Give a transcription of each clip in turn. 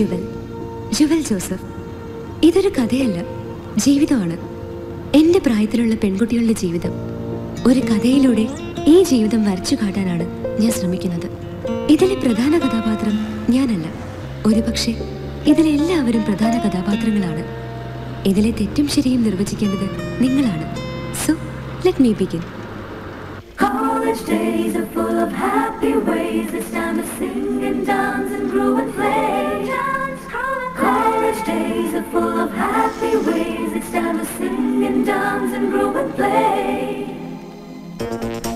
Jual. Jual Joseph. ഇതൊരു കഥയല്ല ജീവിതമാണ്. എന്റെ പ്രായത്തിലുള്ള പെൺകുട്ടികളുടെ ജീവിതം. ഒരു കഥയിലൂടെ ഈ ജീവിതം വരച്ചു കാട്ടാനാണ് ഞാൻ ശ്രമിക്കുന്നത്. ഇതിലെ പ്രധാന കഥാപാത്രം ഞാനല്ല. ഒരുപക്ഷെ ഇതിലെല്ലാവരും പ്രധാന കഥാപാത്രങ്ങളാണ്. ഇതിലെ തെറ്റും ശരിയും നിർവചിക്കേണ്ടത് നിങ്ങളാണ്. So let me begin College days are full of happy ways. It's time to sing and dance and groove and play. College days are full of happy ways. It's time to sing and dance and groove and play.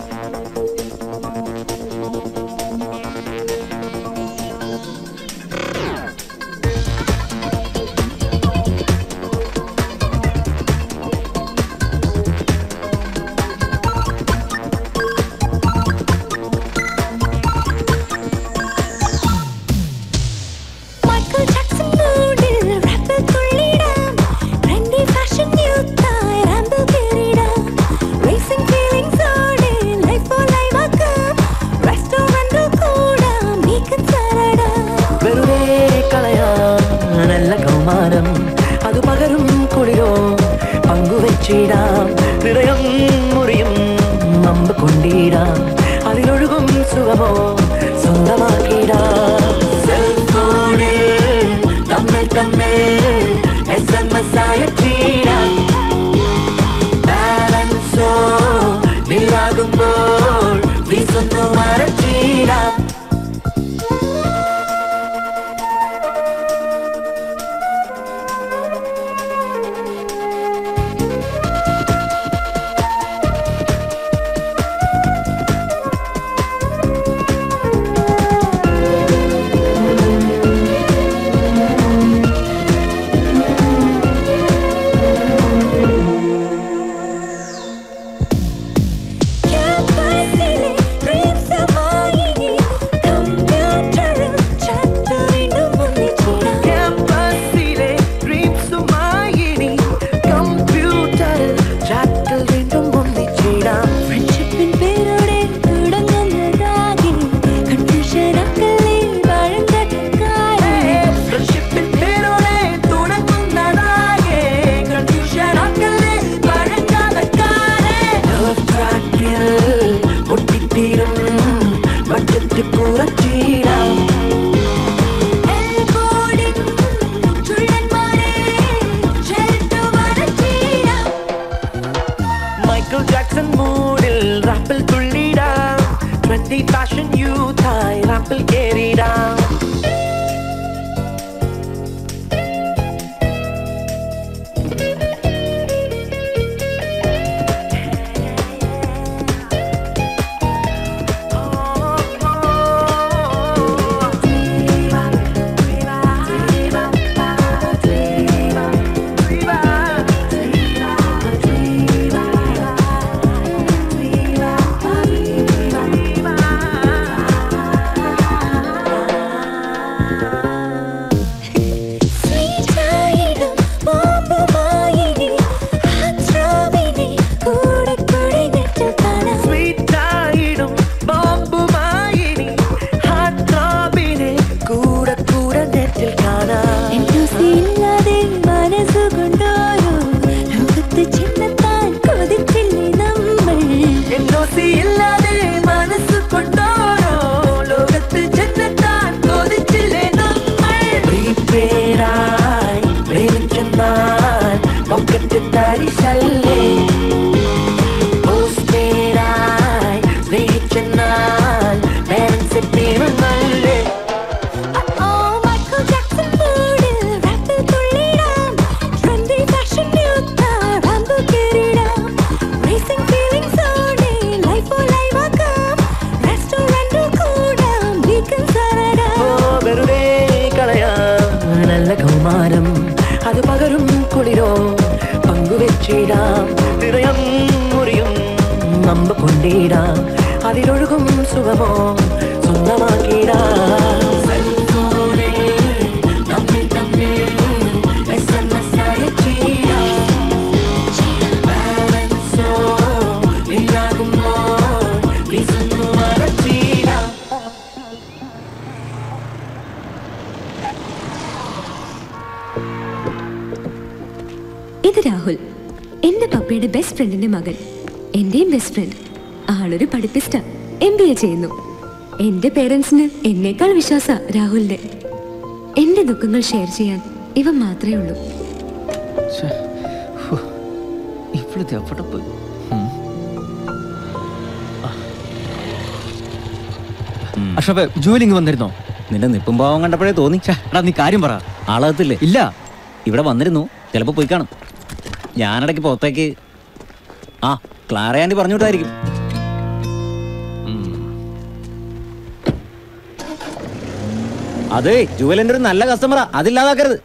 Darshan ഇല്ലാകുമ്പോൾ സുഖമോ? മറച്ചിടാം ഇത് പപ്പയുടെ best ഫ്രണ്ടിന്റെ മകൻ. എന്റെയും best friend ആളൊരു പഠിപ്പിസ്റ്റ. ചെയ്യുന്നു. എന്റെ പേരൻസിന് എന്നേക്കാൾ വിശ്വാസ രാഹുലിന്റെ എന്റെ ദുഃഖങ്ങൾ ഷെയർ ചെയ്യാൻ ഇവ മാത്രമേ ഉള്ളൂ. അഷബ് ജോലി ഇങ്ങ് വന്നിരുന്നോ? നിന്റെ നിപ്പും ഭാവം കണ്ടപ്പോഴേ തോന്നി. എടാ നീ കാര്യം പറ. ആളകത്തില്ലേ? ഇല്ല. ഇവിടെ വന്നിരുന്നു. ചിലപ്പോൾ പോയി കാണും. ഞാനിടയ്ക്ക് പുറത്തേക്ക്. ആ ക്ലാറയാണ്ടി പറഞ്ഞു പറഞ്ഞുവിട്ടായിരിക്കും. അതെ ജുവലിന്റെ ഒരു നല്ല കസ്റ്റമറാ അതില്ലാതാക്കരുത്.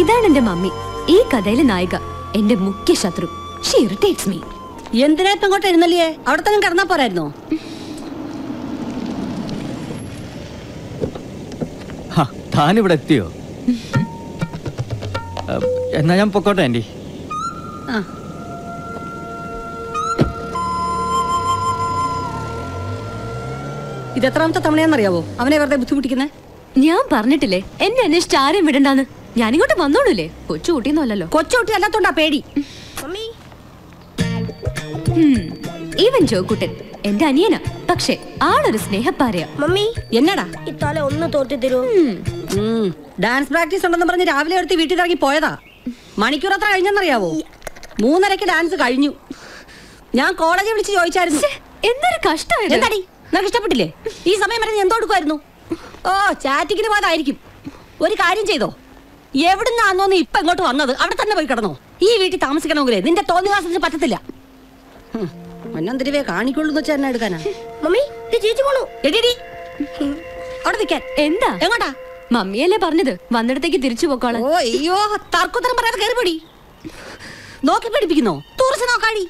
ഇതാണ് എന്റെ മമ്മി. ഈ കഥയിലെ നായിക എന്റെ മുഖ്യ ശത്രു. ഷീ ഇറിറ്റേറ്റ്സ് മീ എന്തിനാ ഇപ്പൊ ഇങ്ങോട്ട് എഴുന്നള്ളിയേ? അവിടെ തന്നെ കിടന്നാ പോരായിരുന്നോ? ഹാ, താനിവിടെ എത്തിയോ? എന്നാ ഞാൻ പൊക്കോട്ടെ ആന്റി. ആ. ഇത് എത്രാമത്തെ തവണയാണെന്നറിയാവോ? അവനെ വെറുതെ ബുദ്ധിമുട്ടിക്കുന്നേ? ഞാൻ പറഞ്ഞിട്ടില്ലേ എന്നെ അന്വേഷിച്ച് ആരെയും വിടണ്ടാന്ന്? ഞാനിങ്ങോട്ട് വന്നോളൂലേ? കൊച്ചു കുട്ടിയൊന്നും അല്ലല്ലോ കൊച്ചുകുട്ടി അല്ലാത്തോണ്ടാ പേടി. ഈവൻ ഇവൻ ജോക്കുട്ടൻ എന്റെ അനിയനാ. പക്ഷെ ആളൊരു സ്നേഹപ്പാരയാ. മമ്മി. എന്നടാ? ഒന്ന് തരൂ ഡാൻസ് പ്രാക്ടീസ് ഉണ്ടെന്ന് പറഞ്ഞ് രാവിലെ എടുത്ത് വീട്ടിൽ ഇറങ്ങി പോയതാ. മണിക്കൂർ അത്ര കഴിഞ്ഞെന്നറിയാവോ? മൂന്നരക്ക് ഡാൻസ് കഴിഞ്ഞു. ഞാൻ കോളേജിൽ വിളിച്ച് ചോദിച്ചായിരുന്നു. എന്തൊരു കഷ്ടമായത്? എന്താടി? നിനക്ക് ഇഷ്ടപ്പെട്ടില്ലേ? ഈ സമയം വരെ എന്തോ എടുക്കുമായിരുന്നു ഓ ചാറ്റിങ്ങിന് പോയതായിരിക്കും ഒരു കാര്യം ചെയ്തോ? എവിടുന്നാന്നോ നീ ഇപ്പൊ ഇങ്ങോട്ട് വന്നത്? അവിടെ തന്നെ പോയി കിടന്നോ? ഈ വീട്ടിൽ താമസിക്കണമെങ്കിലേ നിന്റെ തോന്നിവാസത്തിന് പറ്റത്തില്ല. മന്നന്തിരിവേ കാണിക്കുള്ളൂ വെച്ചാൽ എന്നെ എടുക്കാനാ? മമ്മി ചേച്ചി പോണു. എടി അവിടെ നിൽക്കാൻ. എന്താ? എങ്ങോട്ടാ? മമ്മിയല്ലേ പറഞ്ഞത്? വന്നിടത്തേക്ക് തിരിച്ചു പോക്കോളാൻ. ഓ അയ്യോ തർക്കുത്തരം പറയാതെ കയറി പിടി നോക്കി പഠിപ്പിക്കുന്നോ? ടൂറിസ്റ്റ് നോക്കാടി.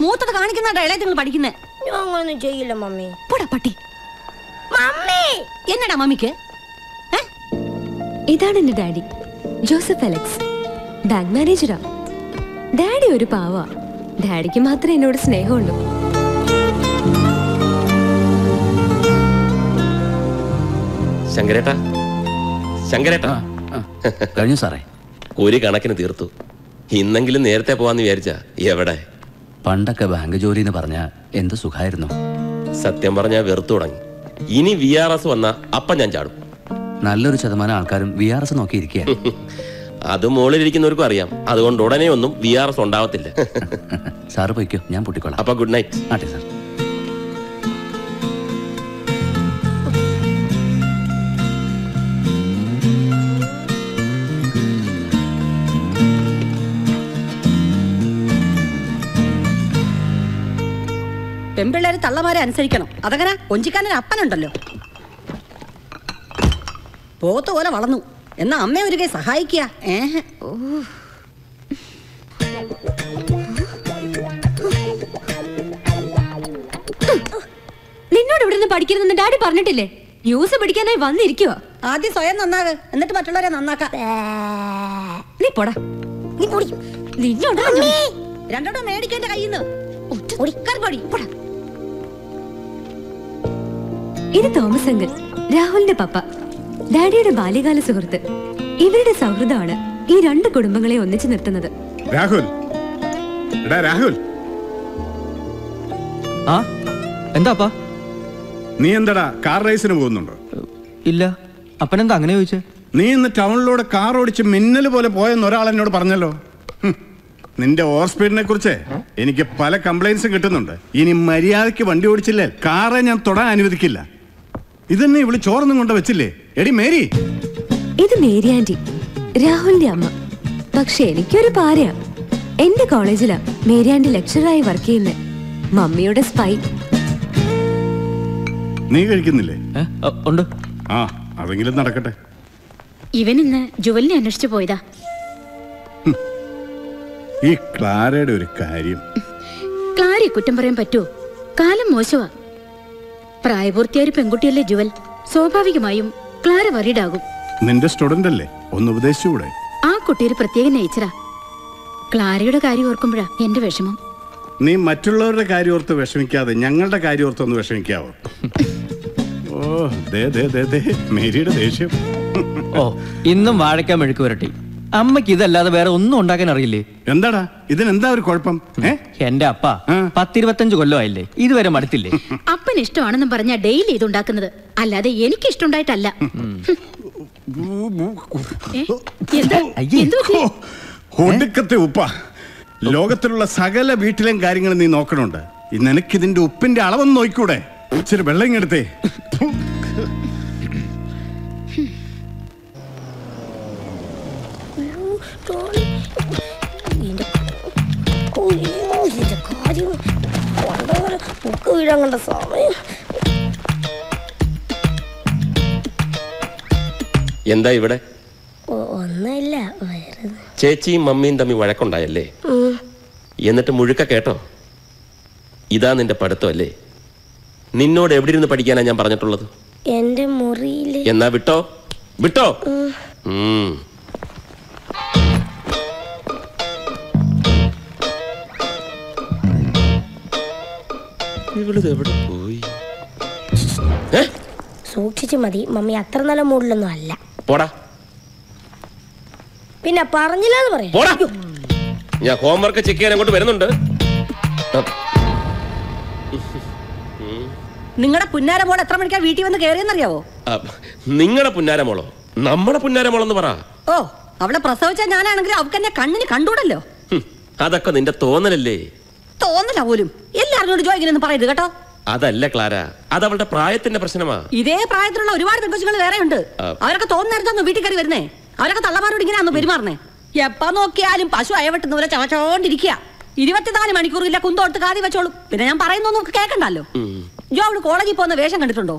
മൂത്തത് കാണിക്കുന്ന നിങ്ങൾ പഠിക്കുന്നേ? ഞാൻ അങ്ങനൊന്നും ചെയ്യില്ല മമ്മി. പോടാ പട്ടി. മമ്മി! എന്നടാ മമ്മിക്ക്? ഇതാണ് എന്റെ ഡാഡി ജോസഫ് അലക്സ്. ബാങ്ക് മാനേജറാ. ഡാഡി ഒരു പാവ. ഡാഡിക്ക് മാത്രമേ എന്നോട് സ്നേഹമുള്ളൂ. ശങ്കരേട്ടാ ശങ്കരേട്ടാ. കഴിഞ്ഞു സാറേ. ഒരു കണക്കിന് തീർത്തു. ഇന്നെങ്കിലും നേരത്തെ പോവാന്ന് വിചാരിച്ച. എവിടെ? പണ്ടൊക്കെ ബാങ്ക് ജോലി എന്ന് പറഞ്ഞ എന്ത് സുഖമായിരുന്നു സത്യം പറഞ്ഞാൽ വെറുത്തു തുടങ്ങി. ഇനി വി ആർ എസ് വന്ന അപ്പം ഞാൻ ചാടും. നല്ലൊരു ശതമാനം ആൾക്കാരും വി ആർ എസ് നോക്കിയിരിക്കുക അത് മുകളിലിരിക്കുന്നവർക്കും അറിയാം. അതുകൊണ്ട് ഉടനെ ഒന്നും വി ആർ എസ് ഉണ്ടാവത്തില്ല. സാറ് പോയിക്കോ ഞാൻ പൊട്ടിക്കോളാം. അപ്പൊ ഗുഡ് നൈറ്റ്. ആട്ടെ സാർ. പെൺപിള്ളേര് തള്ളമാരെ അനുസരിക്കണം. അതങ്ങനെ കൊഞ്ചിക്കാനൊരു അപ്പനുണ്ടല്ലോ. പോത്ത് പോലെ വളർന്നു. എന്നാ അമ്മ ഒരു കൈ സഹായിക്കുക ഏഹ് നിന്നോട് ഇവിടെ നിന്ന് പഠിക്കരുതെന്ന് ഡാഡി പറഞ്ഞിട്ടില്ലേ? ന്യൂസ് പഠിക്കാനായി വന്നിരിക്കുവോ. ആദ്യം സ്വയം നന്നാക് എന്നിട്ട് മറ്റുള്ളവരെ നന്നാക്കാം. നീ പോടാ. നീ പൊടി. നിന്നോട് രണ്ടോടും മേടിക്കേണ്ട കയ്യിൽ നിന്ന് ഇത് തോമസ് അങ്കിൾ രാഹുലിന്റെ പപ്പ ഡാഡിയുടെ ബാല്യകാല സുഹൃത്ത്. ഇവരുടെ സൗഹൃദമാണ് ഈ രണ്ട് കുടുംബങ്ങളെ ഒന്നിച്ചു നിർത്തുന്നത്. രാഹുൽ. എടാ രാഹുൽ. ആ എന്താപ്പാ നീ എന്താടാ കാർ റേസിന് പോകുന്നുണ്ടോ? ഇല്ല. അപ്പനെന്താ അങ്ങനെ ചോദിച്ചേ? നീ ഇന്ന് ടൗണിലൂടെ കാർ ഓടിച്ച് മിന്നൽ പോലെ പോയെന്ന് ഒരാൾ എന്നോട് പറഞ്ഞല്ലോ. നിന്റെ ഓവർ സ്പീഡിനെ കുറിച്ച് എനിക്ക് പല കംപ്ലൈൻസും കിട്ടുന്നുണ്ട്. ഇനി മര്യാദയ്ക്ക് വണ്ടി ഓടിച്ചില്ലേ കാറെ ഞാൻ തൊടാൻ അനുവദിക്കില്ല. ഇതെന്നെ ഇവൾ ചോറൊന്നും കൊണ്ട് വെച്ചില്ലേ? എടി മേരി. ഇത് മേരി ആന്റി. രാഹുലിന്റെ അമ്മ. പക്ഷെ എനിക്കൊരു പാരയാ എന്റെ കോളേജിലാ മേരി ആന്റി ലെക്ചറായി വർക്ക് ചെയ്യുന്നത് മമ്മിയുടെ സ്പൈ. നീ കഴിക്കുന്നില്ലേ? ഉണ്ട്. ആ അതെങ്കിലും നടക്കട്ടെ. ഇവൻ ഇന്ന് ജുവലിനെ അന്വേഷിച്ചു പോയതാ. ഈ ക്ലാരയുടെ ഒരു കാര്യം. ക്ലാരെ കുറ്റം പറയാൻ പറ്റുമോ കാലം മോശമാ പ്രായപൂർത്തിയായ ഒരു പെൺകുട്ടിയല്ലേ ജുവൽ? സ്വാഭാവികമായും ക്ലാര വറീഡാകും നിന്റെ സ്റ്റുഡന്റ് അല്ലേ? ഒന്ന് ഉപദേശിച്ചുകൂടെ? ആ കുട്ടി ഒരു പ്രത്യേക നേച്ചറാ ക്ലാരയുടെ കാര്യം ഓർക്കുമ്പോഴാ എന്റെ വിഷമം. നീ മറ്റുള്ളവരുടെ കാര്യം ഓർത്ത് വിഷമിക്കാതെ ഞങ്ങളുടെ കാര്യം ഓർത്ത് ഒന്ന് വിഷമിക്കാവോ? ഓ ദേ ദേ ദേ ദേ മേരിയുടെ ദേഷ്യം. ഓ ഇന്നും വാഴയ്ക്കാൻ മെഴുക്ക് വരട്ടി അമ്മയ്ക്ക് ഇതല്ലാതെ വേറെ ഒന്നും ഉണ്ടാക്കാൻ അറിയില്ലേ? എന്താടാ? ഇതിനെന്താ ഒരു കുഴപ്പം? എന്റെ അപ്പ പത്തിരുപത്തഞ്ച് കൊല്ലമായില്ലേ? ഇതുവരെ മടുത്തില്ലേ? അപ്പൻ ഇഷ്ടമാണെന്നും പറഞ്ഞ ഡെയിലി ഇത് ഉണ്ടാക്കുന്നത്. അല്ലാതെ എനിക്ക് ഇഷ്ടമുണ്ടായിട്ടല്ല? ഒടുക്കത്തെ ഉപ്പ. ലോകത്തിലുള്ള സകല വീട്ടിലെയും കാര്യങ്ങൾ നീ നോക്കണുണ്ട്. നിനക്കിതിന്റെ ഉപ്പിന്റെ അളവൊന്നും നോക്കൂടെ ഇച്ചിരി വെള്ളം ഇങ്ങെടുത്തേ ബുക്ക് വീഴാൻ കണ്ട സമയം എന്താ ഇവിടെ? ഒന്നല്ല ഒന്നുമില്ല ചേച്ചിയും മമ്മിയും തമ്മിൽ വഴക്കുണ്ടായല്ലേ. എന്നിട്ട് മുഴുക്ക കേട്ടോ? ഇതാ നിന്റെ പഠിത്തം അല്ലേ? നിന്നോട് എവിടെ ഇരുന്ന് പഠിക്കാനാ ഞാൻ പറഞ്ഞിട്ടുള്ളത്? എന്റെ മുറിയിൽ. എന്നാ വിട്ടോ? വിട്ടോ? ഉം. ഉം. എവിടെ പോയി? സൂക്ഷിച്ചു മതി. മമ്മി അത്ര നല്ല മൂഡിലൊന്നും അല്ല. പോടാ. പിന്നെ പറഞ്ഞില്ലാന്ന് പറയാം. പോടാ. ഞാൻ ഹോംവർക്ക് ചെക്ക് ചെയ്യാൻ അങ്ങോട്ട് വരുന്നുണ്ട്. നിങ്ങളുടെ പുന്നാര മോൾ എത്ര മണിക്കാ വീട്ടിൽ വന്ന് കയറിയെന്നറിയാവോ നിങ്ങളുടെ പുന്നാരമോളോ നമ്മുടെ പുന്നാരമോളെന്ന് പറ. ഓ അവളെ പ്രസവിച്ച ഞാനാണെങ്കിൽ അവക്കെന്നെ കണ്ണിന് കണ്ടൂടല്ലോ അതൊക്കെ നിന്റെ തോന്നലല്ലേ? തോന്നില്ല പോലും. എല്ലാവരും ജോ ഇങ്ങനെയൊന്നും പറയരുത് കേട്ടോ. അതല്ല ക്ലാര അത് അവളുടെ പ്രായത്തിന്റെ പ്രശ്നമാ. ഇതേ പ്രായത്തിലുള്ള ഒരുപാട് പെൺകൊച്ചുകൾ വേറെ ഉണ്ട് അവരൊക്കെ തോന്നുന്നേരത്തൊന്ന് വീട്ടിൽ കയറി വരുന്നേ. അവരൊക്കെ തള്ളമാരോട് ഇങ്ങനെയാന്ന് പെരുമാറുന്നേ. എപ്പ നോക്കിയാലും പശു അയവെട്ടുന്നവരെ ചവച്ചോണ്ടിരിക്കുക ഇരുപത്തിനാല് മണിക്കൂറില്ല കുന്തോട്ട് കാതി വെച്ചോളും. പിന്നെ ഞാൻ പറയുന്നൊന്നും കേൾക്കണ്ടല്ലോ ജോ അവൾ കോളേജിൽ പോകുന്ന വേഷം കണ്ടിട്ടുണ്ടോ?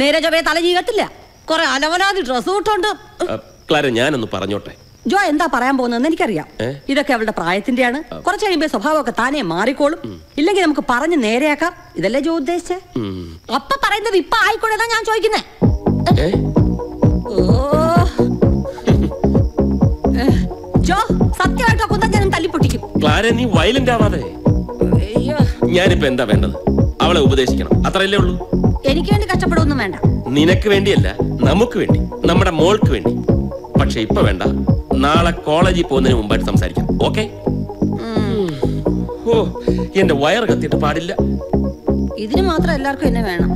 നേരെ ചൊവ്വേ തല ജീകത്തില്ല കൊറേ അലവലാതി ഡ്രസ് ഇട്ടുണ്ട്. ക്ലാര ഞാനൊന്ന് പറഞ്ഞോട്ടെ. ജോ എന്താ പറയാൻ പോകുന്നതെന്ന് എനിക്കറിയാം? ഇതൊക്കെ അവളുടെ പ്രായത്തിന്റെയാണ്. കുറച്ച് കഴിയുമ്പോ സ്വഭാവമൊക്കെ താനെ മാറിക്കോളും. ഇല്ലെങ്കിൽ നമുക്ക് പറഞ്ഞ് നേരെയാക്കാം. ഇതല്ലേ ജോ ഉദ്ദേശിച്ചേ. അപ്പ പറയുന്നത് ഇപ്പൊ ആയിക്കോട്ടെ ഞാൻ ചോദിക്കുന്നേ. ജോ സത്യമായിട്ട് കുന്താ ഞാൻ തല്ലിപ്പൊട്ടിക്കും. ക്ലാര നീ വയലന്റ് ആവാതെ. ഞാനിപ്പോ എന്താ വേണ്ടത്? അവളെ ഉപദേശിക്കണം. അത്രയല്ലേ ഉള്ളൂ? എനിക്ക് വേണ്ടി കഷ്ടപ്പെടുമൊന്നും വേണ്ട. നിനക്ക് വേണ്ടിയല്ല നമുക്ക് വേണ്ടി. നമ്മുടെ മോൾക്ക് വേണ്ടി. പക്ഷെ ഇപ്പൊ വേണ്ട. നാളെ കോളേജിൽ പോകുന്നതിന് മുമ്പായിട്ട് സംസാരിക്കാം. ഓക്കെ? ഓ എന്റെ വയർ കത്തിയിട്ട് പാടില്ല. ഇതിന് മാത്രം എല്ലാവർക്കും എന്നെ വേണം.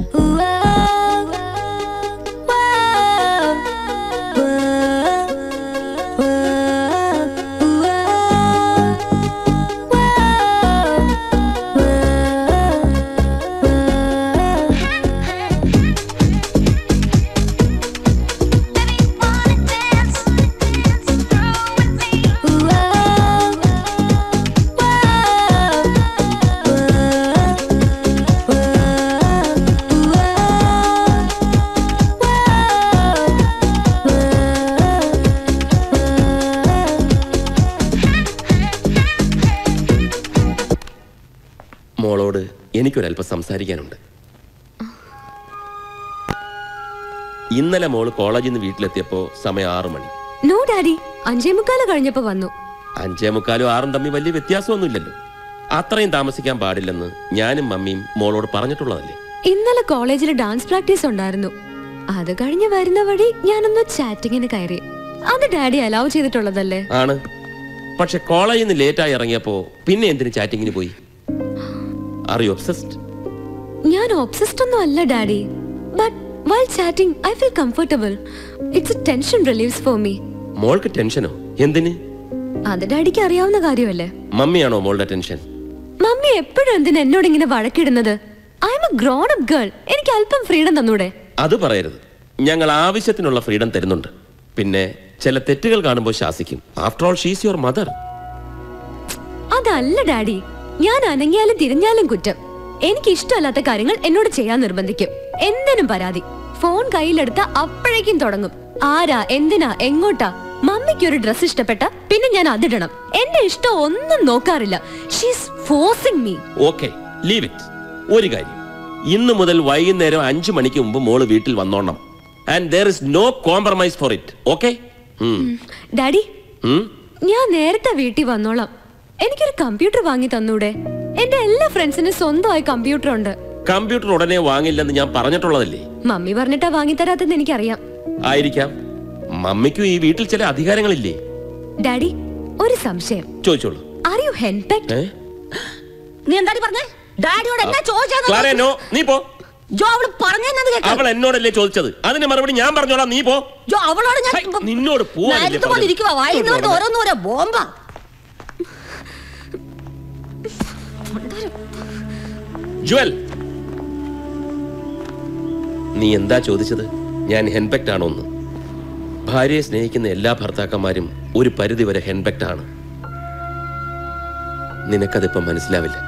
എനിക്കൊരല്പം സംസാരിക്കാനുണ്ട്. ഇന്നലെ മോൾ കോളേജിൽ നിന്ന് വീട്ടിലെത്തിയപ്പോ സമയം ആറു മണി. നോ ഡാഡി അഞ്ചേ മുക്കാൽ കഴിഞ്ഞപ്പോ വന്നു. അഞ്ചേ മുക്കാലും ആറും തമ്മിൽ വലിയ വ്യത്യാസമൊന്നുമില്ലല്ലോ. അത്രയും താമസിക്കാൻ പാടില്ലെന്ന് ഞാനും മമ്മിയും മോളോട് പറഞ്ഞിട്ടുള്ളതല്ലേ? ഇന്നലെ കോളേജിൽ ഡാൻസ് പ്രാക്ടീസ് ഉണ്ടായിരുന്നു. അത് കഴിഞ്ഞ് വരുന്ന വഴി ഞാനൊന്ന് ചാറ്റിങ്ങിന് കയറി. അത് ഡാഡി അലൗ ചെയ്തിട്ടുള്ളതല്ലേ? ആണ്. പക്ഷെ കോളേജിൽ നിന്ന് ലേറ്റായി ഇറങ്ങിയപ്പോ പിന്നെ എന്തിനു ചാറ്റിങ്ങിന് പോയി? ആർ യു ഒബ്സസ്ഡ് ഞാൻ ഒബ്സസ്ഡ് ഒന്നും അല്ല daddy but while chatting I feel comfortable it's a tension relieves for me മോൾക്ക് ടെൻഷനോ എന്തിന്? അത് ഡാഡിക്ക് അറിയാവുന്ന കാര്യമല്ലേ? മമ്മിയാണോ മോളുടെ ടെൻഷൻ മമ്മി എപ്പോഴും എന്തിനാ എന്നോട് ഇങ്ങനെ വഴക്കിടുന്നത്? I'm a grown up girl എനിക്ക് അല്പം ഫ്രീഡം തന്നൂടെ? അത് പറയരുത്. ഞങ്ങൾ ആവശ്യത്തിനുള്ള ഫ്രീഡം തരുന്നുണ്ട്. പിന്നെ ചില തെറ്റുകൾ കാണുമ്പോൾ ശാസിക്കും. After all she's your mother അതല്ല ഡാഡി ഞാൻ അനങ്ങിയാലും തിരിഞ്ഞാലും കുറ്റം. എനിക്ക് ഇഷ്ടമല്ലാത്ത കാര്യങ്ങൾ എന്നോട് ചെയ്യാൻ നിർബന്ധിക്കും. എന്തിനും പരാതി. ഫോൺ കയ്യിലെടുത്ത അപ്പോഴേക്കും തുടങ്ങും. ആരാ എന്തിനാ എങ്ങോട്ടാ? മമ്മിക്ക് ഒരു ഡ്രസ് ഇഷ്ടപ്പെട്ട പിന്നെ ഞാൻ അതിടണം. എന്റെ ഇഷ്ടം ഒന്നും നോക്കാറില്ല. She's me okay leave it ഒരു കാര്യം. ഇന്ന് മുതൽ വൈകുന്നേരം അഞ്ചു മണിക്ക് മുമ്പ് മോൾ വീട്ടിൽ വന്നോണം. And there is no compromise for it okay daddy ഞാൻ നേരത്തെ വീട്ടിൽ വന്നോളാം. എനിക്കൊരു കമ്പ്യൂട്ടർ വാങ്ങി തന്നൂടെ? എന്റെ എല്ലാ ഫ്രണ്ട്സിനും സ്വന്തമായി കമ്പ്യൂട്ടർ ഉണ്ട് കമ്പ്യൂട്ടർ ഉടനെ വാങ്ങില്ലെന്ന് ഞാൻ പറഞ്ഞിട്ടുള്ളതല്ലേ? മമ്മി പറഞ്ഞിട്ടാ വാങ്ങി തരാത്തെന്ന് എനിക്കറിയാം. ആയിരിക്കാം. മമ്മിക്കും ഈ വീട്ടിൽ ചില അധികാരങ്ങളില്ലേ? ഡാഡി ഒരു സംശയം. ചോദിച്ചോളൂ. ആർ യു ഹെൻപെക്ട് നീ എന്താടി പറഞ്ഞേ? ഡാഡിയോട് എന്നാ ക്ലാര നോ നീ പോ. ജോ അവൾ പറഞ്ഞെന്നത് കേട്ടോ അവൾ എന്നോടല്ലേ ചോദിച്ചത്? അതിന് മറുപടി ഞാൻ പറഞ്ഞോളാം നീ പോ. ജോ അവളോട് ഞാൻ നിന്നോട് ഓരോ ബോംബാ. ജുവൽ. നീ എന്താ ചോദിച്ചത്? ഞാൻ ഹെൻപെക്ട് ആണോ എന്ന് ഭാര്യയെ സ്നേഹിക്കുന്ന എല്ലാ ഭർത്താക്കന്മാരും ഒരു പരിധി വരെ ഹെൻപെക്ട് ആണ് നിനക്കതിപ്പം മനസ്സിലാവില്ല.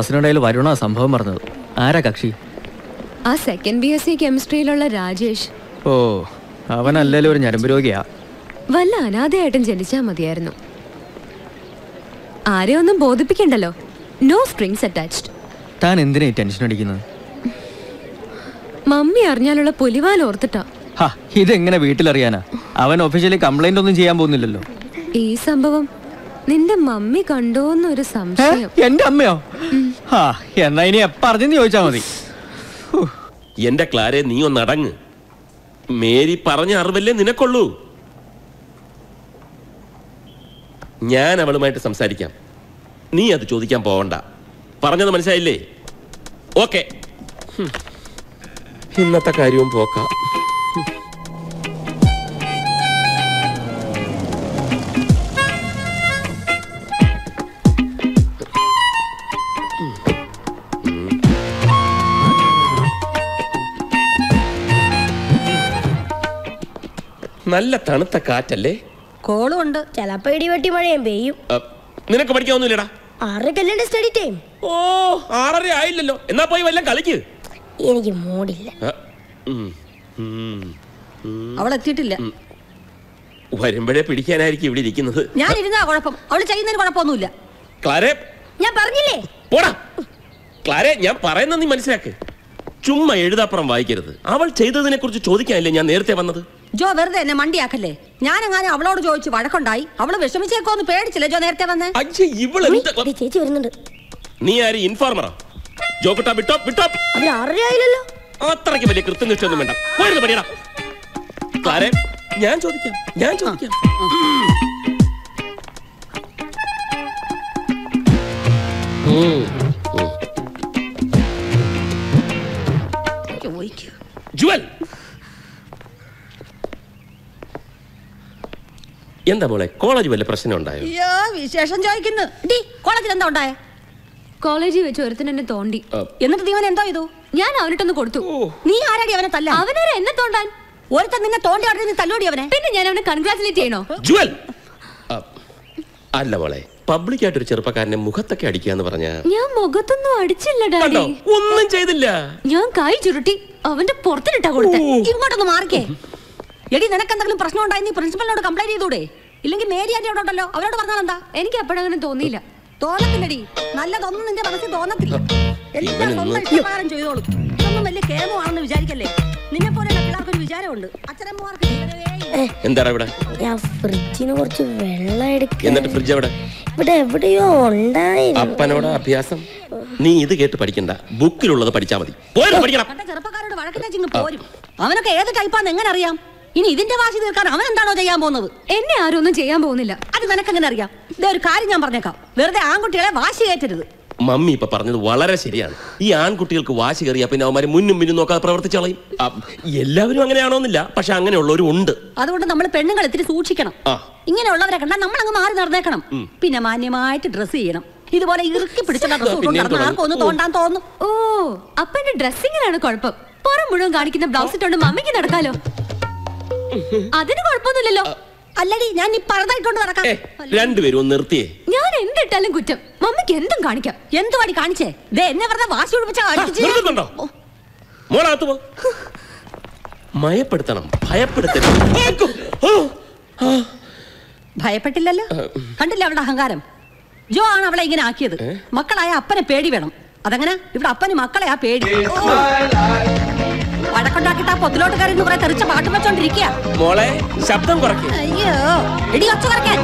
ക്ലാസ്സിനിടയിൽ വരുണ സംഭവം പറഞ്ഞത്? ആരാ കക്ഷി? ആ സെക്കൻഡ് ബി എസ് സി കെമിസ്ട്രിയിലുള്ള രാജേഷ്. ഓ അവനല്ലേ ഒരു ഞരമ്പ് രോഗിയാ. വല്ല അനാഥയായിട്ടും ജനിച്ചാ മതിയായിരുന്നു. ആരെ ഒന്നും ബോധിപ്പിക്കണ്ടല്ലോ. നോ സ്ട്രിങ്സ് അറ്റാച്ച്ഡ് താൻ എന്തിനാ ടെൻഷൻ അടിക്കുന്നത്? മമ്മി അറിഞ്ഞാലുള്ള പുലിവാൽ ഓർത്തിട്ടാ. ഹാ ഇതെങ്ങനെ വീട്ടിലറിയാനാ? അവൻ ഒഫീഷ്യലി കംപ്ലൈന്റ് ഒന്നും ചെയ്യാൻ പോകുന്നില്ലല്ലോ. ഈ സംഭവം നിന്റെ മമ്മി കണ്ടോന്നൊരു സംശയം. എന്റെ അമ്മയോ? എന്നാ ഇനി എപ്പ അറിഞ്ഞെന്ന് ചോദിച്ചാ മതി. എന്റെ ക്ലാരെ നീ ഒന്ന് അടങ്ങ്. മേരി പറഞ്ഞ അറിവല്ലേ നിനക്കുള്ളൂ. ഞാൻ അവളുമായിട്ട് സംസാരിക്കാം. നീ അത് ചോദിക്കാൻ പോവണ്ട. പറഞ്ഞത് മനസ്സിലായില്ലേ? ഓക്കെ. ഇന്നത്തെ കാര്യവും പോക്കാം. നല്ല തണുത്ത കാറ്റല്ലേ? കോളും ഉണ്ട് ചിലപ്പോ ഇടിവെട്ടി മഴയും പെയ്യും. നിനക്ക് പഠിക്കാവുന്നില്ലടാ ആറരക്കല്ലേ സ്റ്റഡി ടൈം ഓ ആറര ആയില്ലല്ലോ. എന്നാ പോയി വല്ലതും കളിക്ക്. എനിക്ക് മൂടില്ല. അവൾ എത്തിയിട്ടില്ല. വരുമ്പോഴേ പിടിക്കാനായിരിക്കും ഇവിടെ ഇരിക്കുന്നത്. ഞാൻ ഇരുന്നാ കുഴപ്പം. അവൾ ചെയ്യുന്നതിന് കുഴപ്പമൊന്നുമില്ല. ക്ലാരെ. ഞാൻ പറഞ്ഞില്ലേ? പോടാ. ക്ലാരെ ഞാൻ പറയുന്ന നീ മനസ്സിലാക്ക്. ചുമ്മാ എഴുതാപ്പുറം വായിക്കരുത്. അവൾ ചെയ്തതിനെ കുറിച്ച് ചോദിക്കാനല്ലേ ഞാൻ നേരത്തെ വന്നത്? ജോ വെറുതെ എന്നെ മണ്ടിയാക്കല്ലേ? ഞാനെങ്ങാനും അവളോട് ചോദിച്ചു വഴക്കുണ്ടായി? അവൾ വിഷമിച്ചേക്കോന്ന് പേടിച്ചില്ലേ ജോ നേരത്തെ വന്നേ? ചേച്ചി വരുന്നുണ്ട്. നീ ആര് ഇൻഫോർമറാ ജോക്കട്ടാ വിട്ടോ വിട്ടോ. അത് ആറര ആയില്ലല്ലോ അത്രയ്ക്ക് വലിയ കൃത്യനിഷ്ഠൊന്നും വേണ്ട. പോയിരുന്നു പണിയടാ. ക്ലാരെ ഞാൻ ചോദിക്കാം ഞാൻ. ചോദിക്കൂ. ജുവൽ. എന്താ മോളെ കോളേജ് വല്ല പ്രശ്നം ഉണ്ടായോ? അയ്യോ വിശേഷം ചോദിക്കുന്നു. ഡി കോളേജിൽ എന്താ ഉണ്ടായ? കോളേജിൽ വെച്ച് ഒരുത്തൻ എന്നെ തോണ്ടി. എന്നിട്ട് നീ അവൻ എന്തോ ചെയ്തു? ഞാൻ അവനിട്ടൊന്ന് കൊടുത്തു. നീ ആരാടി അവനെ തല്ല അവനൊരു എന്നെ തോണ്ടാൻ. ഒരുത്തൻ നിന്നെ തോണ്ടി അവിടെ നീ തല്ലോടി അവനെ? പിന്നെ ഞാൻ അവനെ കൺഗ്രാറ്റുലേറ്റ് ചെയ്യണോ? ജുവൽ! അല്ല മോളെ പബ്ലിക് ആയിട്ട് ഒരു ചെറുപ്പക്കാരനെ മുഖത്തൊക്കെ അടിക്കാന്ന് പറഞ്ഞ ഞാൻ മുഖത്തൊന്നും അടിച്ചില്ല ഡാഡി. ഒന്നും ചെയ്തില്ല. ഞാൻ കൈ ചുരുട്ടി അവന്റെ പുറത്തിനിട്ടാ കൊടുത്തേ. ഇങ്ങോട്ടൊന്ന് മാറിക്കേ. എടി നിനക്ക് എന്തെങ്കിലും പ്രശ്നം ഉണ്ടായി നീ പ്രിൻസിപ്പലിനോട് കംപ്ലൈന്റ് ചെയ്തൂടെ? ഇല്ലെങ്കിൽ മേരി ആന്റി അവിടെ ഉണ്ടല്ലോ. അവരോട് പറഞ്ഞാൽ എന്താ? എനിക്ക് അപ്പോഴങ്ങനെ തോന്നിയില്ല. തോന്നത്തില്ലടി. നല്ലതൊന്നും നിന്റെ മനസ്സിൽ തോന്നത്തില്ല. എല്ലാം ചെയ്തോളൂ സ്വന്തം ഇഷ്ടപ്രകാരം ചെയ്തോളും. ഇതൊന്നും വലിയ കേമമാണെന്ന് വിചാരിക്കല്ലേ? നിന്നെ പോലെയുള്ള പിള്ളേർക്ക് ഒരു വിചാരമുണ്ട്. അച്ഛനമ്മമാർക്ക് ഇവിടെ ഞാൻ ഫ്രിഡ്ജിന് കുറച്ച് വെള്ളം എന്നിട്ട് ഫ്രിഡ്ജ് എവിടെ? ഇവിടെ എവിടെയോ ഉണ്ടായിരുന്നു. അപ്പനോട് അഭ്യാസം? നീ ഇത് കേട്ട് പഠിക്കണ്ട. ബുക്കിലുള്ളത് പഠിച്ചാ മതി. പോയിരുന്നു പഠിക്കണം. കണ്ട ചെറുപ്പക്കാരോട് വഴക്കിനെ ചിങ്ങ് പോരും. അവനൊക്കെ ഏത് ടൈപ്പാന്ന് എങ്ങനെ അറിയാം? ഇനി ഇതിന്റെ വാശി തീർക്കാൻ അവൻ എന്താണോ ചെയ്യാൻ പോകുന്നത്? എന്നെ ആരും ഒന്നും ചെയ്യാൻ പോകുന്നില്ല. അത് നിനക്ക് എങ്ങനെ അറിയാം? ഇതേ ഒരു കാര്യം ഞാൻ പറഞ്ഞേക്കാം. വെറുതെ ആൺകുട്ടികളെ വാശി കയറ്റരുത്. മമ്മി ഇപ്പൊ പറഞ്ഞത് വളരെ ശരിയാണ്. ഈ ആൺകുട്ടികൾക്ക് വാശി കയറിയ പിന്നെ അവന്മാര് മുന്നും പിന്നും നോക്കാതെ പ്രവർത്തിച്ചളയും എല്ലാവരും അങ്ങനെയാണോന്നില്ല പക്ഷെ അങ്ങനെയുള്ളവരും ഉണ്ട്. അതുകൊണ്ട് നമ്മൾ പെണ്ണുങ്ങൾ ഇത്തിരി സൂക്ഷിക്കണം. ഇങ്ങനെയുള്ളവരെ കണ്ടാൽ നമ്മൾ അങ്ങ് മാറി നടന്നേക്കണം. പിന്നെ മാന്യമായിട്ട് ഡ്രസ് ചെയ്യണം. ഇതുപോലെ ഇറുക്കി പിടിച്ചുള്ള തുടങ്ങും. തോണ്ടാൻ തോന്നും. ഓ അപ്പൊ എന്റെ ഡ്രസ്സിങ്ങിനാണ് കുഴപ്പം. പുറം മുഴുവൻ കാണിക്കുന്ന ബ്ലൗസ് ഇട്ടുകൊണ്ട് മമ്മിക്ക് നടക്കാലോ. അതിന് കുഴപ്പമൊന്നുമില്ലല്ലോ. അല്ലടി ഞാൻ ഈ പറഞ്ഞിട്ടുണ്ട് നടക്കാം. രണ്ടുപേരും ഒന്ന് നിർത്തിയേ. ഞാൻ എന്തിട്ടാലും കുറ്റം. മമ്മിക്ക് എന്തും കാണിക്കാം. എന്തു പാടി കാണിച്ചേ? ദേ എന്നെ പറഞ്ഞ വാശി ഒഴിപ്പിച്ച പോ. മയപ്പെടുത്തണം ഭയപ്പെടുത്തണം. ഭയപ്പെട്ടില്ലല്ലോ? കണ്ടില്ല അവളുടെ അഹങ്കാരം? ജോ ആണ് അവളെ ഇങ്ങനെ ആക്കിയത്. മക്കളായ അപ്പനെ പേടി വേണം. അതങ്ങനെ? ഇവിടെ അപ്പന് മക്കളെ ആ പേടി വഴക്കുണ്ടാക്കിട്ട് ആ പൊത്തിലോട്ട് കയറി കുറെ തെറിച്ച പാട്ടും വെച്ചോണ്ടിരിക്കുക മോളെ ശബ്ദം കുറയ്ക്കും. അയ്യോ ഇടി ഒച്ച കുറയ്ക്കാൻ.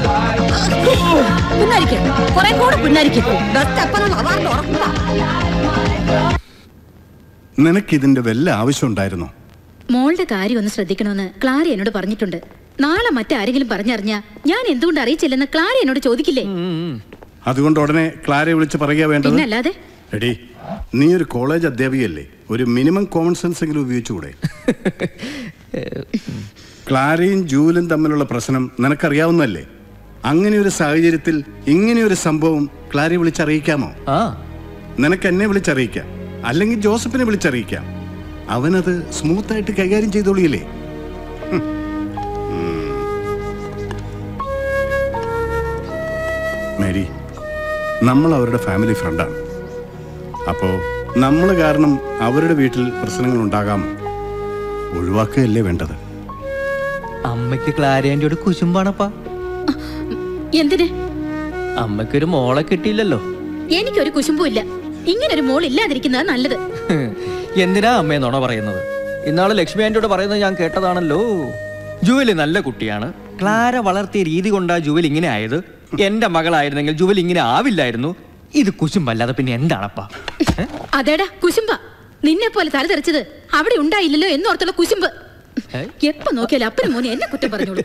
പിന്നായിരിക്കും കുറെ കൂടെ പിന്നായിരിക്കും ബെസ്റ്റ് അപ്പനുള്ള അവാർഡ് ഉറപ്പാ. നിനക്കിതിന്റെ വല്ല ആവശ്യം ഉണ്ടായിരുന്നോ? മോളുടെ കാര്യം ഒന്ന് ശ്രദ്ധിക്കണമെന്ന് ക്ലാരി എന്നോട് പറഞ്ഞിട്ടുണ്ട്. നാളെ മറ്റാരെങ്കിലും പറഞ്ഞറിഞ്ഞ ഞാൻ എന്തുകൊണ്ട് അറിയിച്ചില്ലെന്ന് ക്ലാരി എന്നോട് ചോദിക്കില്ലേ? അതുകൊണ്ട് ഉടനെ ക്ലാരെ വിളിച്ച് പറയുക വേണ്ടത്. അല്ലാതെ നീ ഒരു കോളേജ് അധ്യാപികയല്ലേ? ഒരു മിനിമം കോമൺ സെൻസ് എങ്കിലും ഉപയോഗിച്ചുകൂടെ? ക്ലാരയും ജൂലും തമ്മിലുള്ള പ്രശ്നം നിനക്കറിയാവുന്നല്ലേ അങ്ങനെ ഒരു സാഹചര്യത്തിൽ ഇങ്ങനെയൊരു സംഭവം ക്ലാരി വിളിച്ചറിയിക്കാമോ? നിനക്ക് എന്നെ വിളിച്ചറിയിക്കാം. അല്ലെങ്കിൽ ജോസഫിനെ വിളിച്ചറിയിക്കാം. അവനത് സ്മൂത്ത് ആയിട്ട് കൈകാര്യം ചെയ്തോളിയില്ലേ? മേരി നമ്മൾ അവരുടെ ഫാമിലി ഫ്രണ്ടാണ്. അപ്പോ നമ്മൾ കാരണം അവരുടെ വീട്ടിൽ പ്രശ്നങ്ങൾ ഉണ്ടാകാം ഒഴിവാക്കുകയല്ലേ വേണ്ടത്? അമ്മയ്ക്ക് ക്ലാരിയാന്റിയോട് കുശുമ്പാണപ്പാ. എന്തിന്? അമ്മയ്ക്കൊരു മോളെ കിട്ടിയില്ലല്ലോ. എനിക്കൊരു കുശുമ്പുമില്ല. ഇങ്ങനൊരു മോൾ ഇല്ലാതിരിക്കുന്നത് നല്ലത്. എന്തിനാ അമ്മയെ നുണ പറയുന്നത്? ഇന്നാൾ ലക്ഷ്മി ആന്റിയോട് പറയുന്നത് ഞാൻ കേട്ടതാണല്ലോ. ജുവലി നല്ല കുട്ടിയാണ്. ക്ലാര വളർത്തിയ രീതി കൊണ്ടാ ജുവൽ ഇങ്ങനെ ആയത്. എന്റെ മകളായിരുന്നെങ്കിൽ ജുവൽ ഇങ്ങനെ ആവില്ലായിരുന്നു. ഇത് കുശുമ്പല്ലാതെ പിന്നെ എന്താണപ്പ? അതേടാ കുശുമ്പ. നിന്നെ പോലെ തല തെറിച്ചത് അവിടെ ഉണ്ടായില്ലല്ലോ എന്നോർത്തുള്ള കുശുമ്പ്. എപ്പ നോക്കിയാലും അപ്പനും മോനെ എന്നെ കുറ്റം പറഞ്ഞോളൂ.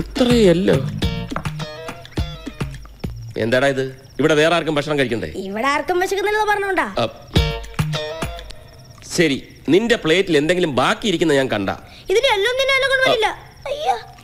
ഇത്രയല്ലോ. എന്താടാ ഇത്? ഇവിടെ വേറെ ആർക്കും ഭക്ഷണം കഴിക്കണ്ടേ? ഇവിടെ ആർക്കും വിശക്കുന്നില്ലെന്ന് പറഞ്ഞോണ്ടാ. ശരി നിന്റെ പ്ലേറ്റിൽ എന്തെങ്കിലും ബാക്കി ഇരിക്കുന്ന ഞാൻ കണ്ട. എല്ലാം തന്നെ 哎呀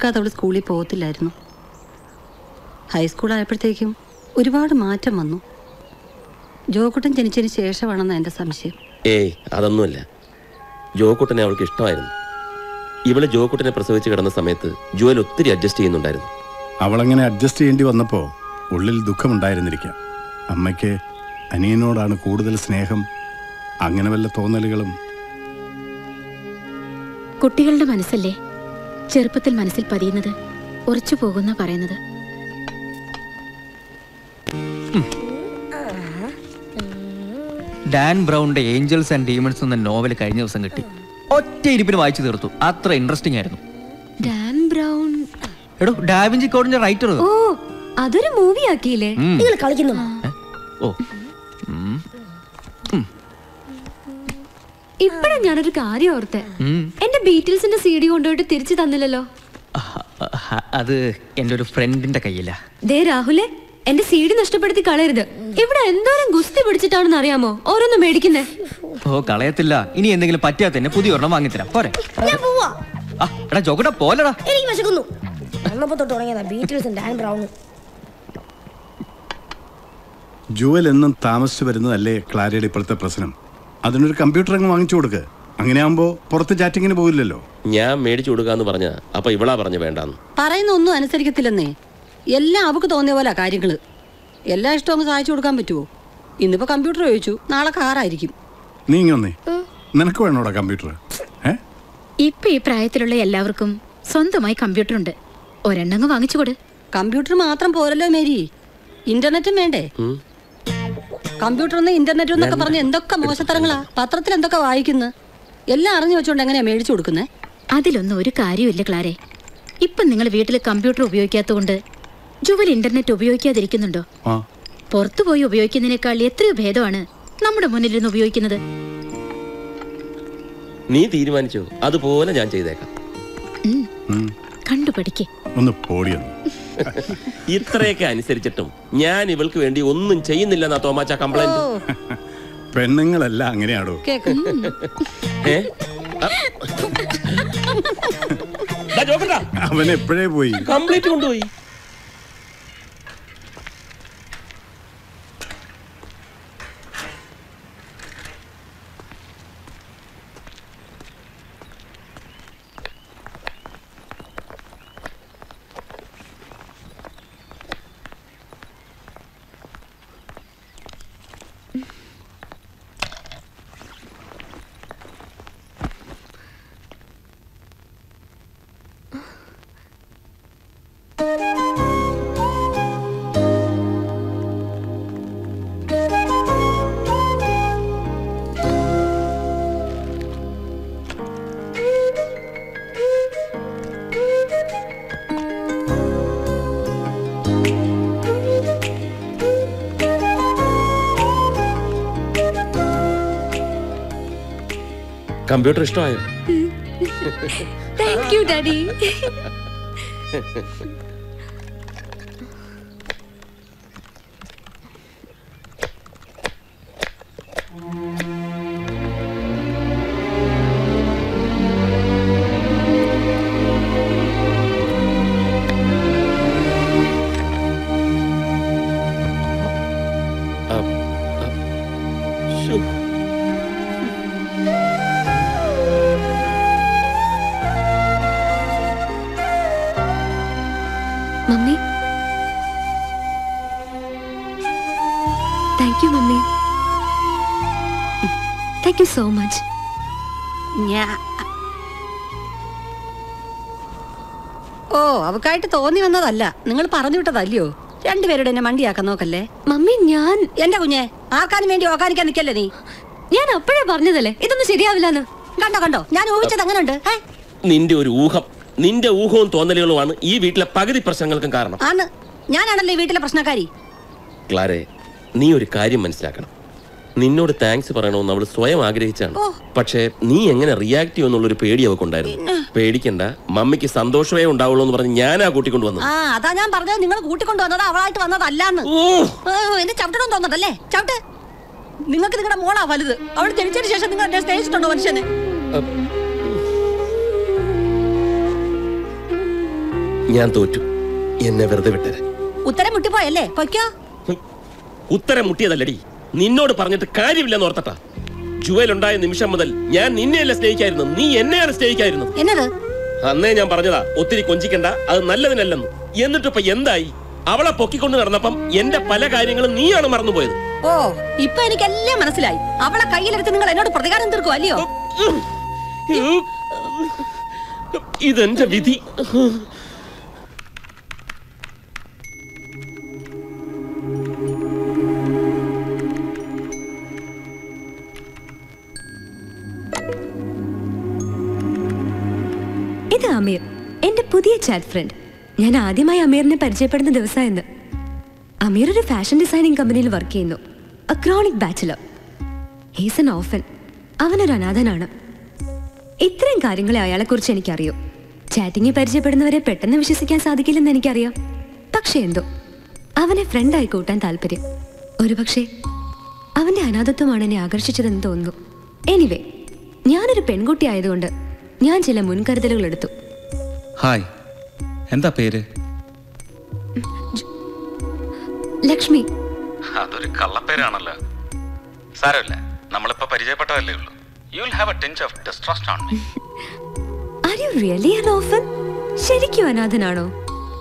ഒരുക്കാതെ അവൾ സ്കൂളിൽ പോകത്തില്ലായിരുന്നു. ഹൈസ്കൂൾ ആയപ്പോഴത്തേക്കും ഒരുപാട് മാറ്റം വന്നു. ജോക്കുട്ടൻ ജനിച്ചതിന് ശേഷമാണെന്ന് എന്റെ സംശയം. ഏയ് അതൊന്നുമല്ല. ജോക്കുട്ടനെ അവൾക്ക് ഇഷ്ടമായിരുന്നു. ഇവൾ ജോക്കുട്ടനെ പ്രസവിച്ച് കിടന്ന സമയത്ത് ജുവൽ ഒത്തിരി അഡ്ജസ്റ്റ് ചെയ്യുന്നുണ്ടായിരുന്നു. അവളങ്ങനെ അഡ്ജസ്റ്റ് ചെയ്യേണ്ടി വന്നപ്പോൾ ഉള്ളിൽ ദുഃഖമുണ്ടായിരുന്നിരിക്കാം. അമ്മയ്ക്ക് അനിയനോടാണ് കൂടുതൽ സ്നേഹം അങ്ങനെ വല്ല തോന്നലുകളും? കുട്ടികളുടെ മനസ്സല്ലേ? ചെറുപ്പത്തിൽ മനസ്സിൽ പതിയുന്നത് ഉറച്ചു പോകുന്ന പറയുന്നത്. ഡാൻ ബ്രൗണിന്റെ ഏഞ്ചൽസ് ആൻഡ് ഡീമൺസ് എന്ന നോവൽ കഴിഞ്ഞ ദിവസം കിട്ടി. ഒറ്റ ഇരിപ്പിന് വായിച്ചു തീർത്തു. അത്ര ഇൻട്രസ്റ്റിംഗ് ആയിരുന്നു. Dan Brown. എടോ ഡാവിഞ്ചി കോഡിന്റെ റൈറ്റർ ഓ അതൊരു മൂവി ആക്കിയില്ലേ? നിങ്ങൾ കളിക്കുന്നു. ഓ. ഇപ്പഴാ ഞാനൊരു കാര്യം ഓർത്തെ. എന്റെ ബീറ്റിൽസിന്റെ സി ഡി കൊണ്ടുപോയിട്ട് തിരിച്ചു തന്നില്ലല്ലോ? അത് എന്റെ ഒരു ഫ്രണ്ടിന്റെ കയ്യിലാ. ദേ രാഹുലെ എന്റെ സി ഡി നഷ്ടപ്പെടുത്തി കളയരുത്. ഇവിടെ എന്തോരം ഗുസ്തി പിടിച്ചിട്ടാണെന്ന് അറിയാമോ? ഓരോന്ന് മേടിക്കുന്നേ. ഓ കളയത്തില്ല. ഇനി എന്തെങ്കിലും പറ്റിയാ തന്നെ പുതിയ ഒരെണ്ണം വാങ്ങിത്തരാം. പോരെ. ഞാൻ പോവാ. എടാ ജോക്കട്ടാ പോലടാ. എനിക്ക് വിശക്കുന്നു. തൊട്ട് തുടങ്ങിയതാ ബീറ്റിൽസും ഡാൻ ബ്രൗണും ജുവൽ എന്നും താമസിച്ചു വരുന്നതല്ലേ ക്ലാരിയുടെ ഇപ്പോഴത്തെ പ്രശ്നം? അതിനൊരു കമ്പ്യൂട്ടർ അങ്ങ് വാങ്ങിച്ചു കൊടുക്ക്. അങ്ങനെ ആവുമ്പോ പുറത്ത് ചാറ്റിങ്ങിന് പോകില്ലല്ലോ ഞാൻ മേടിച്ചു കൊടുക്കാന്ന് പറഞ്ഞ അപ്പൊ ഇവളാ പറഞ്ഞ വേണ്ടാന്ന്. പറയുന്ന ഒന്നും അനുസരിക്കത്തില്ലെന്നേ. എല്ലാം അവക്ക് തോന്നിയ പോലെ കാര്യങ്ങൾ. എല്ലാ ഇഷ്ടവും അങ്ങ് സഹായിച്ചു കൊടുക്കാൻ പറ്റുമോ ഇന്നിപ്പോ കമ്പ്യൂട്ടർ ചോദിച്ചു നാളെ കാറായിരിക്കും നീ ഇങ്ങനെ നിനക്ക് വേണോടാ കമ്പ്യൂട്ടർ ഇപ്പൊ ഈ പ്രായത്തിലുള്ള എല്ലാവർക്കും സ്വന്തമായി കമ്പ്യൂട്ടർ ഉണ്ട്. ഒരെണ്ണങ്ങ് വാങ്ങിച്ചു കൊടു. കമ്പ്യൂട്ടർ മാത്രം പോരല്ലോ മേരി. ഇന്റർനെറ്റും വേണ്ടേ? കമ്പ്യൂട്ടർ ഒന്ന് ഇന്റർനെറ്റ് എന്നൊക്കെ പറഞ്ഞ് എന്തൊക്കെ മോശത്തരങ്ങളാ പത്രത്തിൽ എന്തൊക്കെ വായിക്കുന്നു? എല്ലാം അറിഞ്ഞു വെച്ചോണ്ട് എങ്ങനെയാ മേടിച്ചു കൊടുക്കുന്നേ? അതിലൊന്നും ഒരു കാര്യമില്ല ക്ലാരെ. ഇപ്പം നിങ്ങൾ വീട്ടിൽ കമ്പ്യൂട്ടർ ഉപയോഗിക്കാത്തതുകൊണ്ട് ജുവൽ ഇന്റർനെറ്റ് ഉപയോഗിക്കാതിരിക്കുന്നുണ്ടോ? ആ. പുറത്തു പോയി ഉപയോഗിക്കുന്നതിനേക്കാൾ എത്രയോ ഭേദമാണ് നമ്മുടെ മുന്നിലിരുന്ന് ഉപയോഗിക്കുന്നത്. നീ തീരുമാനിച്ചോ? അതുപോലെ ഞാൻ ചെയ്തേക്കാം. ഉം, കണ്ടു പഠിക്കേ ഒന്ന് പോടിയെന്ന് ഇത്രയൊക്കെ അനുസരിച്ചിട്ടും ഞാൻ ഇവൾക്ക് വേണ്ടി ഒന്നും ചെയ്യുന്നില്ലെന്നാ തോമാച്ച കംപ്ലൈന്റ് പെണ്ണുങ്ങളല്ല അങ്ങനെയാണോ അവൻ എപ്പോഴേ പോയി? കംപ്ലീറ്റ് കൊണ്ടുപോയി. കമ്പ്യൂട്ടർ ഇഷ്ടമായോ thank you daddy so much ഓ അവക്കായിട്ട് തോന്നി വന്നതല്ല. നിങ്ങൾ പറഞ്ഞു വിട്ടതല്ലയോ? രണ്ടുപേരുടെ എന്നെ മണ്ടിയാക്കാൻ നോക്കല്ലേ? മമ്മി ഞാൻ എന്റെ കുഞ്ഞെ ആർക്കാനും വേണ്ടി ഓക്കാനിക്കാൻ നിക്കല്ലേ നീ? ഞാൻ അപ്പോഴേ പറഞ്ഞതല്ലേ? ഇതൊന്നും ശരിയാവില്ലെന്ന്. കണ്ടോ കണ്ടോ ഞാൻ ഊഹിച്ചത് അങ്ങനെ ഉണ്ട് നിന്റെ ഒരു ഊഹം നിന്റെ ഊഹവും തോന്നലുകളുമാണ് ഈ വീട്ടിലെ പകുതി പ്രശ്നങ്ങൾക്കും കാരണം. ആണ്. ഞാനാണല്ലോ ഈ വീട്ടിലെ പ്രശ്നക്കാരി. ക്ലാരെ നീ ഒരു കാര്യം മനസ്സിലാക്കണം. നിന്നോട് താങ്ക്സ് പറയണമെന്ന് അവൾ സ്വയം ആഗ്രഹിച്ചാണ്. പക്ഷേ നീ എങ്ങനെ റിയാക്ട് ചെയ്യുമെന്നുള്ളൊരു പേടി അവക്കുണ്ടായിരുന്നു. പേടിക്കണ്ട. മമ്മിക്ക് സന്തോഷമേ ഉണ്ടാവുള്ളൂ എന്ന് പറഞ്ഞ് ഞാനാ കൂട്ടിക്കൊണ്ട് വന്നത്. ആ അതാ ഞാൻ പറഞ്ഞത്. നിങ്ങൾ കൂട്ടിക്കൊണ്ടു വന്നത് അവളായിട്ട് വന്നതല്ലാന്ന്. എന്നെ ചവിട്ടണം തോന്നണ്ടല്ലേ ചവിട്ട്. നിങ്ങൾക്ക് നിങ്ങളുടെ മോളാ വലുത്. അവൾ ജനിച്ചതിന് ശേഷം നിങ്ങൾ എന്നെ സ്നേഹിച്ചിട്ടുണ്ടോ മനുഷ്യനെ? ഞാൻ തോറ്റു. എന്നെ വെറുതെ വിട്ടേ ഉത്തരം മുട്ടിപ്പോയല്ലേ? പൊയ്ക്കോ. ഉത്തരം മുട്ടിയതല്ലടി. നിന്നോട് പറഞ്ഞിട്ട് കാര്യമില്ലെന്ന് ഓർത്തട്ടാ. ജുവൽ ഉണ്ടായ നിമിഷം മുതൽ ഞാൻ നിന്നെയല്ല സ്നേഹിക്കായിരുന്നു. നീ എന്നെയാണ് സ്നേഹിക്കായിരുന്നു. എന്നത്? അന്നേ ഞാൻ പറഞ്ഞതാ ഒത്തിരി കൊഞ്ചിക്കണ്ട അത് നല്ലതിനല്ലെന്ന്. എന്നിട്ടിപ്പോ എന്തായി? അവളെ പൊക്കിക്കൊണ്ട് നടന്നപ്പം എന്റെ പല കാര്യങ്ങളും നീയാണ് മറന്നുപോയത്. ഓ ഇപ്പൊ എനിക്കെല്ലാം മനസ്സിലായി. അവളെ കയ്യിലെടുത്ത് നിങ്ങൾ എന്നോട് പ്രതികാരം തീർക്കും അല്ലയോ? ഇതെന്റെ വിധി. പുതിയ ചാറ്റ് ഫ്രണ്ട് ഞാൻ ആദ്യമായി അമീറിനെ പരിചയപ്പെടുന്ന ദിവസമായിരുന്നു. അമീർ ഒരു ഫാഷൻ ഡിസൈനിങ് കമ്പനിയിൽ വർക്ക് ചെയ്യുന്നു. A chronic chronic bachelor he's an orphan അവനൊരു അനാഥനാണ്. ഇത്രയും കാര്യങ്ങളെ അയാളെക്കുറിച്ച് എനിക്കറിയൂ? ചാറ്റിങ്ങിൽ പരിചയപ്പെടുന്നവരെ പെട്ടെന്ന് വിശ്വസിക്കാൻ സാധിക്കില്ലെന്ന് എനിക്കറിയാം? പക്ഷേ എന്തോ. അവനെ ഫ്രണ്ടായി കൂട്ടാൻ താല്പര്യം. ഒരുപക്ഷെ അവന്റെ അനാഥത്വമാണ് എന്നെ ആകർഷിച്ചതെന്ന് തോന്നുന്നു. എനിവേ ഞാനൊരു പെൺകുട്ടി ആയതുകൊണ്ട് ഞാൻ ചില മുൻകരുതലുകൾ എടുത്തു ഹായ് എന്താ പേര്? ലക്ഷ്മി. അതൊരു കള്ളപ്പേരാണല്ലോ. സാരമില്ല നമ്മളിപ്പോ പരിചയപ്പെട്ടതല്ലേ ഉള്ളൂ. You will have a tinge of distrust on me are you really an orphan ശരിക്കും അനാഥനാണോ?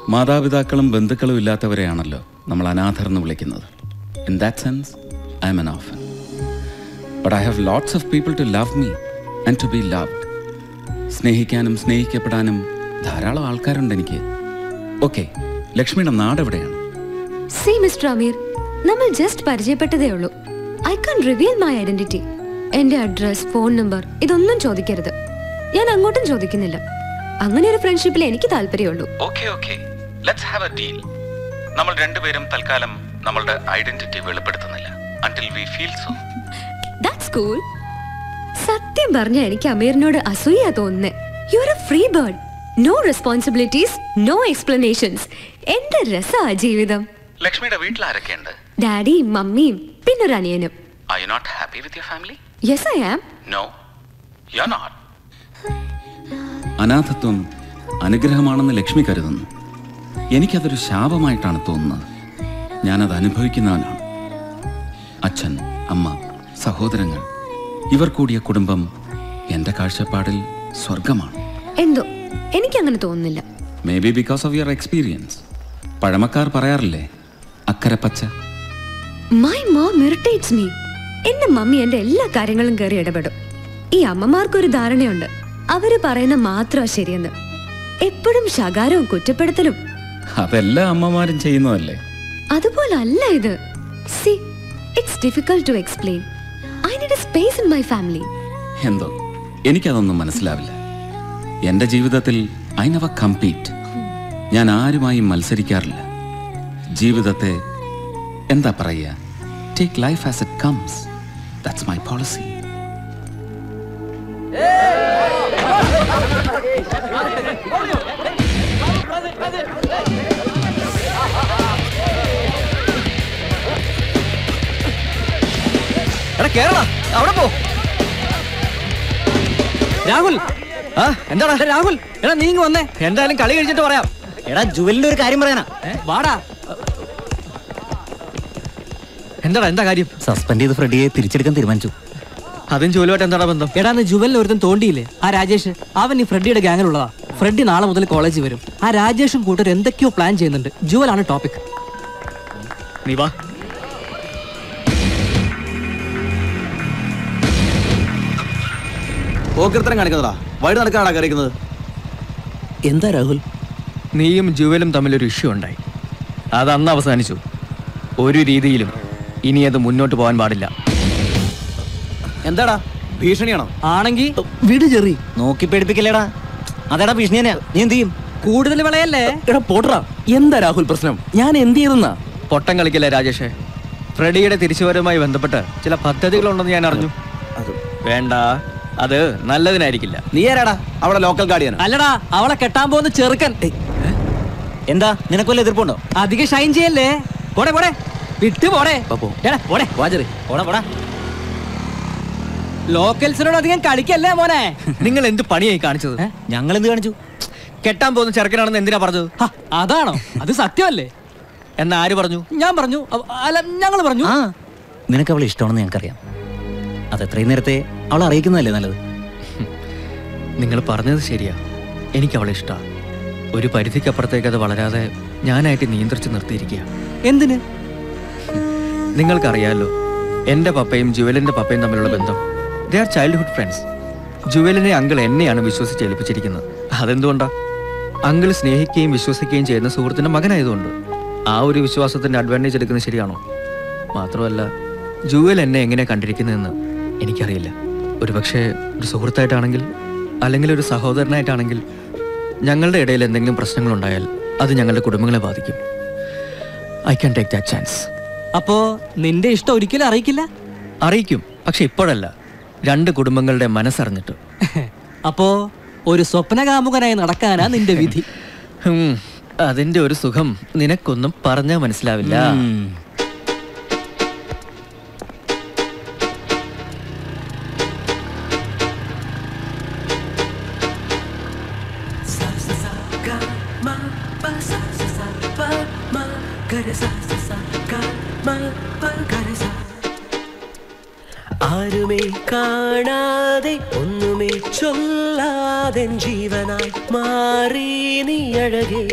മാതാപിതാക്കളും ബന്ധുക്കളും ഇല്ലാത്തവരെയാണല്ലോ നമ്മൾ അനാഥർ എന്ന് വിളിക്കുന്നത്. In that sense I'm an orphan but I have lots of people to love me and to be loved സ്നേഹിക്കാനും സ്നേഹിക്കപ്പെടാനും ധാരാളം ആൾക്കാരുണ്ട് എനിക്ക്. ഓക്കെ ലക്ഷ്മിയുടെ നാട് എവിടെയാണ്? സി മിസ്റ്റർ അമീർ നമ്മൾ ജസ്റ്റ് പരിചയപ്പെട്ടതേ ഉള്ളൂ. I can reveal my identity എന്റെ അഡ്രസ് ഫോൺ നമ്പർ ഇതൊന്നും ചോദിക്കരുത്. ഞാൻ അങ്ങോട്ടും ചോദിക്കുന്നില്ല. അങ്ങനെ ഒരു ഫ്രണ്ട്ഷിപ്പിൽ എനിക്ക് താല്പര്യമുള്ളൂ okay okay let's have a deal നമ്മൾ രണ്ടുപേരും തൽക്കാലം നമ്മളുടെ identity വെളിപ്പെടുത്തുന്നില്ല. Until we feel so that's cool സത്യം പറഞ്ഞാൽ എനിക്ക് അമീറിനോട് അസൂയ തോന്നുന്നേ. You are a free bird no responsibilities no explanations എന്റെ രസാ ജീവിതം. ലക്ഷ്മിയുടെ വീട്ടിൽ ആരൊക്കെയുണ്ട് ഡാഡിയും മമ്മിയും പിന്നെ ഒരു അനിയനും. I not happy with your family yes I am no you not അനാഥത്വം അനുഗ്രഹമാണെന്ന് ലക്ഷ്മി കരുതുന്നു. എനിക്കതൊരു ശാപമായിട്ടാണ് തോന്നുന്നത്. ഞാനത് അനുഭവിക്കുന്നവനാണ് അച്ഛൻ അമ്മ സഹോദരങ്ങൾ. ഇവർ കൂടിയ കുടുംബം എന്റെ കാഴ്ചപ്പാടിൽ സ്വർഗമാണ് എന്തോ? എനിക്കങ്ങനെ തോന്നുന്നില്ല. Maybe because of your experience പഴമക്കാർ പറയാറില്ലേ അക്കരെ പച്ച. മൈ മോം ഇറിറ്റേറ്റ്സ് മീ എന്റെ മമ്മി എന്റെ എല്ലാ കാര്യങ്ങളും കയറി ഇടപെടും. ഈ അമ്മമാർക്കൊരു ധാരണയുണ്ട്. അവർ പറയുന്ന മാത്രം ശരിയെന്ന്. എപ്പോഴും ശകാരവും കുറ്റപ്പെടുത്തലും. അതെല്ലാ അമ്മമാരും ചെയ്യുന്നതല്ലേ? അതുപോലെ അല്ല ഇത്. See it's difficult to explain I need a space in my family എന്തോ? എനിക്കതൊന്നും മനസ്സിലാവില്ല. എന്റെ ജീവിതത്തിൽ ഐ നവ കംപ്ലീറ്റ്. ഞാൻ ആരുമായും മത്സരിക്കാറില്ല. ജീവിതത്തെ എന്താ പറയുക? Take life as it comes that's my policy എടാ കേരള അവിടെ പോ. രാഹുൽ എന്താടാ? രാഹുൽ എടാ നീ ഇങ്ങ് വന്നേ. എന്തായാലും കളി കഴിച്ചിട്ട് പറയാം. എടാ ജുവലിന്റെ ഒരു കാര്യം പറയാനാ. വാടാ. എന്താടാ എന്താ കാര്യം? സസ്പെൻഡ് ചെയ്ത് ഫ്രെഡിയെ തിരിച്ചെടുക്കാൻ തീരുമാനിച്ചു. അതും ജോലിയായിട്ട് എന്താടാ ബന്ധം? എടാ ജുവലിന് ഒരുത്തൻ തോണ്ടിയില്ലേ? ആ രാജേഷ് അവൻ ഈ ഫ്രെഡിയുടെ ഗ്യാങ്ങിലുള്ളതാ ഫ്രെഡി നാളെ മുതൽ കോളേജിൽ വരും. ആ രാജേഷും കൂട്ടർ എന്തൊക്കെയോ പ്ലാൻ ചെയ്യുന്നുണ്ട്. ജുവലാണ് ടോപ്പിക്. നീ വാ. പോക്കിർത്തരം കാണിക്കുന്നതാ. വഴി നടക്കാണ് കറിയിക്കുന്നത് എന്താ രാഹുൽ? നീയും ജുവലും തമ്മിലൊരു ഇഷ്യൂ ഉണ്ടായി. അത് അന്ന് അവസാനിച്ചു. ഒരു രീതിയിലും ഇനി അത് മുന്നോട്ട് പോകാൻ പാടില്ല. എന്താടാ? ഭീഷണിയാണോ? ആണെങ്കിൽ വീട് ചെറി നോക്കി പേടിപ്പിക്കല്ലേടാ? അതെടാ ഭീഷണി തന്നെയാ. നീ എന്ത് ചെയ്യും? കൂടുതൽ വിളയല്ലേ? എടാ പോട്ടറാ എന്താ രാഹുൽ പ്രശ്നം? ഞാൻ എന്ത് ചെയ്തെന്നാ? പൊട്ടം കളിക്കല്ലേ രാജേഷേ? ഫ്രെഡിയുടെ തിരിച്ചുവരവുമായി ബന്ധപ്പെട്ട് ചില പദ്ധതികളുണ്ടെന്ന് ഞാൻ അറിഞ്ഞു. വേണ്ട. അത് നല്ലതിനായിരിക്കില്ല. നീ ആരാടാ? അവളെ ലോക്കൽ ഗാർഡിയൻ അല്ലടാ അവളെ കെട്ടാൻ പോകുന്ന ചെറുക്കൻ. എന്താ? നിനക്കൊല്ല എതിർപ്പുണ്ടോ? അധികം ഷൈൻ ചെയ്യല്ലേ? പോടെ പോടെ. വിട്ട് പോടെ. പോടെ. വാജറി പോടാ പോടാ. ലോക്കൽസിനോട് അധികം കളിക്കല്ലേ മോനെ? നിങ്ങൾ എന്ത് പണിയായി കാണിച്ചത്? ഞങ്ങൾ എന്ത് കാണിച്ചു? കെട്ടാൻ പോകുന്ന ചെറുക്കനാണെന്ന് എന്തിനാ പറഞ്ഞത്? അതാണോ? അത് സത്യമല്ലേ? എന്നാ ആര് പറഞ്ഞു? ഞാൻ പറഞ്ഞു. അല്ല ഞങ്ങൾ പറഞ്ഞു. നിനക്ക് അവളെ ഇഷ്ടമാണെന്ന് ഞങ്ങൾക്കറിയാം. അത് എത്രയും നേരത്തെ അവൾ അറിയിക്കുന്നതല്ലേ നല്ലത്? നിങ്ങൾ പറഞ്ഞത് ശരിയാ. എനിക്ക് അവളെ ഇഷ്ടമാണ് ഒരു പരിധിക്കപ്പുറത്തേക്ക് അത് വളരാതെ ഞാനായിട്ട് നിയന്ത്രിച്ച് നിർത്തിയിരിക്കുക എന്തിന്? നിങ്ങൾക്കറിയാലോ എന്റെ പപ്പയും ജുവലിന്റെ പപ്പയും തമ്മിലുള്ള ബന്ധം. ദേ ആർ ചൈൽഡ്ഹുഡ് ഫ്രണ്ട്സ് ജുവലിനെ അങ്കിൾ എന്നെയാണ് വിശ്വസിച്ച് ഏൽപ്പിച്ചിരിക്കുന്നത്. അതെന്തുകൊണ്ടാ? അങ്കിൾ സ്നേഹിക്കുകയും വിശ്വസിക്കുകയും ചെയ്യുന്ന സുഹൃത്തിന്റെ മകനായതുകൊണ്ട്. ആ ഒരു വിശ്വാസത്തിന്റെ അഡ്വാന്റേജ് എടുക്കുന്നത് ശരിയാണോ? മാത്രമല്ല ജുവൽ എന്നെ എങ്ങനെ കണ്ടിരിക്കുന്നതെന്ന് എനിക്കറിയില്ല. ഒരു പക്ഷേ ഒരു സുഹൃത്തായിട്ടാണെങ്കിൽ അല്ലെങ്കിൽ ഒരു സഹോദരനായിട്ടാണെങ്കിൽ ഞങ്ങളുടെ ഇടയിൽ എന്തെങ്കിലും പ്രശ്നങ്ങളുണ്ടായാൽ അത് ഞങ്ങളുടെ കുടുംബങ്ങളെ ബാധിക്കും. I can take that chance അപ്പോ നിന്റെ ഇഷ്ടം ഒരിക്കലും അറിയിക്കില്ല? അറിയിക്കും പക്ഷെ ഇപ്പോഴല്ല. രണ്ട് കുടുംബങ്ങളുടെ മനസ്സറിഞ്ഞിട്ട്. അപ്പോ ഒരു സ്വപ്നകാമുകനായി നടക്കാനാ നിന്റെ വിധി. അതിന്റെ ഒരു സുഖം നിനക്കൊന്നും പറഞ്ഞാൽ മനസ്സിലാവില്ല. ചൊല്ലാതെ ജീവനായി മാറി നീ അഴകേ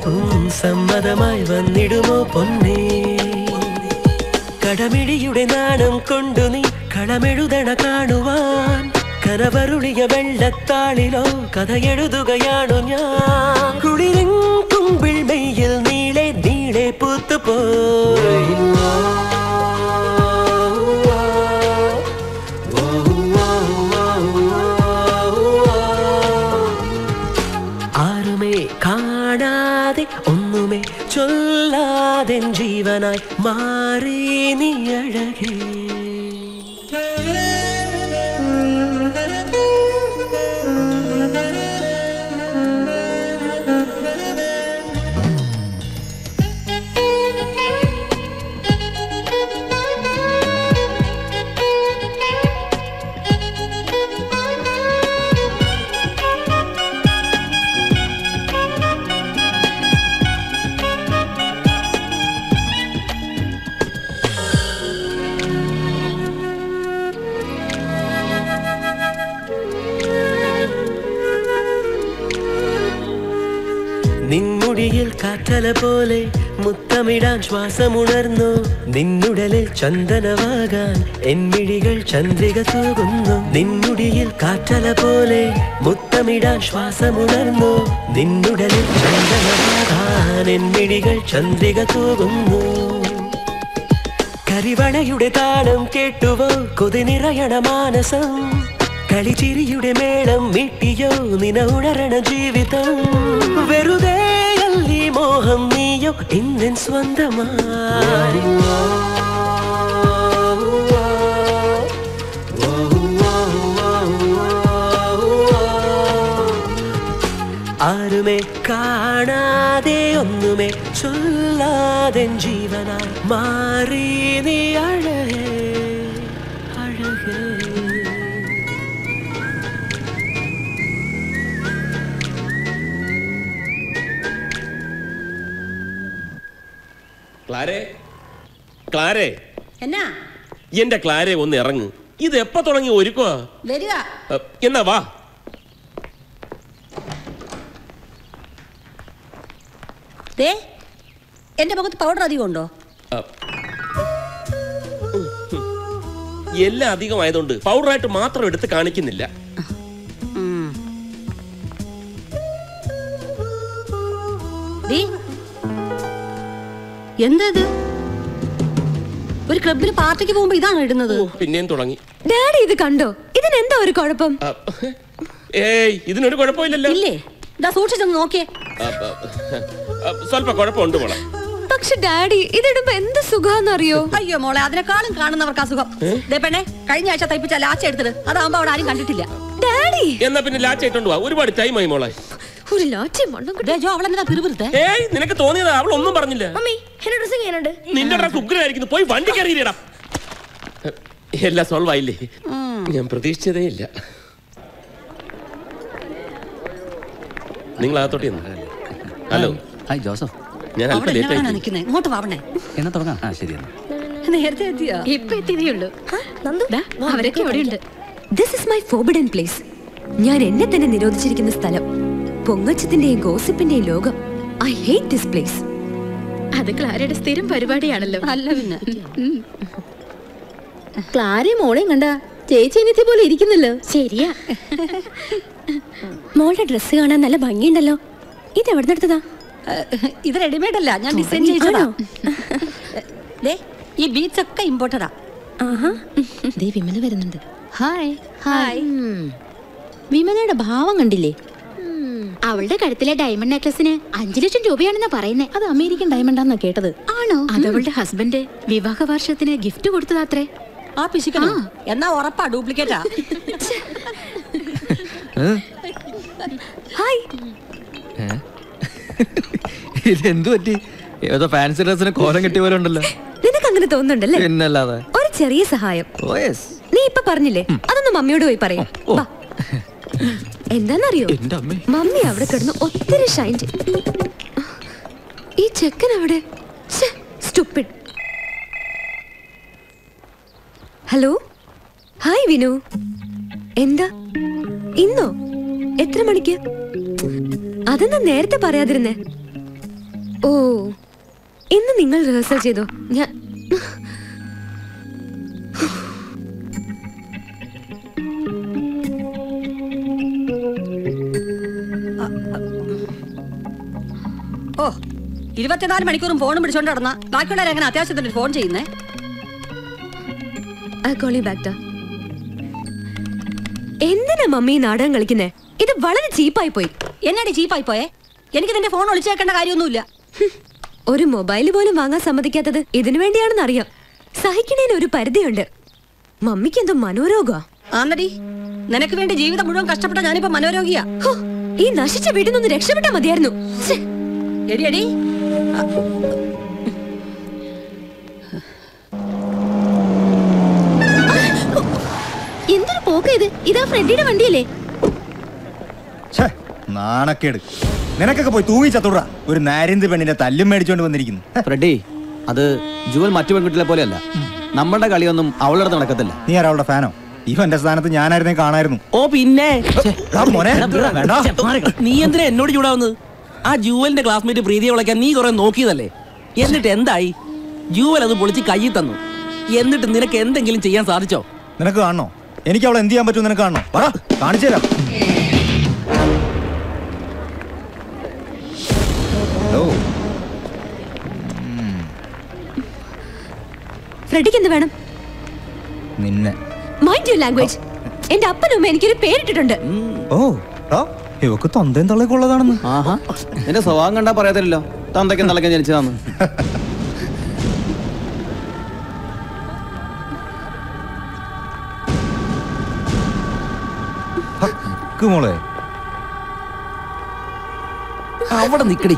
മനസ്സേകും സമ്മതമായി വന്നിടുമോ പൊന്നേ? കടമിടിയുടെ നാണം കൊണ്ടു നീ കളമെഴുതണ കാണുവാൻ. കനവരുളിയ വെള്ളത്താളിലോ കഥ എഴുതുകയാണു ഞാൻ. കുളിരും കുമ്പിൾ നീളെ നീളെ പൂത്തുപോയി. ജീവനായി ശ്വാസമുണർന്നു നിന്നുടലിൽ ചന്ദനവാകാൻ എന്മിഴികൾ ചന്ദ്രിക തൂകുന്നു. നിന്നുടിയിൽ കാറ്റല പോലെ മുത്തമിടാൻ ശ്വാസമുണർന്നു. നിന്നുടലിൽ ചന്ദനവാകാൻ എന്മിഴികൾ ചന്ദ്രിക തൂകുന്നു. കരിവണയുടെ താളം കേട്ടുവോ? കൊതിനിറയണ മാനസം. കളിചിരിയുടെ മേളം വീട്ടിയോ? നിന ഉണരണ ജീവിതം. വെറുതെ മോഹം നീയോ നീയോ ഇന്നെൻ സ്വന്തമായി. ആരുമേ കാണാതെ ഒന്നുമേ ചൊല്ലാതെ ജീവനായി മാറി നീ അഴകേ. ക്ലാരേ. എന്നാ? എന്റെ ക്ലാരേ ഒന്ന് ഇറങ്ങ്. ഇത് എപ്പോ തുടങ്ങി ഒരുക്കുവാ? വരിക എന്നാ വാ. എന്റെ മുഖത്ത് പൗഡർ അധികം ഉണ്ടോ? എല്ലാം അധികമായതുകൊണ്ട് പൗഡറായിട്ട് മാത്രം എടുത്ത് കാണിക്കുന്നില്ല. ദേ, എന്താ ഇത്? ഒരു ക്ലബിൽ പാർട്ടിക്ക് പോകുമ്പോ ഇതാണ് ഇടുന്നത്. പിന്നെയും തുടങ്ങി. ഡാഡി ഇത് കണ്ടോ? ഇതിനെന്താ ഒരു കുഴപ്പം? ഏയ് ഇതിനൊരു കുഴപ്പമില്ലല്ലോ. ഇല്ലേ? ഇതാ സൂക്ഷിച്ചൊന്ന് നോക്കിയേ. സ്വല്പ കുഴപ്പമുണ്ട് മോളെ. പക്ഷെ ഡാഡി ഇതിടുമ്പോ എന്ത് സുഖാന്നറിയോ? അയ്യോ മോളെ അതിനെക്കാളും കാണുന്നവർക്ക് അസുഖം ദേ പെണ്ണെ കഴിഞ്ഞ ആഴ്ച തയ്പ്പിച്ച ലാച്ച എടുത്തത് അതാവുമ്പോ അവിടെ ആരും കണ്ടിട്ടില്ല. ഡാഡി! എന്നാ പിന്നെ ലാച്ച ആയിട്ടുണ്ട് വാ. ഒരുപാട് ടൈമായി മോളെ. ഒരു മണ്ണും ദേ, ജോ അവളെന്താ പിറുപിറുത്തെ? ഏയ് നിനക്ക് തോന്നിയതാ അവൾ ഒന്നും പറഞ്ഞില്ല. മമ്മി എന്റെ ഡ്രസ്സിങ് ചെയ്യാനുണ്ട് നിന്റെ ഡ്രസ് ഉഗ്രനായിരിക്കുന്നു. പോയി വണ്ടി കയറിയിടാം എല്ലാം സോൾവ് ആയില്ലേ? ഞാൻ പ്രതീക്ഷിച്ചതേ ഇല്ല. നിങ്ങൾ അകത്തോട്ട് ഹലോ. Hi Joseph. ഞാൻ അല്പം ലേറ്റ് ആയി ഇങ്ങോട്ട് വാവണേ എന്നാ തുടങ്ങാം ആ ശരി നേരത്തെ എത്തിയോ? ഇപ്പൊ എത്തിയതേ ഉള്ളൂ. ദാ, അവരൊക്കെ ഇവിടെ ഉണ്ട് this is my forbidden place ഞാൻ എന്നെ തന്നെ നിരോധിച്ചിരിക്കുന്ന സ്ഥലം. പൊങ്ങച്ചത്തിന്റെയും ഗോസിപ്പിന്റെയും ലോകം. ഐ ഹേറ്റ് ദിസ് പ്ലേസ് അത് ക്ലാരയുടെ സ്ഥിരം പരിപാടിയാണല്ലോ. അല്ല പിന്നെ. ക്ലാരയും മോളെയും കണ്ട ചേച്ചി അനിയത്തെ പോലെ ഇരിക്കുന്നല്ലോ. ശരിയാ. മോളുടെ ഡ്രസ്സ് കാണാൻ നല്ല ഭംഗിയുണ്ടല്ലോ. ഇത് എവിടെ എടുത്തതാ? ഇത് റെഡിമെയ്ഡ് അല്ല. ഞാൻ ഡിസൈൻ ചെയ്തതാ. ദേ ഈ ബീച്ച് ഒക്കെ ഇമ്പോർട്ടഡാ ദേ വിമല വരുന്നുണ്ട്. ഹായ്. ഹായ്. വിമലയുടെ ഭാവം കണ്ടില്ലേ? അവളുടെ കഴുത്തിലെ ഡയമണ്ട് നെക്ലസിന് അഞ്ചു ലക്ഷം രൂപയാണെന്നാ പറയുന്നത് അത് അമേരിക്കൻ ഡയമണ്ട് ഡയമണ്ടാന്നാ കേട്ടത്. ആണോ? അത് അവളുടെ ഹസ്ബൻഡ് വിവാഹ വാർഷത്തിന് ഗിഫ്റ്റ് കൊടുത്തതാത്രേ ആ പിശുക്കണോ എന്നാ ഉറപ്പാ ഡ്യൂപ്ലിക്കേറ്റാ ഹായ്. ഇതെന്തു പറ്റി? ഏതോ ഫാൻസി ഡ്രസ്സിന് കോലം കിട്ടിയ പോലെ ഉണ്ടല്ലോ. നിനക്ക് അങ്ങനെ തോന്നുന്നുണ്ടല്ലേ? പിന്നല്ലാതെ. ഒരു ചെറിയ സഹായം. Oh yes. നീ ഇപ്പൊ പറഞ്ഞില്ലേ? അതൊന്നും മമ്മിയോട് പോയി പറയും. വാ. എന്താന്നറിയോ? മമ്മി അവിടെ കിടന്ന് ഒത്തിരി ഷൈൻ ഈ ചെക്കൻ അവിടെ സ്റ്റുപ്പിഡ് ഹലോ ഹായ് വിനു. എന്താ? ഇന്നോ? എത്ര മണിക്ക്? അതെന്താ നേരത്തെ പറയാതിരുന്നേ? ഓ ഇന്ന് നിങ്ങൾ റിഹേഴ്സൽ ചെയ്തോ? ഞാൻ ഓ ഇരുപത്തിനാല് മണിക്കൂറും ഫോണും പിടിച്ചോണ്ട് നടന്ന ബാക്കിയുള്ളവരെ എങ്ങനെ അത്യാവശ്യത്തിന് ഫോൺ ചെയ്യുന്നേ? എന്തിനാ മമ്മി നാടകം കളിക്കുന്നേ? ഇത് വളരെ ചീപ്പായി പോയി. എന്നാടി ചീപ്പായി പോയേ? എനിക്ക് നിന്റെ ഫോൺ ഒളിച്ചേക്കേണ്ട കാര്യമൊന്നുമില്ല. ഒരു മൊബൈൽ പോലും വാങ്ങാൻ സമ്മതിക്കാത്തത് ഇതിനു വേണ്ടിയാണെന്ന് അറിയാം. സഹിക്കണേന് ഒരു പരിധിയുണ്ട്. മമ്മിക്ക് എന്തോ മനോരോഗ. ആന്നടി നിനക്ക് വേണ്ടി ജീവിതം മുഴുവൻ കഷ്ടപ്പെട്ട ഞാനിപ്പോ മനോരോഗിയാ. ഈ നശിച്ച വീട്ടിൽ നിന്ന് രക്ഷപ്പെട്ടാ മതിയായിരുന്നു. എടി എടി എന്തൊരു പോക്ക ഇത്? ഇതാ ഫ്രെഡിയുടെ വണ്ടിയല്ലേ? നാണക്കേട്. നിനക്കൊക്കെ പോയി തൂങ്ങി ചത്തുട ഒരു നാരിന്ത് പെണ്ണിന്റെ തല്ലും മേടിച്ചോണ്ട് വന്നിരിക്കുന്നു. ഫ്രെഡി അത് ജുവൽ മറ്റു പെൺകുട്ടികളെ പോലെയല്ല. നമ്മളുടെ കളിയൊന്നും അവളുടെ അടുത്ത് നടക്കത്തില്ല. നീ ആരാ അവളുടെ ഫാനോ? ഇവന്റെ സ്ഥാനത്ത് ഞാനായിരുന്നേ കാണായിരുന്നു. ഓ പിന്നെ. മോനെ, വേണ്ട. നീ എന്തിനാ എന്നോട് ചൂടാവുന്നത്? ആ ജൂവലിന്റെ ക്ലാസ്മേറ്റ് പ്രീതിയെ വിളക്കാൻ നീ കുറെ നോക്കിയതല്ലേ? എന്നിട്ട് എന്തായി? ജൂവൽ അത് പൊളിച്ച് കയ്യിൽ തന്നു. എന്നിട്ട് നിനക്ക് എന്തെങ്കിലും ചെയ്യാൻ സാധിച്ചോ? നിനക്ക് കാണണോ? എനിക്ക് അവളെ എന്ത് ചെയ്യാൻ പറ്റും നിനക്ക് കാണണോ? പറ കാണിച്ചു തരാം. ഹലോ. ഫ്രെഡിക്ക് എന്ത് വേണം? നിന്നെ. മൈൻഡ് യുവർ ലാംഗ്വേജ് എന്റെ അപ്പനും അമ്മ എനിക്കൊരു പേരിട്ടിട്ടുണ്ട്. ഓ ആ. ഇവക്ക് തൊന്തയും തള്ളക്കുള്ളതാണെന്ന് ആഹാ എന്റെ സ്വഭാവം കണ്ടാ പറയാത്തില്ലല്ലോ തന്തയ്ക്കും തലയ്ക്കും ജനിച്ചതാന്ന്. മോളെ. അവിടെ നിക്കടി.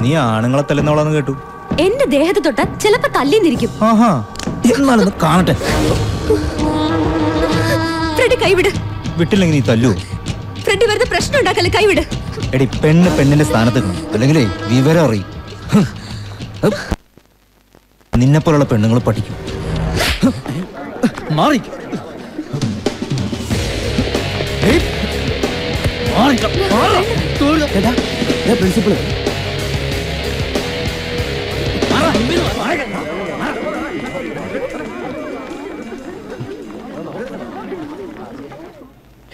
നീ ആണുങ്ങളെ തല്ലുന്നവളാന്ന് കേട്ടു. എന്റെ ദേഹത്ത് തൊട്ട ചിലപ്പോ തല്ലിന്നിരിക്കും. ആഹാ എന്നാലൊന്ന് കാണട്ടെ. കൈവിട്. വിട്ടില്ലെങ്കിൽ നീ തല്ലു. ഫ്രണ്ട് വെറുതെ പ്രശ്നം ഉണ്ടാക്കല്ലേ കൈവിട്. എടി പെണ്ണ് പെണ്ണിന്റെ സ്ഥാനത്ത് അല്ലെങ്കിലേ വിവരം അറിയും. നിന്നെ പോലുള്ള പെണ്ണുങ്ങൾ പഠിക്കും. മാറി. പ്രിൻസിപ്പിൾ.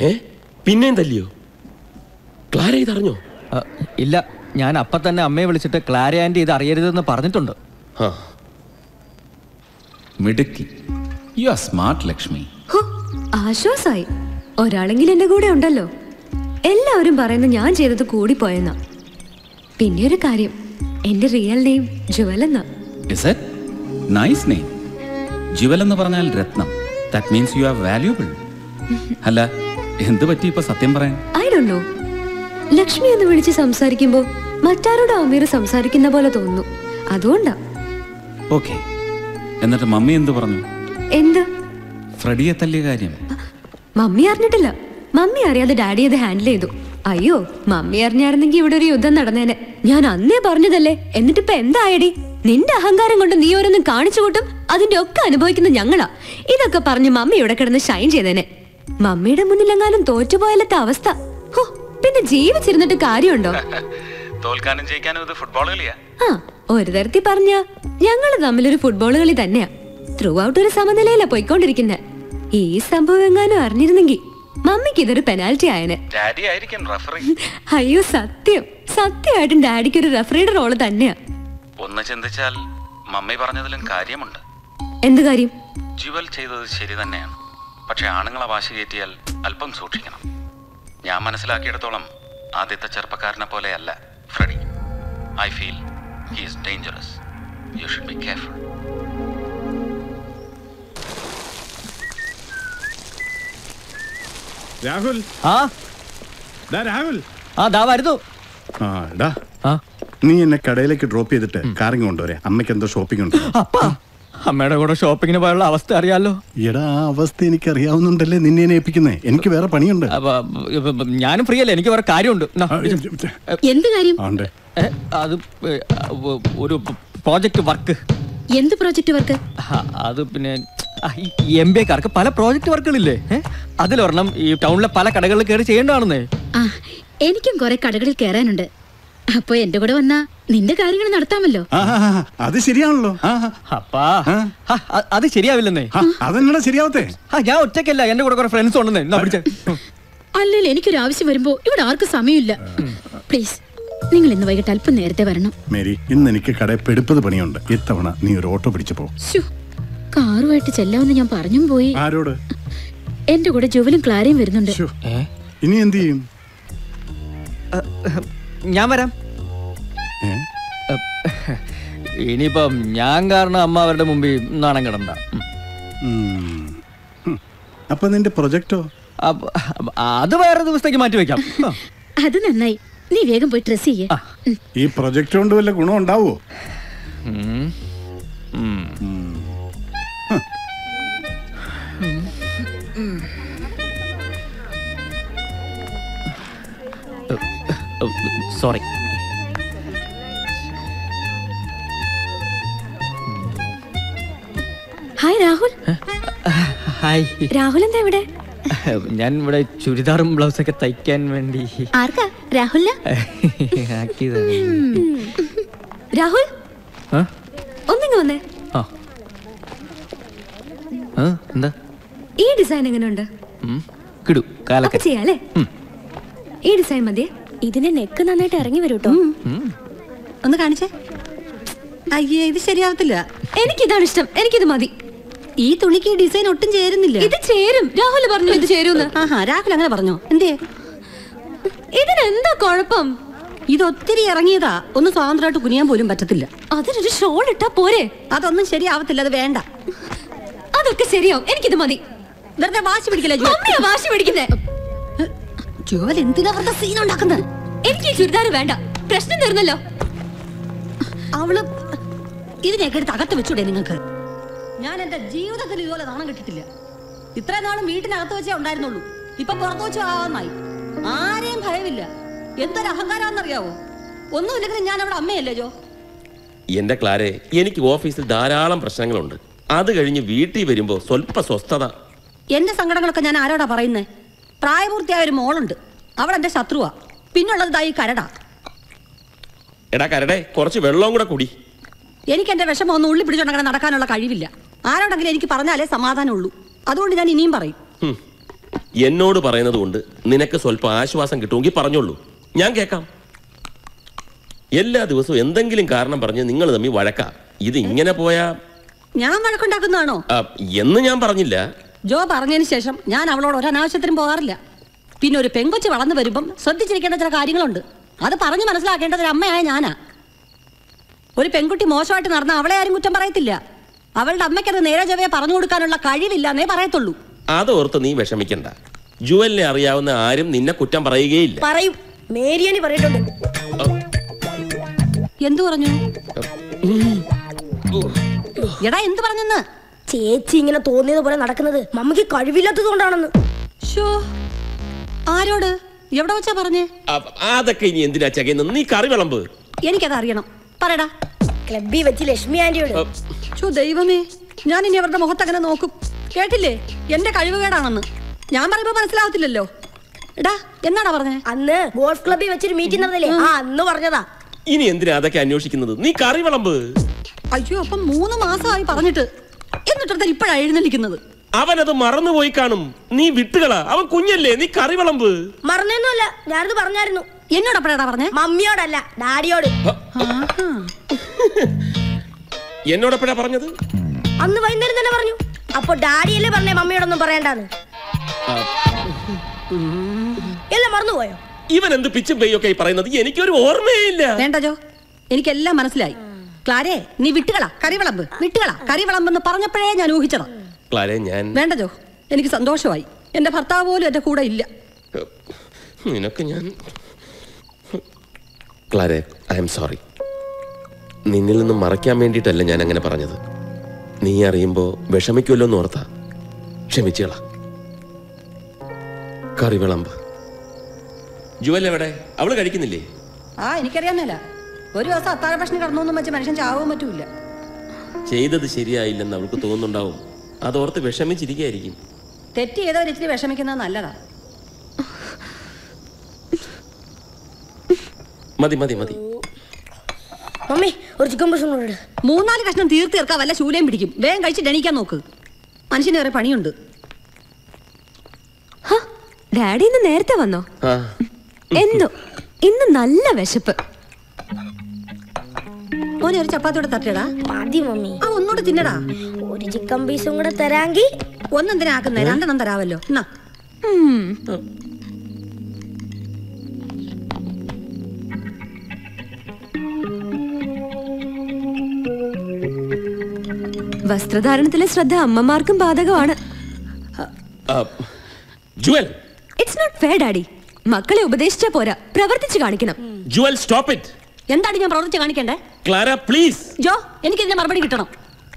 ഏ? പിന്നെയും തല്ലിയോ ക്ലാര ഇതറിഞ്ഞോ? ഇല്ല ഞാൻ അപ്പൊ തന്നെ അമ്മയെ വിളിച്ചിട്ട് ക്ലാര ആന്റി ഇത് അറിയരുതെന്ന് പറഞ്ഞിട്ടുണ്ട്. മിടുക്കി. യു ആർ സ്മാർട്ട് ലക്ഷ്മി ഹോ, ആശ്വാസായി. ഒരാളെങ്കിലും എന്റെ കൂടെ ഉണ്ടല്ലോ. എല്ലാവരും പറയുന്ന ഞാൻ ചെയ്തത് കൂടിപ്പോയെന്നാ. പിന്നെ ഒരു കാര്യം എന്റെ റിയൽ നെയിം ജുവൽ എന്നാ. Is it nice name Jewel എന്ന് പറഞ്ഞാൽ രത്നം. That means you are valuable അല്ല എന്ത് പറ്റി ഇപ്പൊ സത്യം പറയാൻ? ലക്ഷ്മി എന്ന് വിളിച്ച് സംസാരിക്കുമ്പോ മറ്റാരോട് അമീർ സംസാരിക്കുന്ന പോലെ തോന്നുന്നു. അതുകൊണ്ടാ. ഓക്കെ എന്നിട്ട് മമ്മി എന്ത് പറഞ്ഞു? എന്ത്? ഫ്രെഡിയെ തല്ലിയ കാര്യം. മമ്മി അറിഞ്ഞിട്ടില്ല. മമ്മി അറിയാതെ ഡാഡി അത് ഹാൻഡിൽ ചെയ്തു. അയ്യോ മമ്മി അറിഞ്ഞായിരുന്നെങ്കിൽ ഇവിടെ ഒരു യുദ്ധം നടന്നേനെ. ഞാൻ അന്നേ പറഞ്ഞതല്ലേ? എന്നിട്ട് ഇപ്പൊ എന്തായടി? നിന്റെ അഹങ്കാരം കൊണ്ട് നീ ഓരോന്നും കാണിച്ചു കൂട്ടും അതിന്റെ ഒക്കെ അനുഭവിക്കുന്ന ഞങ്ങളാ. ഇതൊക്കെ പറഞ്ഞ് മമ്മി ഇവിടെ കിടന്ന് ഷൈൻ ചെയ്തേനെ. മമ്മിയുടെ മുന്നിലെങ്ങാനും തോറ്റുപോയാലത്തെ അവസ്ഥ. പിന്നെ ജീവിച്ചിരുന്നിട്ട് കാര്യമുണ്ടോ? തോൽക്കാനും ജയിക്കാനും ഇത് ഫുട്ബോൾ കളിയാ. ആ ഒരു തരത്തിൽ പറഞ്ഞ ഞങ്ങൾ തമ്മിലൊരു ഫുട്ബോൾ കളി തന്നെയാ. ത്രൂ ഔട്ട് ഒരു സമനിലയിലാ പോയിക്കൊണ്ടിരിക്കുന്നത് ഈ സംഭവം എങ്ങാനും അറിഞ്ഞിരുന്നെങ്കിൽ മമ്മിക്ക് ഇതൊരു പെനാൽറ്റി ആയനെ. അയ്യോ സത്യം. സത്യമായിട്ടും ഡാഡിക്ക് ഒരു റഫറിയുടെ റോൾ തന്നെയാ. ഒന്ന് ചിന്തിച്ചാൽ മമ്മി പറഞ്ഞതിലും കാര്യമുണ്ട്. എന്ത് കാര്യം? ജുവൽ ചെയ്തത് ശരി തന്നെയാണ്. പക്ഷെ ആണുങ്ങളെ വാശി കയറ്റിയാൽ അല്പം സൂക്ഷിക്കണം. ഞാൻ മനസ്സിലാക്കിയിടത്തോളം ആദ്യത്തെ ചെറുപ്പക്കാരനെ പോലെയല്ല Freddy. I feel he is dangerous. You should be careful. Rahul. ആ? രാഹുൽ. ആ ദാ വരുന്നു. നീ എന്നെ കടയിലേക്ക് ഡ്രോപ്പ് ചെയ്തിട്ട് കാറിങ് കൊണ്ടുവരെ. അമ്മയ്ക്ക് എന്തോ ഷോപ്പിംഗ് ഉണ്ട്? അപ്പാ. അമ്മയുടെ കൂടെ ഷോപ്പിങ്ങിന് പോയുള്ള അവസ്ഥ അറിയാലോ. എടാ ആ അവസ്ഥ എനിക്ക് അറിയാവുന്നുണ്ടല്ലേ നിന്നെ ഏൽപ്പിക്കുന്നേ? എനിക്ക് വേറെ പണിയുണ്ട്. ഞാനും ഫ്രീ അല്ലേ? എനിക്ക് വേറെ കാര്യമുണ്ട്. എന്ത് കാര്യം? അത് ഒരു പ്രോജക്റ്റ് വർക്ക് എന്ത് പ്രോജക്റ്റ് വർക്ക് അത് പിന്നെ എം ബി എക്കാർക്ക് പല പ്രോജക്റ്റ് വർക്കുകളില്ലേ? അതിലൊരെണ്ണം ഈ ടൗണിലെ പല കടകളിൽ കയറി ചെയ്യേണ്ടതാണെന്നേ. ആ എനിക്കും കുറെ കടകളിൽ കയറാനുണ്ട് അപ്പൊ എന്റെ കൂടെ വന്നാ നിന്റെ കാര്യങ്ങൾ നടത്താമല്ലോ. അത് ശരിയാണല്ലോ. അപ്പാ. അത് ശരിയാവില്ലെന്നേ. അതെന്നാ ശരിയാവത്തെ? ഞാൻ ഒറ്റക്കല്ല എന്റെ കൂടെ കുറെ ഫ്രണ്ട്സ് ഉണ്ടെന്നേ. അല്ലല്ലോ എനിക്കൊരു ആവശ്യം വരുമ്പോ ഇവിടെ ആർക്കും സമയമില്ല. പ്ലീസ് നിങ്ങൾ ഇന്ന് വൈകിട്ട് അല്പം നേരത്തെ വരണം. മേരി ഇന്ന് എനിക്ക് കടയിൽ പെടുപ്പത് പണിയുണ്ട്. ഇത്തവണ നീ ഒരു ഓട്ടോ പിടിച്ചു പോ. കാറുമായിട്ട് ചെല്ലാമെന്ന് ഞാൻ പറഞ്ഞും പോയി. ആരോട്? എന്റെ കൂടെ ജുവലും ക്ലാരയും വരുന്നുണ്ട്. ഇനി എന്ത് ചെയ്യും? ഞാൻ വരാം? ഇനിയിപ്പം ഞാൻ കാരണം അമ്മ അവരുടെ മുമ്പിൽ നാണം കിടണ്ട. അപ്പൊ നിന്റെ പ്രൊജക്റ്റോ അത് വേറെ ദിവസത്തേക്ക് മാറ്റി വെക്കാം. അത് നന്നായി. നീ വേഗം പോയി ഡ്രസ് ചെയ്യേ. ഈ പ്രൊജക്ട് കൊണ്ട് വല്ല ഗുണം ഉണ്ടാവോ sorry. Hi Rahul. Hi. Rahul എന്താ ഇവിടെ? ഞാൻ ഇവിടെ ചുരിദാറും ബ്ലൗസ് ഒക്കെ തയ്ക്കാൻ വേണ്ടി. ആർക്കാ? രാഹുലിന്? രാഹുൽ? ഒന്നിങ്ങ് വന്നേ. എന്താ? ഈ ഡിസൈൻ എങ്ങനെയുണ്ട്. കിടു കാലൊക്കെ. ചെയ്യാല്ലേ ഈ ഡിസൈൻ മതിയെ. ഇതിന്റെ നെക്ക് നന്നായിട്ട് ഇറങ്ങി വരും കേട്ടോ ഒന്ന് കാണിച്ചേ. അയ്യേ ഇത് ശരിയാവത്തില്ല. എനിക്കിതാണ് ഇഷ്ടം. എനിക്കിത് മതി. ഈ തുണിക്ക് ഈ ഡിസൈൻ ഒട്ടും ചേരുന്നില്ല. ഇത് ചേരും. രാഹുൽ പറഞ്ഞു ഇത് ചേരൂന്ന്. ആഹാ രാഹുൽ അങ്ങനെ പറഞ്ഞോ. എന്തേ ഇതിനെന്താ കുഴപ്പം? ഇത് ഒത്തിരി ഇറങ്ങിയതാ. ഒന്ന് സ്വാതന്ത്ര്യമായിട്ട് കുനിയാൻ പോലും പറ്റത്തില്ല. അതിനൊരു ഷോൾ ഇട്ടാ പോരെ? അതൊന്നും ശരിയാവത്തില്ല അത് വേണ്ട. അതൊക്കെ ശരിയാവും. എനിക്കിത് മതി. വെറുതെ വാശി പിടിക്കില്ല വാശി പിടിക്കുന്നേ. ജോൽ എന്തിനാ അവരുടെ സീൻ ഉണ്ടാക്കുന്നത്? എനിക്ക് ഈ ചുരിദാർ വേണ്ട. പ്രശ്നം തീർന്നല്ലോ. അവൾ ഇതിനെയൊക്കെ എടുത്ത് അകത്ത് വെച്ചൂടെ നിങ്ങൾക്ക്? ഞാൻ എന്റെ ജീവിതത്തിൽ ഇതുപോലെ നാണം കിട്ടിട്ടില്ല. ഇത്രയും നാളും വീട്ടിനകത്ത് വെച്ചേ ഉണ്ടായിരുന്നുള്ളൂ. ഇപ്പൊ പുറത്തു വെച്ചു ആവാന്നായി ആരെയും ഭയമില്ല. എന്തൊരു അഹങ്കാരാന്നറിയാവോ ഒന്നുമില്ലെങ്കിലും ഞാൻ അവിടെ അമ്മയല്ലേ ജോ? എന്റെ ക്ലാരെ എനിക്ക് ഓഫീസിൽ ധാരാളം പ്രശ്നങ്ങളുണ്ട്. അത് കഴിഞ്ഞ് വീട്ടിൽ വരുമ്പോ സ്വല്പ സ്വസ്ഥത. എന്റെ സങ്കടങ്ങളൊക്കെ ഞാൻ ആരോടാ പറയുന്നേ? പ്രായപൂർത്തിയായ ഒരു മോളുണ്ട്. അവൾ എന്റെ ശത്രുവാ. പിന്നുള്ളത് കരട ഈ കരടാ. എടാ കരടെ കുറച്ച് വെള്ളവും കൂടെ കുടി. എനിക്ക് എന്റെ വിഷമം ഒന്ന് ഉള്ളി പിടിച്ചോണ്ടങ്ങനെ നടക്കാനുള്ള കഴിവില്ല. ആരോടെങ്കിലും എനിക്ക് പറഞ്ഞാലേ സമാധാനമുള്ളൂ. അതുകൊണ്ട് ഞാൻ ഇനിയും പറയും. എന്നോട് പറയുന്നത് കൊണ്ട് നിനക്ക് സ്വല്പം ആശ്വാസം കിട്ടുമെങ്കിൽ പറഞ്ഞോളൂ. ഞാൻ കേക്കാം എല്ലാ ദിവസവും എന്തെങ്കിലും കാരണം പറഞ്ഞ് നിങ്ങൾ തമ്മിൽ വഴക്കാം. ഇത് ഇങ്ങനെ പോയാ ഞാൻ വഴക്കുണ്ടാക്കുന്നതാണോ? എന്ന് ഞാൻ പറഞ്ഞില്ല. ജോ പറഞ്ഞതിന് ശേഷം ഞാൻ അവളോട് ഒരനാവശ്യത്തിനും പോകാറില്ല. പിന്നെ ഒരു പെങ്കൊച്ച് വളർന്നു വരുമ്പം ശ്രദ്ധിച്ചിരിക്കേണ്ട ചില കാര്യങ്ങളുണ്ട്. അത് പറഞ്ഞു മനസ്സിലാക്കേണ്ടത് ഒരു അമ്മയായ ഞാനാ. ഒരു പെൺകുട്ടി മോശമായിട്ട് നടന്ന അവളെ ആരും കുറ്റം പറയത്തില്ല. അവളുടെ അമ്മയ്ക്കത് നേരെ ചൊവ്വയെ പറഞ്ഞു കൊടുക്കാനുള്ള കഴിവില്ല എന്നേ പറയത്തുള്ളൂ. അതോർത്ത് നീ വിഷമിക്കണ്ട. ജുവലിനെ അറിയാവുന്ന ആരും നിന്നെ കുറ്റം പറയുകയില്ല. പറയും. മേരിയനി എന്തു പറഞ്ഞു? എടാ എന്ത് പറഞ്ഞെന്ന്? ചേച്ചി ഇങ്ങനെ തോന്നിയത് പോലെ നടക്കുന്നത് മമ്മക്ക് കഴിവില്ലാത്തത് കൊണ്ടാണെന്ന്. ഷോ ആരോട്? എവിടെ വെച്ചാ പറഞ്ഞേ? അതൊക്കെ ഇനി എന്തിനാ ചകയുന്നത് നീ കറി വിളമ്പ്. എനിക്കത് അറിയണം. പറയടാ. ക്ലബിൽ വെച്ച് ലക്ഷ്മി ആന്റിയോട്. ഷോ ദൈവമേ ഞാൻ ഇനി അവരുടെ മുഖത്ത് അങ്ങനെ നോക്കും. കേട്ടില്ലേ? എന്റെ കഴിവുകേടാണെന്ന് ഞാൻ പറയുമ്പോ മനസ്സിലാവത്തില്ലല്ലോ. എടാ എന്നാടാ പറഞ്ഞേ? അന്ന് ഗോൾഫ് ക്ലബിൽ വെച്ചൊരു മീറ്റിംഗ് നടന്നില്ലേ? ആ അന്ന് പറഞ്ഞതാ. ഇനി എന്തിനാ അതൊക്കെ അന്വേഷിക്കുന്നത്? നീ കറി വിളമ്പ്. അയ്യോ അപ്പൊ മൂന്ന് മാസമായി പറഞ്ഞിട്ട്. എന്നിട്ട് ഇപ്പോഴാ എഴുന്നള്ളിക്കുന്നത്? അവനത് മറന്നുപോയി കാണും. നീ വിട്ടുകള. അവൻ കുഞ്ഞല്ലേ നീ കറി വിളമ്പ് മറന്നൊന്നുമല്ല ഞാനത് പറഞ്ഞായിരുന്നു. എന്നോട് എപ്പോഴാ പറഞ്ഞേ? മമ്മിയോടല്ല ഡാഡിയോട്. എന്നോടപ്പഴാ പറഞ്ഞത്? അന്ന് വൈകുന്നേരം തന്നെ പറഞ്ഞു. അപ്പൊ ഡാഡിയല്ലേ പറഞ്ഞേ മമ്മിയോടൊന്നും പറയണ്ടാന്ന്? എല്ലാം മറന്നുപോയോ? ഇവൻ എന്ത് പിച്ചും പെയ്യൊക്കെ പറയുന്നത്? എനിക്കൊരു ഓർമ്മയില്ല. വേണ്ട ജോ. എനിക്കെല്ലാം മനസ്സിലായി. ക്ലാരേ നീ വിട്ടുകളാ കറിവിളമ്പ് വിട്ടുകളാ കറിവിളമ്പെന്ന് പറഞ്ഞപ്പോഴേ ഞാൻ ഊഹിച്ചതാ. ക്ലാരെ ഞാൻ വേണ്ട ജോ എനിക്ക് സന്തോഷമായി. എന്റെ ഭർത്താവ് പോലും എന്റെ കൂടെ ഇല്ല. നിനക്ക് ഞാൻ ക്ലാരെ ഐ എം സോറി. നിന്നിൽ നിന്നും മറയ്ക്കാൻ വേണ്ടിയിട്ടല്ല ഞാൻ അങ്ങനെ പറഞ്ഞത്. നീ അറിയുമ്പോൾ വിഷമിക്കുമല്ലോ എന്ന് ഓർത്താ. ക്ഷമിച്ചുകള കറി വിളമ്പ് ജുവൽ എവിടെ? അവൾ കഴിക്കുന്നില്ലേ? ആ എനിക്കറിയാൻ മേല. ഒരു ദിവസം അത്താഴ ഭക്ഷണം കിടന്നു വെച്ച് മനുഷ്യൻ ചാവും പറ്റൂല ചെയ്തത് ശരിയായില്ലെന്ന് അവൾക്ക് തോന്നുന്നുണ്ടാവും. അതോർത്ത് വിഷമിച്ചിരിക്കും തെറ്റ് ചെയ്തവർ ഇച്ചിരി വിഷമിക്കുന്നത് നല്ലതാ. മതി മതി മതി. മമ്മി ഒരു ചിക്കൻ കൂടെ മൂന്നാൽ കഷ്ണം തീർത്ത് തീർക്കാൻ വല്ല ശൂലയും പിടിക്കും. വേഗം കഴിച്ച് എണീക്കാൻ നോക്ക്. മനുഷ്യന് വേറെ പണിയുണ്ട്. ഡാഡി ഇന്ന് നേരത്തെ വന്നോ? എന്തോ? ഇന്ന് നല്ല വിശപ്പ്. മോനെ ഒരു ചപ്പാത്തിയോടെ തട്ടടാ. മതി മമ്മി. ആ ഒന്നുകൂടെ തിന്നടാ. ഒരു ചിക്കൻ പീസും കൂടെ തരാങ്കി. ഒന്നെന്തിനാ ആക്കുന്നേ? രണ്ടെണ്ണം തരാവല്ലോ. എന്നാ. വസ്ത്രധാരണത്തിലെ ശ്രദ്ധ അമ്മമാർക്കും ബാധകമാണ്. ആ, Jewel. It's not fair daddy മക്കളെ ഉപദേശിച്ച പോരാ. പ്രവർത്തിച്ചു കാണിക്കണം. Jewel stop it. എന്താണ് ഞാൻ പ്രവർത്തിച്ച് കാണിക്കണ്ടേ? ക്ലാര പ്ലീസ് ജോ എനിക്ക് ഇതിന്റെ മറുപടി കിട്ടണം.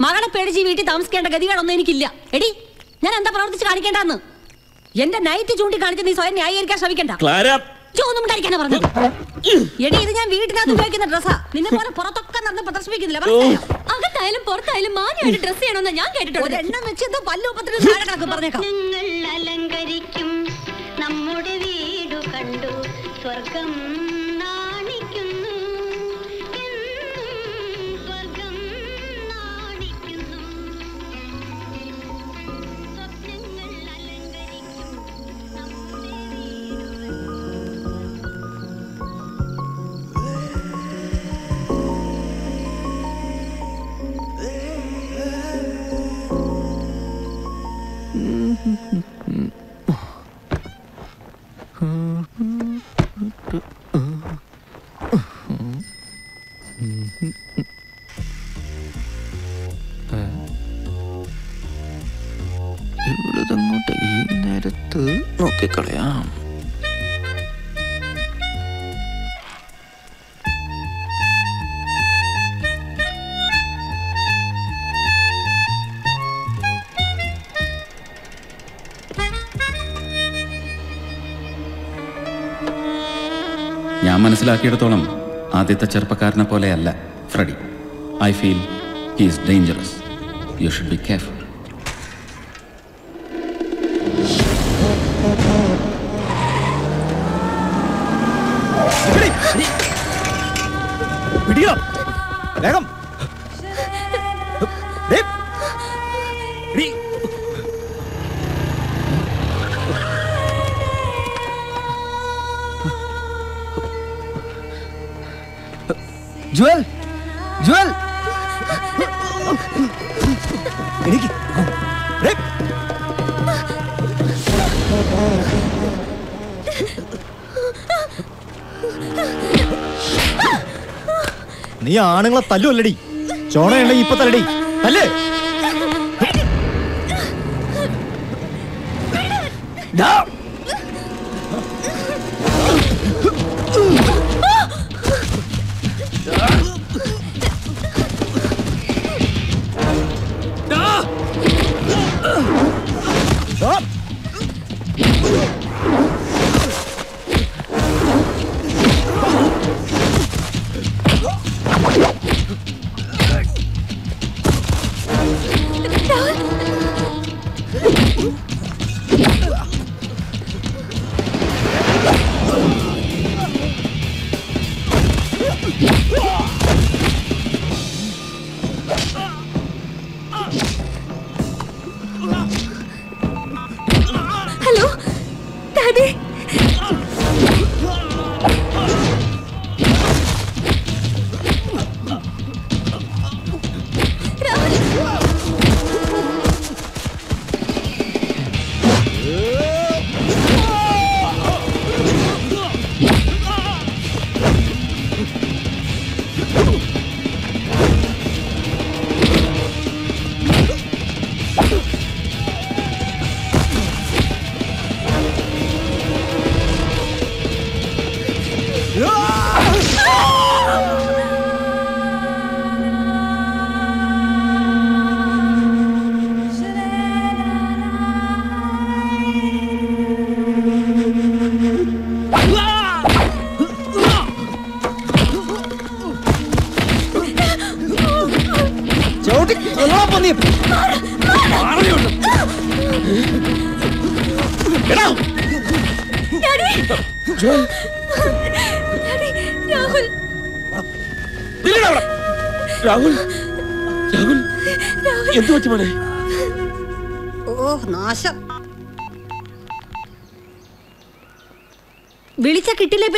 മകളെ പേടിച്ച് വീട്ടിൽ താമസിക്കേണ്ട ഗതികളൊന്നും എനിക്കില്ല. എടി ഞാൻ എന്താ പ്രവർത്തിച്ച് കാണിക്കേണ്ടെന്ന് എന്റെ നൈറ്റ് ചൂണ്ടി കാണിച്ച് നീ സ്വയം ന്യായീകരിക്കാൻ ശ്രമിക്കണ്ട. ക്ലാര. ജോ ഒന്നും കഴിക്കാനാ പറഞ്ഞത്. എടി ഇത് ഞാൻ വീട്ടിനകത്ത് ഉപയോഗിക്കുന്ന ഡ്രസ്സാ. നിന്നെ പോലെ പുറത്തൊക്കെ നടന്ന് പ്രദർശിപ്പിക്കുന്നില്ല അകത്തായാലും പുറത്തായാലും മാന്യമായിട്ട് ഡ്രസ് ചെയ്യണമെന്ന് ഞാൻ കേട്ടിട്ടുണ്ട്. എണ്ണം വെച്ച് എന്തോ പല്ലുപ്പത്തിന് താഴെ പറഞ്ഞേക്കാം. ഞങ്ങൾ അലങ്കരിക്കും. നമ്മുടെ വീടു കണ്ടു. സ്വർഗം ഇവിടുതങ്ങോട്ട് ഈ നേരത്ത് നോക്കിക്കളയാം. മനസ്സിലാക്കിയിടത്തോളം ആദ്യത്തെ ചെറുപ്പക്കാരനെ പോലെയല്ല Freddy. I feel he is dangerous you should be careful. പിടിയോ നീ ആണുങ്ങളെ തല്ലുമല്ലടി ചോണയുണ്ടെങ്കിൽ ഇപ്പൊ തല്ലടി. തല്ലേ.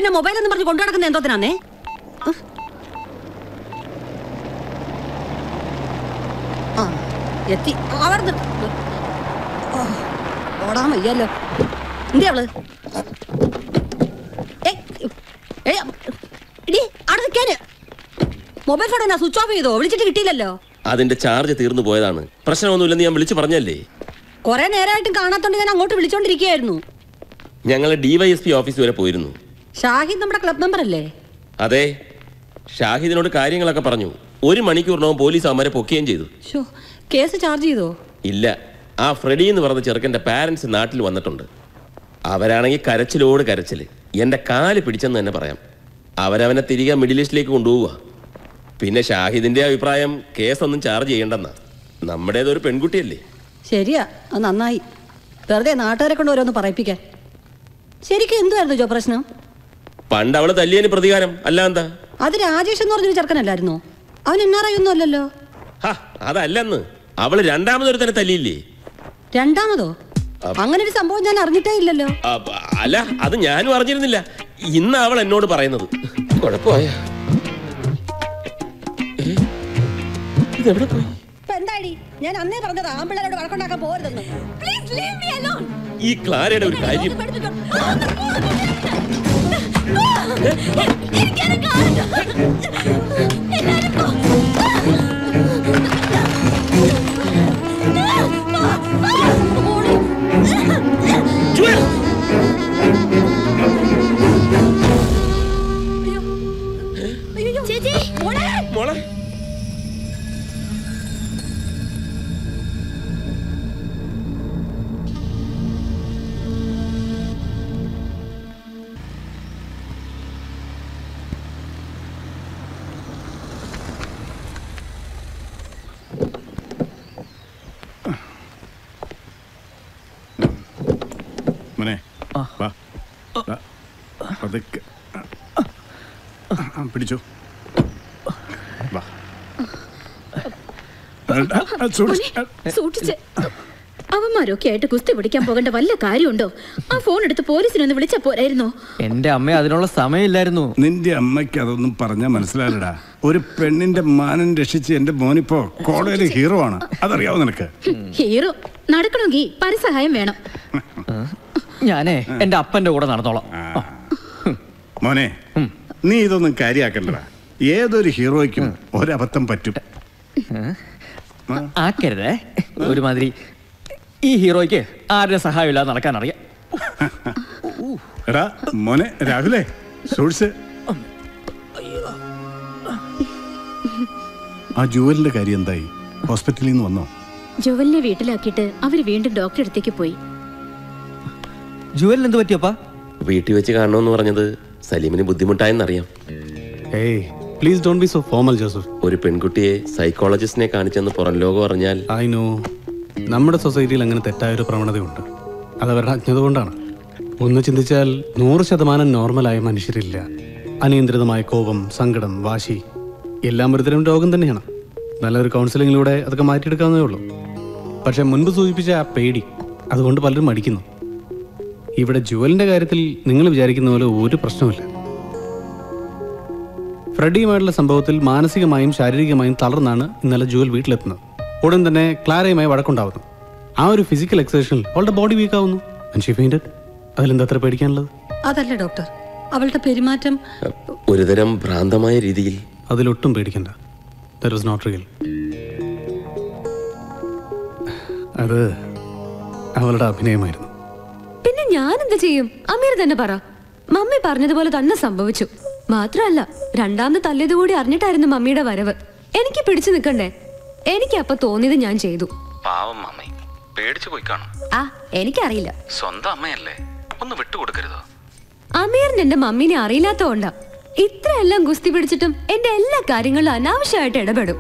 പിന്നെ മൊബൈൽ എന്ന് പറഞ്ഞ് കൊണ്ടു നടക്കുന്ന എന്തോത്തിനാന്നേ എത്തി. അവിടെ ഓടാൻ വയ്യല്ലോ എന്തേ അവൾ? മൊബൈൽ ഫോൺ എന്നാ സ്വിച്ച് ഓഫ് ചെയ്തോ? വിളിച്ചിട്ട് കിട്ടിയില്ലല്ലോ. അതിന്റെ ചാർജ് തീർന്നു പോയതാണ്. പ്രശ്നമൊന്നുമില്ലെന്ന് ഞാൻ വിളിച്ചു പറഞ്ഞല്ലേ കൊറേ നേരമായിട്ടും കാണാത്തോണ്ട് ഞാൻ അങ്ങോട്ട് വിളിച്ചോണ്ടിരിക്കുകയായിരുന്നു. ഞങ്ങൾ ഡിവൈഎസ്പി ഓഫീസ് വരെ പോയിരുന്നു. ഷാഹിദ് നമ്മുടെ ക്ലബ് മെമ്പർ അല്ലേ? അതെ. ഷാഹിദിനോട് കാര്യങ്ങളൊക്കെ പറഞ്ഞു. ഒരു മണിക്കൂറിനകം പോലീസ് അവന്മാരെ പൊക്കുകയും ചെയ്തു. കേസ് ചാർജ് ചെയ്തോ? ഇല്ല. ആ ഫ്രെഡി എന്ന് പറഞ്ഞ ചെറുക്കന്റെ പാരൻസ് നാട്ടിൽ വന്നിട്ടുണ്ട്. അവരാണെങ്കിൽ കരച്ചിലോട് കരച്ചിൽ. എന്റെ കാൽ പിടിച്ചെന്ന് തന്നെ പറയാം. അവരവനെ തിരികെ മിഡിൽ ഈസ്റ്റിലേക്ക് കൊണ്ടുപോവുക. പിന്നെ ഷാഹിദിന്റെ അഭിപ്രായം കേസൊന്നും ചാർജ് ചെയ്യണ്ടെന്നാ. നമ്മുടേതൊരു പെൺകുട്ടിയല്ലേ. ശരിയാ അത് നന്നായി. വെറുതെ നാട്ടുകാരെ കൊണ്ട് ഓരോന്ന് പറയിപ്പിക്കാൻ. ശരിക്കും എന്തുവായിരുന്നു ജോ പ്രശ്നം പണ്ട് അവൾ തല്ലിയതിന് പ്രതികാരം. അല്ല എന്താ? അത് രാജേഷ് എന്ന് പറഞ്ഞൊരു ചെറുക്കനല്ലായിരുന്നോ? അവൻ എന്നാറ ഒന്നും അല്ലല്ലോ. അതല്ലെന്ന്. അവൾ രണ്ടാമതൊരു തന്നെ തല്ലിയില്ലേ? രണ്ടാമതോ? അങ്ങനെ ഒരു സംഭവം ഞാൻ അറിഞ്ഞിട്ടേ ഇല്ലല്ലോ. അല്ല അത് ഞാനും അറിഞ്ഞിരുന്നില്ല. ഇന്ന് അവൾ എന്നോട് പറയുന്നത്. കുഴപ്പമായ? ഇതെവിടെ പോയി? എന്താടി? ഞാൻ അന്നേ പറഞ്ഞത് ആമ്പിള്ളേരോട് വഴക്കുണ്ടാക്കാൻ പോരുതെന്ന്. പ്ലീസ് ലീവ് മീ അലോൺ ഈ ക്ലാരയുടെ ഒരു കാര്യം ചേച്ചി സൂക്ഷിച്ച്. അവന്മാരൊക്കെ ആയിട്ട് കുസ്തി പിടിക്കാൻ പോകേണ്ട വല്ല കാര്യമുണ്ടോ? ആ ഫോൺ എടുത്ത് പോലീസിനൊന്ന് വിളിച്ച പോരായിരുന്നോ? എന്റെ അമ്മ അതിനുള്ള സമയമില്ലായിരുന്നു. നിന്റെ അമ്മയ്ക്ക് അതൊന്നും പറഞ്ഞാ മനസ്സിലാവില്ലടാ ഒരു പെണ്ണിന്റെ മാനം രക്ഷിച്ച് എന്റെ മോനിപ്പോ കോളേജിലെ ഹീറോ ആണ്. അതറിയാവോ നിനക്ക്? ഹീറോ നടക്കണമെങ്കിൽ പരസഹായം വേണം. ഞാനേ എന്റെ അപ്പന്റെ കൂടെ നടന്നോളാം. മോനെ നീ ഇതൊന്നും കാര്യാക്കണ്ടടാ. ഏതൊരു ഹീറോയ്ക്കും ഒരബദ്ധം പറ്റും. ആക്കരുതേ. ഒരുമാതിരി ഈ ഹീറോയ്ക്ക് ആരുടെ സഹായമില്ലാതെ നടക്കാൻ അറിയാം എടാ മോനെ രാഹുലേ സൂക്ഷിച്ച്. ആ ജുവലിന്റെ കാര്യം എന്തായി? ഹോസ്പിറ്റലിൽ നിന്ന് വന്നോ? ജോവലിനെ വീട്ടിലാക്കിയിട്ട് അവർ വീണ്ടും ഡോക്ടറെ അടുത്തേക്ക് പോയി. ജുവലിന് എന്ത് പറ്റിയപ്പാ? വീട്ടിൽ വെച്ച് കാണണമെന്ന് പറഞ്ഞത് സലീമിന് ബുദ്ധിമുട്ടായെന്നറിയാം. ഏയ് please don't be so formal Joseph ഒരു പെൺകുട്ടിയെ സൈക്കോളജിസ്റ്റിനെ കാണിച്ചെന്ന് പുറം ലോകം അറിഞ്ഞാൽ ഐ നോ നമ്മുടെ സൊസൈറ്റിയിൽ അങ്ങനെ തെറ്റായ ഒരു പ്രവണതയുണ്ട്. അത് അവരുടെ അജ്ഞത കൊണ്ടാണ്. ഒന്ന് ചിന്തിച്ചാൽ നൂറ് ശതമാനം നോർമലായ മനുഷ്യരില്ല. അനിയന്ത്രിതമായ കോപം സങ്കടം വാശി എല്ലാം ഒരുതരം രോഗം തന്നെയാണ്. നല്ലൊരു കൗൺസിലിങ്ങിലൂടെ അതൊക്കെ മാറ്റിയെടുക്കാവുന്നേ ഉള്ളൂ. പക്ഷെ മുൻപ് സൂചിപ്പിച്ച ആ പേടി അതുകൊണ്ട് പലരും മടിക്കുന്നു. ഇവിടെ ജുവലിന്റെ കാര്യത്തിൽ നിങ്ങൾ വിചാരിക്കുന്ന പോലെ ഒരു പ്രശ്നമില്ല ഫ്രെഡിയുമായിട്ടുള്ള സംഭവത്തിൽ മാനസികമായും ശാരീരികമായും തളർന്നാണ് ഇന്നലെ ജുവൽ വീട്ടിലെത്തുന്നത്. ഉടൻ തന്നെ ക്ലാരയുമായി വഴക്കുണ്ടാവുന്നു. ആ ഒരു ഫിസിക്കൽ എക്സസൈഷനിൽ അവളുടെ ബോഡി വീക്ക് ആവുന്നു. അതിലെന്താ അത്ര പേടിക്കാനുള്ളത്? അതല്ല ഡോക്ടർ അവളുടെ പെരുമാറ്റം ഒരുതരം ഭ്രാന്തമായ രീതിയിൽ. അതിലൊട്ടും പേടിക്കണ്ട. ദറ്റ് വാസ് നോട്ട് റിയൽ അത് അവളുടെ അഭിനയമായിരുന്നു. പിന്നെ ഞാൻ എന്ത് ചെയ്യും? അമീർ തന്നെ പറ. മമ്മി പറഞ്ഞതുപോലെ തന്നെ സംഭവിച്ചു. മാത്രമല്ല രണ്ടാമത് തല്ലിയത് കൂടി അറിഞ്ഞിട്ടായിരുന്നു മമ്മിയുടെ വരവ്. എനിക്ക് പിടിച്ചു നിൽക്കണ്ടേ? എനിക്ക് അപ്പൊ തോന്നിയത് ഞാൻ ചെയ്തു. പാവം അമ്മേ പേടിച്ചു പോയി കാണും. ആ എനിക്കറിയില്ല. സ്വന്തം അമ്മയല്ലേ? ഒന്ന് വിട്ടുകൊടുക്കരുതോ അമീറിന് എന്റെ മമ്മീനെ അറിയില്ലാത്തോണ്ടാ. ഇത്രയെല്ലാം ഗുസ്തി പിടിച്ചിട്ടും എന്റെ എല്ലാ കാര്യങ്ങളും അനാവശ്യമായിട്ട് ഇടപെടും.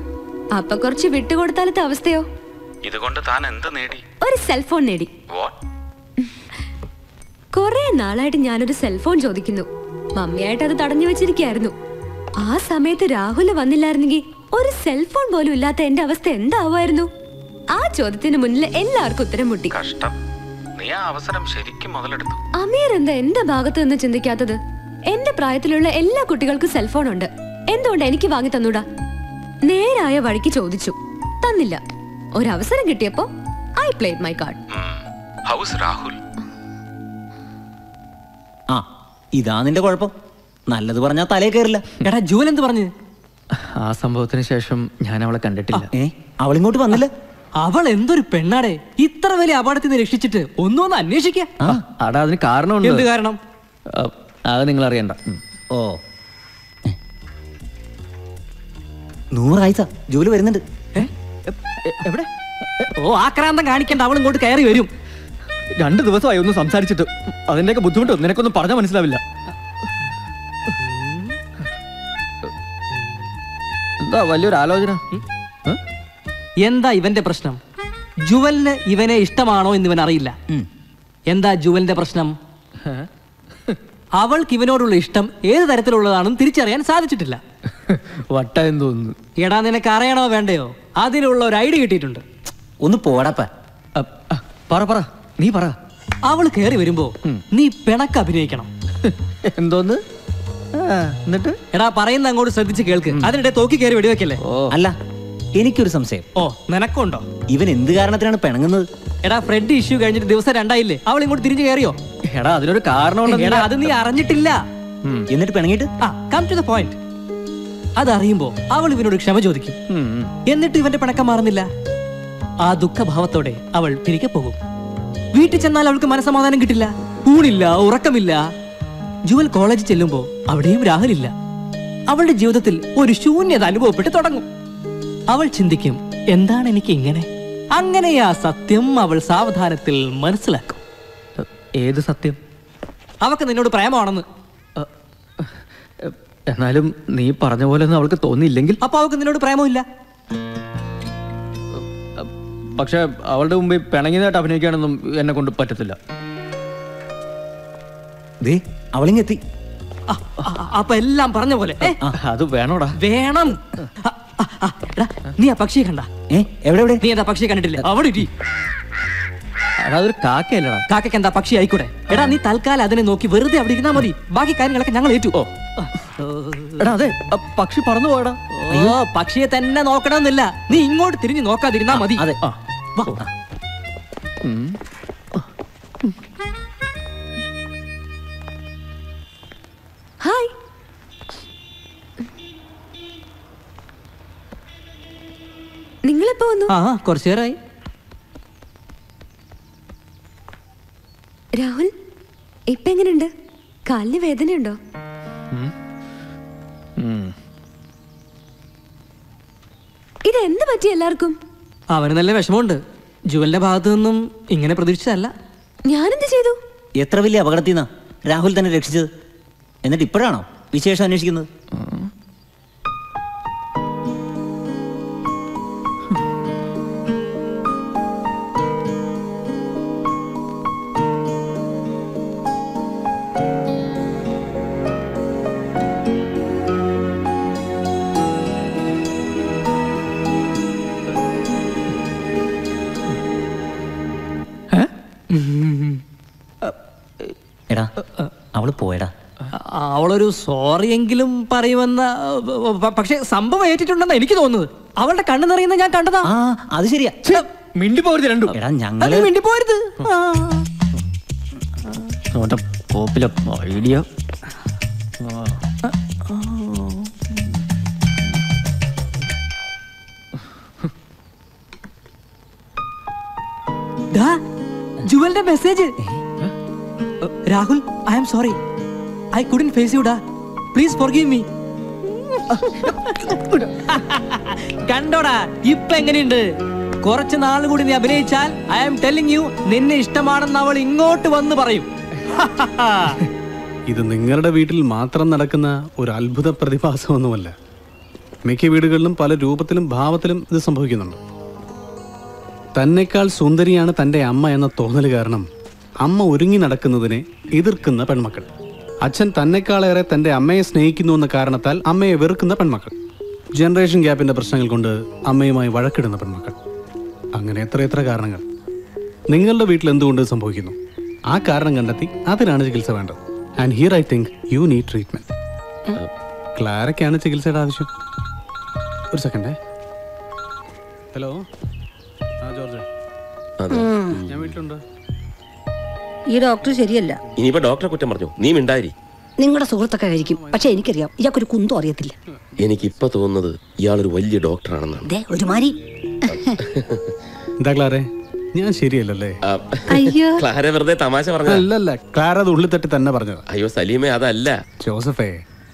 അപ്പൊ കുറച്ച് വിട്ടുകൊടുത്താലത്തെ അവസ്ഥയോ? ഇതുകൊണ്ട് താൻ എന്ത് നേടി? ഒരു സെൽഫോൺ നേടി. കുറെ നാളായിട്ട് ഞാനൊരു സെൽഫോൺ ചോദിക്കുന്നു. മമ്മിയായിട്ട് അത് തടഞ്ഞു വെച്ചിരിക്കായിരുന്നു. ആ സമയത്ത് രാഹുൽ വന്നില്ലായിരുന്നെങ്കിൽ ഒരു സെൽഫോൺ പോലും ഇല്ലാത്ത എന്റെ അവസ്ഥ എന്താവുമായിരുന്നു? ആ ചോദ്യത്തിന് മുന്നിൽ എല്ലാവർക്കും ഉത്തരം മുട്ടി. കഷ്ടം. നീ ആ അവസരം ശരിക്കും മുതലെടുത്തു. അമീർ എന്താ എന്റെ ഭാഗത്ത് നിന്ന് ചിന്തിക്കാത്തത്? എന്റെ പ്രായത്തിലുള്ള എല്ലാ കുട്ടികൾക്കും സെൽഫോൺ ഉണ്ട്. എന്തുകൊണ്ട് എനിക്ക് വാങ്ങി തന്നൂടാ? നേരായ വഴിക്ക് ചോദിച്ചു. തന്നില്ല. ഒരവസരം കിട്ടിയപ്പോ I played my card house Rahul ഇതാ നിന്റെ കുഴപ്പം. നല്ലത് പറഞ്ഞാൽ തലേ കയറില്ല എടാ ജൂൽ എന്ത് പറഞ്ഞു? ആ സംഭവത്തിന് ശേഷം ഞാൻ അവളെ കണ്ടിട്ടില്ല. ഏ അവളിങ്ങോട്ട് വന്നില്ല? അവൾ എന്തൊരു പെണ്ണാടെ. ഇത്ര വലിയ അപകടത്തിൽ നിന്ന് രക്ഷിച്ചിട്ട് ഒന്നൊന്ന് ഒന്ന് അടാ അതിന് കാരണമുണ്ട്. എന്ത് കാരണം? അത് നിങ്ങൾ അറിയണ്ട ഓ. നൂറാഴ്ച. ജോലി വരുന്നുണ്ട്. എവിടെ? ഓ ആക്രാന്തം കാണിക്കണ്ട. അവൾ ഇങ്ങോട്ട് കയറി വരും. രണ്ട് ദിവസമായി ഒന്ന് സംസാരിച്ചിട്ട് അതിന്റെയൊക്കെ ബുദ്ധിമുട്ട് നിനക്കൊന്നും പറഞ്ഞാൽ മനസ്സിലാവില്ല. എന്താ വലിയൊരു ആലോചന? എന്താ ഇവന്റെ പ്രശ്നം? ജുവലിന് ഇവനെ ഇഷ്ടമാണോ എന്ന് ഇവൻ അറിയില്ല എന്താ ജുവലിന്റെ പ്രശ്നം? അവൾക്ക് ഇവനോടുള്ള ഇഷ്ടം ഏത് തരത്തിലുള്ളതാണെന്ന് തിരിച്ചറിയാൻ സാധിച്ചിട്ടില്ല. വട്ടായെന്ന് തോന്നുന്നു. എടാ നിനക്ക് അറിയണോ വേണ്ടയോ? അതിനുള്ള ഒരു ഐഡിയ കിട്ടിയിട്ടുണ്ട്. ഒന്ന് പോടാപ്പ. പറ പറ. നീ പറ. അവൾ കയറി വരുമ്പോ നീ പിണക്ക് അഭിനയിക്കണം. എന്തോന്ന്? എന്നിട്ട്? എടാ പറയുന്ന അങ്ങോട്ട് ശ്രദ്ധിച്ച് കേൾക്ക്. അതിനിടെ തോക്കി കയറി വെടിവെക്കല്ലേ? അല്ല എനിക്കൊരു സംശയം. ഓ നിനക്കുണ്ടോ? ഇവൻ എന്ത് കാരണത്തിനാണ് പിണങ്ങുന്നത്? എടാ ഫ്രെഡ് ഇഷ്യൂ കഴിഞ്ഞിട്ട് ദിവസം രണ്ടായില്ലേ? അവൾ ഇങ്ങോട്ട് തിരിഞ്ഞു കയറിയോ എടാ അതിനൊരു കാരണമുണ്ടെന്ന് എടാ അത് നീ അറിഞ്ഞിട്ടില്ല. എന്നിട്ട് പിണങ്ങിട്ട് ആ കം ടു ദ പോയിന്റ് അതറിയുമ്പോ അവൾ ഇവനോട് ക്ഷമ ചോദിക്കും. എന്നിട്ട് ഇവന്റെ പിണക്കം മാറുന്നില്ല. ആ ദുഃഖഭാവത്തോടെ അവൾ തിരികെ പോകും. വീട്ടിൽ ചെന്നാൽ അവൾക്ക് മനസമാധാനം കിട്ടില്ല. ഊണില്ല ഉറക്കമില്ല. ജുവൽ കോളേജിൽ ചെല്ലുമ്പോ അവിടെയും രാഹുലില്ല. അവളുടെ ജീവിതത്തിൽ ഒരു ശൂന്യത അനുഭവപ്പെട്ട് തുടങ്ങും. അവൾ ചിന്തിക്കും എന്താണ് എനിക്ക് ഇങ്ങനെ അങ്ങനെയാ ആ സത്യം അവൾ സാവധാനത്തിൽ മനസ്സിലാക്കും. ഏത് സത്യം? അവക്ക് നിന്നോട് പ്രേമമാണെന്ന് എന്നാലും നീ പറഞ്ഞ പോലെ ഒന്നും അവൾക്ക് തോന്നിയില്ലെങ്കിൽ അപ്പൊ അവൾക്ക് നിന്നോട് പ്രേമമില്ല പക്ഷെ അവളുടെ മുമ്പിൽ പിണങ്ങിയതായിട്ട് അഭിനയിക്കാനൊന്നും എന്നെ കൊണ്ട് പറ്റത്തില്ല. ദേ അവളിങ്ങെത്തി. അപ്പൊ എല്ലാം പറഞ്ഞ പോലെ. അത് വേണോടാ. വേണം. നീ ആ പക്ഷിയെ കണ്ട? എവിടെ എവിടെ നീ എന്താ പക്ഷിയെ കണ്ടിട്ടില്ല? അവിടെ ഇരി. അതൊരു കാക്കയല്ലടാ. കാക്കയ്ക്ക് എന്താ പക്ഷി ആയിക്കൂടെ? എടാ നീ തൽക്കാലം അതിനെ നോക്കി വെറുതെ അവിടെ ഇരുന്നാ മതി. ബാക്കി കാര്യങ്ങളൊക്കെ ഞങ്ങൾ ഏറ്റു. ഓ. എടാ അതെ പക്ഷി പറന്നു പോയടാ. അയ്യോ പക്ഷിയെ തന്നെ നോക്കണമെന്നില്ല. നീ ഇങ്ങോട്ട് തിരിഞ്ഞു നോക്കാതിരുന്നാ മതി. അതെ. ഹായ്. നിങ്ങളെപ്പോ വന്നു? ആ കുറച്ചു നേരമായി രാഹുൽ ഇപ്പൊ എങ്ങനെയുണ്ട് കാലിന് വേദനയുണ്ടോ? ഇത് എന്ത് പറ്റി എല്ലാവർക്കും? അവന് നല്ല വിഷമമുണ്ട്. ജുവലിന്റെ ഭാഗത്തു നിന്നും ഇങ്ങനെ പ്രതീക്ഷിച്ചതല്ല. ഞാനെന്ത് ചെയ്തു? എത്ര വലിയ അപകടത്തിൽ നിന്നാ രാഹുൽ തന്നെ രക്ഷിച്ചത്? എന്നിട്ട് ഇപ്പോഴാണോ വിശേഷം അന്വേഷിക്കുന്നത്? പോയടാ. അവളൊരു സോറി എങ്കിലും പറയുമെന്ന പക്ഷെ സംഭവം ഏറ്റിട്ടുണ്ടെന്ന് എനിക്ക് തോന്നുന്നത്. അവളുടെ കണ്ണു നിറയുന്ന ഞാൻ കണ്ടതാ. ആ അത് ശരിയാ. മിണ്ടി പോരുത് രണ്ടും. എടാ ഞങ്ങൾ മിണ്ടി പോരുത് കോപ്പിലെ idea. ജുവലിന്റെ message Rahul I am sorry I couldn't face you ഡാ. പ്ലീസ് ഫോർഗീവ് മീ കണ്ടോടാ ഇപ്പൊ എങ്ങനെയുണ്ട്? കുറച്ച് നാൾ കൂടി നീ അഭിനയിച്ചാൽ ഐ ആം ടെല്ലിങ് യു നിന്നെ ഇഷ്ടമാണെന്ന് അവൾ ഇങ്ങോട്ട് വന്ന് പറയും. ഇത് നിങ്ങളുടെ വീട്ടിൽ മാത്രം നടക്കുന്ന ഒരു അത്ഭുത പ്രതിഭാസമൊന്നുമല്ല. മിക്ക വീടുകളിലും പല രൂപത്തിലും ഭാവത്തിലും ഇത് സംഭവിക്കുന്നുണ്ട്. തന്നെക്കാൾ സുന്ദരിയാണ് തന്റെ അമ്മ എന്ന തോന്നൽ കാരണം അമ്മ ഒരുങ്ങി നടക്കുന്നതിനെ എതിർക്കുന്ന പെൺമക്കൾ. അച്ഛൻ തന്നെക്കാളേറെ തന്റെ അമ്മയെ സ്നേഹിക്കുന്നു എന്ന കാരണത്താൽ അമ്മയെ വെറുക്കുന്ന പെൺമക്കൾ. ജനറേഷൻ ഗ്യാപ്പിന്റെ പ്രശ്നങ്ങൾ കൊണ്ട് അമ്മയുമായി വഴക്കിടുന്ന പെൺമക്കൾ. അങ്ങനെ എത്ര എത്ര കാരണങ്ങൾ. നിങ്ങളുടെ വീട്ടിൽ എന്തുകൊണ്ട് സംഭവിക്കുന്നു? ആ കാരണം കണ്ടെത്തി അതിനാണ് ചികിത്സ വേണ്ടത്. And here I think you need treatment ക്ലാരയ്ക്കാണ് ചികിത്സയുടെ ആവശ്യം? ഒരു സെക്കൻഡ് ഹലോ ആ ജോർജ്. അതെ. ഞാൻ വീട്ടിലുണ്ട്. ഈ ഡോക്ടർ ശരിയല്ല. ഇനിയിപ്പോ ഡോക്ടറെ കുറ്റം പറഞ്ഞു? നീ മിണ്ടായി നിങ്ങളുടെ സുഹൃത്തൊക്കെ ആയിരിക്കും. പക്ഷെ എനിക്കറിയാം ഇയാൾക്കൊരു കുന്തം അറിയത്തില്ല. എനിക്ക് എനിക്കിപ്പോ തോന്നുന്നത് ഇയാളൊരു വലിയ ഡോക്ടറാണെന്നാണ്. ദേ ഒരുമാതിരി. എന്താ ക്ലാറേ ഞാൻ ശരിയല്ലല്ലേ? അയ്യോ. ക്ലാര വെറുതെ തമാശ പറഞ്ഞു അല്ലല്ല ക്ലാര അത് ഉള്ളിൽ തട്ടി തന്നെ പറഞ്ഞത്. അയ്യോ സലീമേ അതല്ല. ജോസഫേ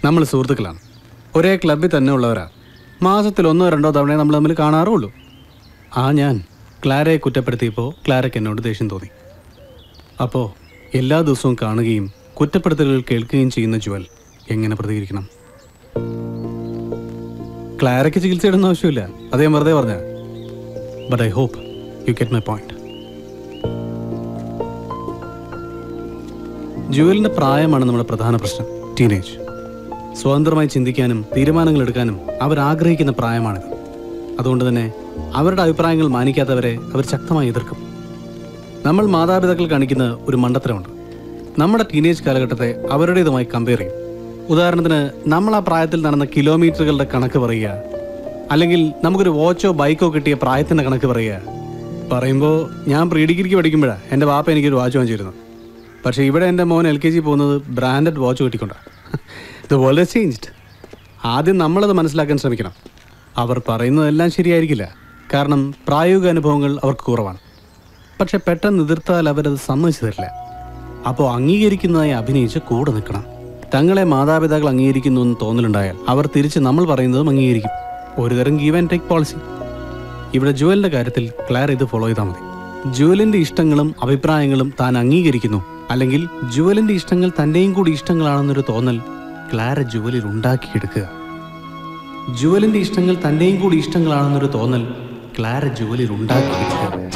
നമ്മൾ സുഹൃത്തുക്കളാണ്. ഒരേ ക്ലബിൽ തന്നെ ഉള്ളവരാ. മാസത്തിൽ ഒന്നോ രണ്ടോ തവണ നമ്മൾ തമ്മിൽ കാണാറുള്ളൂ. ആ ഞാൻ ക്ലാരയെ കുറ്റപ്പെടുത്തിയപ്പോൾ ക്ലാരയ്ക്ക് എന്നോട് ദേഷ്യം തോന്നി. അപ്പോൾ എല്ലാ ദിവസവും കാണുകയും കുറ്റപ്പെടുത്തലുകൾ കേൾക്കുകയും ചെയ്യുന്ന ജുവൽ എങ്ങനെ പ്രതികരിക്കണം? ക്ലാരയ്ക്ക് ചികിത്സയിടുന്ന ആവശ്യമില്ല. അത് വെറുതെ പറഞ്ഞ but I hope you get my point ജുവലിന്റെ പ്രായമാണ് നമ്മുടെ പ്രധാന പ്രശ്നം ടീനേജ് സ്വതന്ത്രമായി ചിന്തിക്കാനും തീരുമാനങ്ങൾ എടുക്കാനും അവർ ആഗ്രഹിക്കുന്ന പ്രായമാണിത്. അതുകൊണ്ട് തന്നെ അവരുടെ അഭിപ്രായങ്ങൾ മാനിക്കാത്തവരെ അവർ ശക്തമായി എതിർക്കും. നമ്മൾ മാതാപിതാക്കൾ കാണിക്കുന്ന ഒരു മണ്ടത്തരമുണ്ട്. നമ്മുടെ ടീനേജ് കാലഘട്ടത്തെ അവരുടേതുമായി കമ്പയർ ചെയ്യും. ഉദാഹരണത്തിന് നമ്മൾ ആ പ്രായത്തിൽ നടന്ന കിലോമീറ്ററുകളുടെ കണക്ക് പറയുക അല്ലെങ്കിൽ നമുക്കൊരു വാച്ചോ ബൈക്കോ കിട്ടിയ പ്രായത്തിന്റെ കണക്ക് പറയുക. പറയുമ്പോൾ ഞാൻ പ്രീ ഡിഗ്രിക്ക് പഠിക്കുമ്പോഴാണ് എന്റെ വാപ്പ എനിക്കൊരു വാച്ച് വാങ്ങിച്ചിരുന്നു പക്ഷേ ഇവിടെ എന്റെ മോൻ എൽ കെ ജി പോകുന്നത് ബ്രാൻഡഡ് വാച്ച് കിട്ടിക്കൊണ്ടാണ് ദ വേൾഡ് ചേഞ്ച്ഡ് ആദ്യം നമ്മളത് മനസ്സിലാക്കാൻ ശ്രമിക്കണം. അവർ പറയുന്നതെല്ലാം ശരിയായിരിക്കില്ല. കാരണം പ്രായോഗിക അനുഭവങ്ങൾ അവർക്ക് കുറവാണ്. പക്ഷെ പെട്ടെന്ന് എതിർത്താൽ അവരത് സമ്മതിച്ചു തരില്ല അപ്പോൾ അംഗീകരിക്കുന്നതായി അഭിനയിച്ച് കൂടെ നിൽക്കണം. തങ്ങളെ മാതാപിതാക്കൾ അംഗീകരിക്കുന്നു എന്ന് തോന്നലുണ്ടായാൽ അവർ തിരിച്ച് നമ്മൾ പറയുന്നതും അംഗീകരിക്കും. ഒരുതരം ഗീവ് ആൻഡ് ടേക്ക് പോളിസി ഇവിടെ ജുവലിന്റെ കാര്യത്തിൽ ക്ലാർ ഇത് ഫോളോ ചെയ്താൽ മതി. ജുവലിന്റെ ഇഷ്ടങ്ങളും അഭിപ്രായങ്ങളും താൻ അംഗീകരിക്കുന്നു. അല്ലെങ്കിൽ ജുവലിന്റെ ഇഷ്ടങ്ങൾ തന്റെയും കൂടി ഇഷ്ടങ്ങളാണെന്നൊരു തോന്നൽ ക്ലാര ജുവലിൽ ഉണ്ടാക്കിയെടുക്കുക. ജുവലിന്റെ ഇഷ്ടങ്ങൾ തന്റെയും കൂടി ഇഷ്ടങ്ങളാണെന്നൊരു തോന്നൽ ക്ലാര ജുവലിൽ ഉണ്ടാക്കിയെടുക്കുക.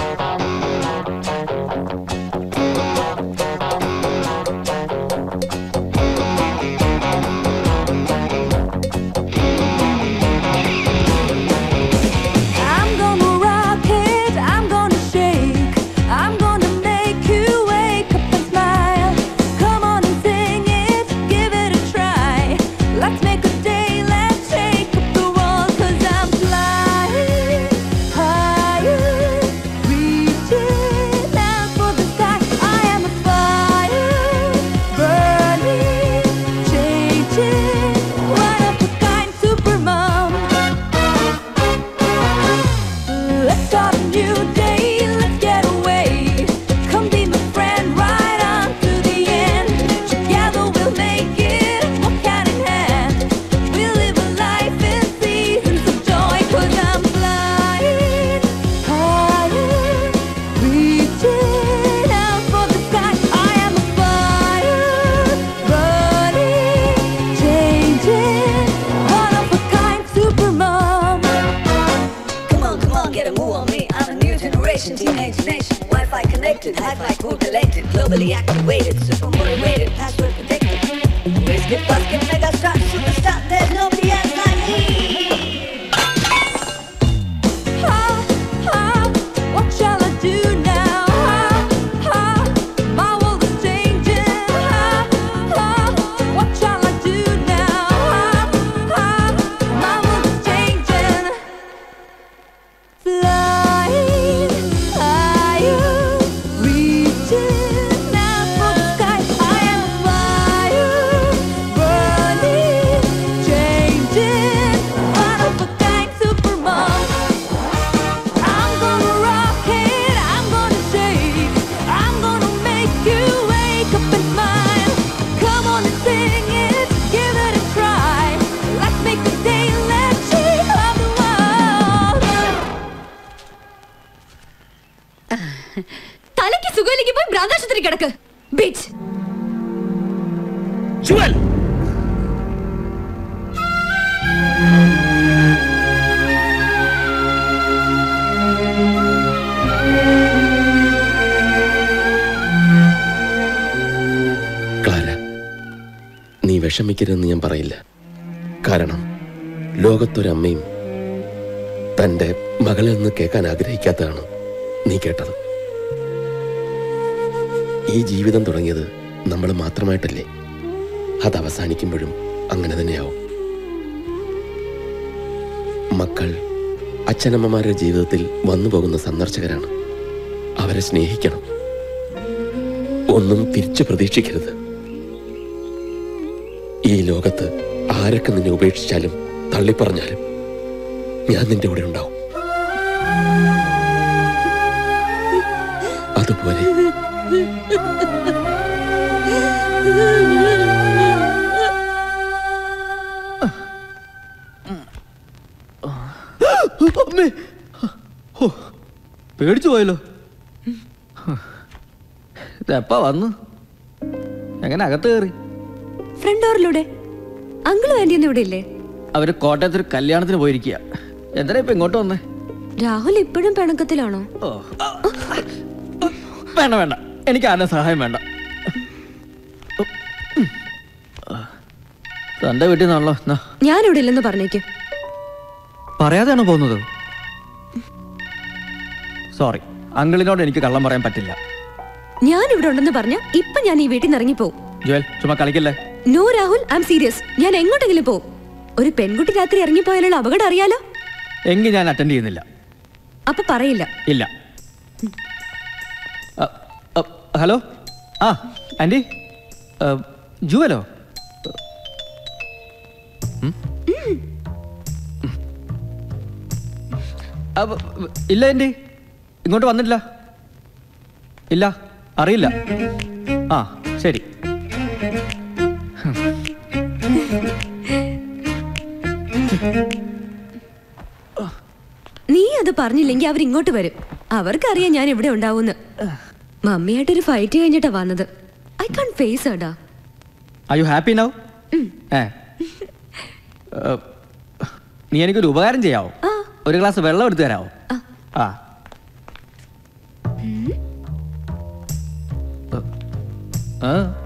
വിഷമിക്കരുതെന്ന് ഞാൻ പറയില്ല. കാരണം ലോകത്തൊരമ്മയും തന്റെ മകളിൽ നിന്ന് കേൾക്കാൻ ആഗ്രഹിക്കാത്തതാണ് നീ കേട്ടത്. ഈ ജീവിതം തുടങ്ങിയത് നമ്മൾ മാത്രമായിട്ടല്ലേ. അത് അവസാനിക്കുമ്പോഴും അങ്ങനെ തന്നെയാവും. മക്കൾ അച്ഛനമ്മമാരുടെ ജീവിതത്തിൽ വന്നു പോകുന്ന സന്ദർശകരാണ്. അവരെ സ്നേഹിക്കണം. ഒന്നും തിരിച്ചു പ്രതീക്ഷിക്കരുത്. ആരൊക്കെ നിന്നെ ഉപേക്ഷിച്ചാലും തള്ളിപ്പറഞ്ഞാലും ഞാൻ നിന്റെ കൂടെ ഉണ്ടാവും. അതുപോലെ പേടിച്ചു പോയല്ലോ. ഇതെപ്പാ വന്നു? എങ്ങനെ അകത്ത് കയറി? ഫ്രണ്ട് ഡോറിലൂടെ. ഇവിടെ ഇല്ലേ അവർ കോട്ടയത്ത് ഒരു കല്യാണത്തിന് പോയിരിക്കുക എന്താ ഇപ്പൊ ഇങ്ങോട്ട് വന്നേ? രാഹുൽ ഇപ്പോഴും പിണക്കത്തിലാണോ? വേണ്ട വേണ്ട. എനിക്ക് ആരുടെ സഹായം വേണ്ട. തന്റെ വീട്ടിൽ നിന്നാണല്ലോ ഞാനിവിടെ ഇല്ലെന്ന് പറഞ്ഞേക്ക്. പറയാതെയാണോ പോകുന്നത്? സോറി അങ്കിളിനോട് എനിക്ക് കള്ളം പറയാൻ പറ്റില്ല. ഞാൻ ഇവിടെ ഉണ്ടെന്ന് പറഞ്ഞ ഇപ്പൊ ഞാൻ ഈ വീട്ടിൽ നിന്ന് ഇറങ്ങിപ്പോവും ജുവൽ ചുമ്മാ കളിക്കല്ലേ? No Rahul I M serious ഞാൻ എങ്ങോട്ടെങ്കിലും പോകും ഒരു പെൺകുട്ടി രാത്രി ഇറങ്ങിപ്പോയാലുള്ള അപകടം അറിയാലോ? എങ്കിൽ ഞാൻ അറ്റൻഡ് ചെയ്യുന്നില്ല. അപ്പൊ പറയില്ല. ഇല്ല. ഹലോ? ആ ആന്റി? ജുവലോ? ഇല്ല ആന്റി. ഇങ്ങോട്ട് വന്നിട്ടില്ല. ഇല്ല അറിയില്ല. ആ ശരി. നീ അത് പറഞ്ഞില്ലെങ്കിൽ അവർ ഇങ്ങോട്ട് വരും. അവർക്കറിയാം ഞാൻ ഇവിടെ ഉണ്ടാവുന്നു മമ്മിയായിട്ടൊരു ഫൈറ്റ് കഴിഞ്ഞിട്ടാ വന്നത്. ഐ കാൺ ഫേസ് അടാ ആർ യു ഹാപ്പി നൗ നീ എനിക്കൊരു ഉപകാരം ചെയ്യാവോ? ഒരു ഗ്ലാസ് വെള്ളം എടുത്തു തരാവോ? ആ. ആ.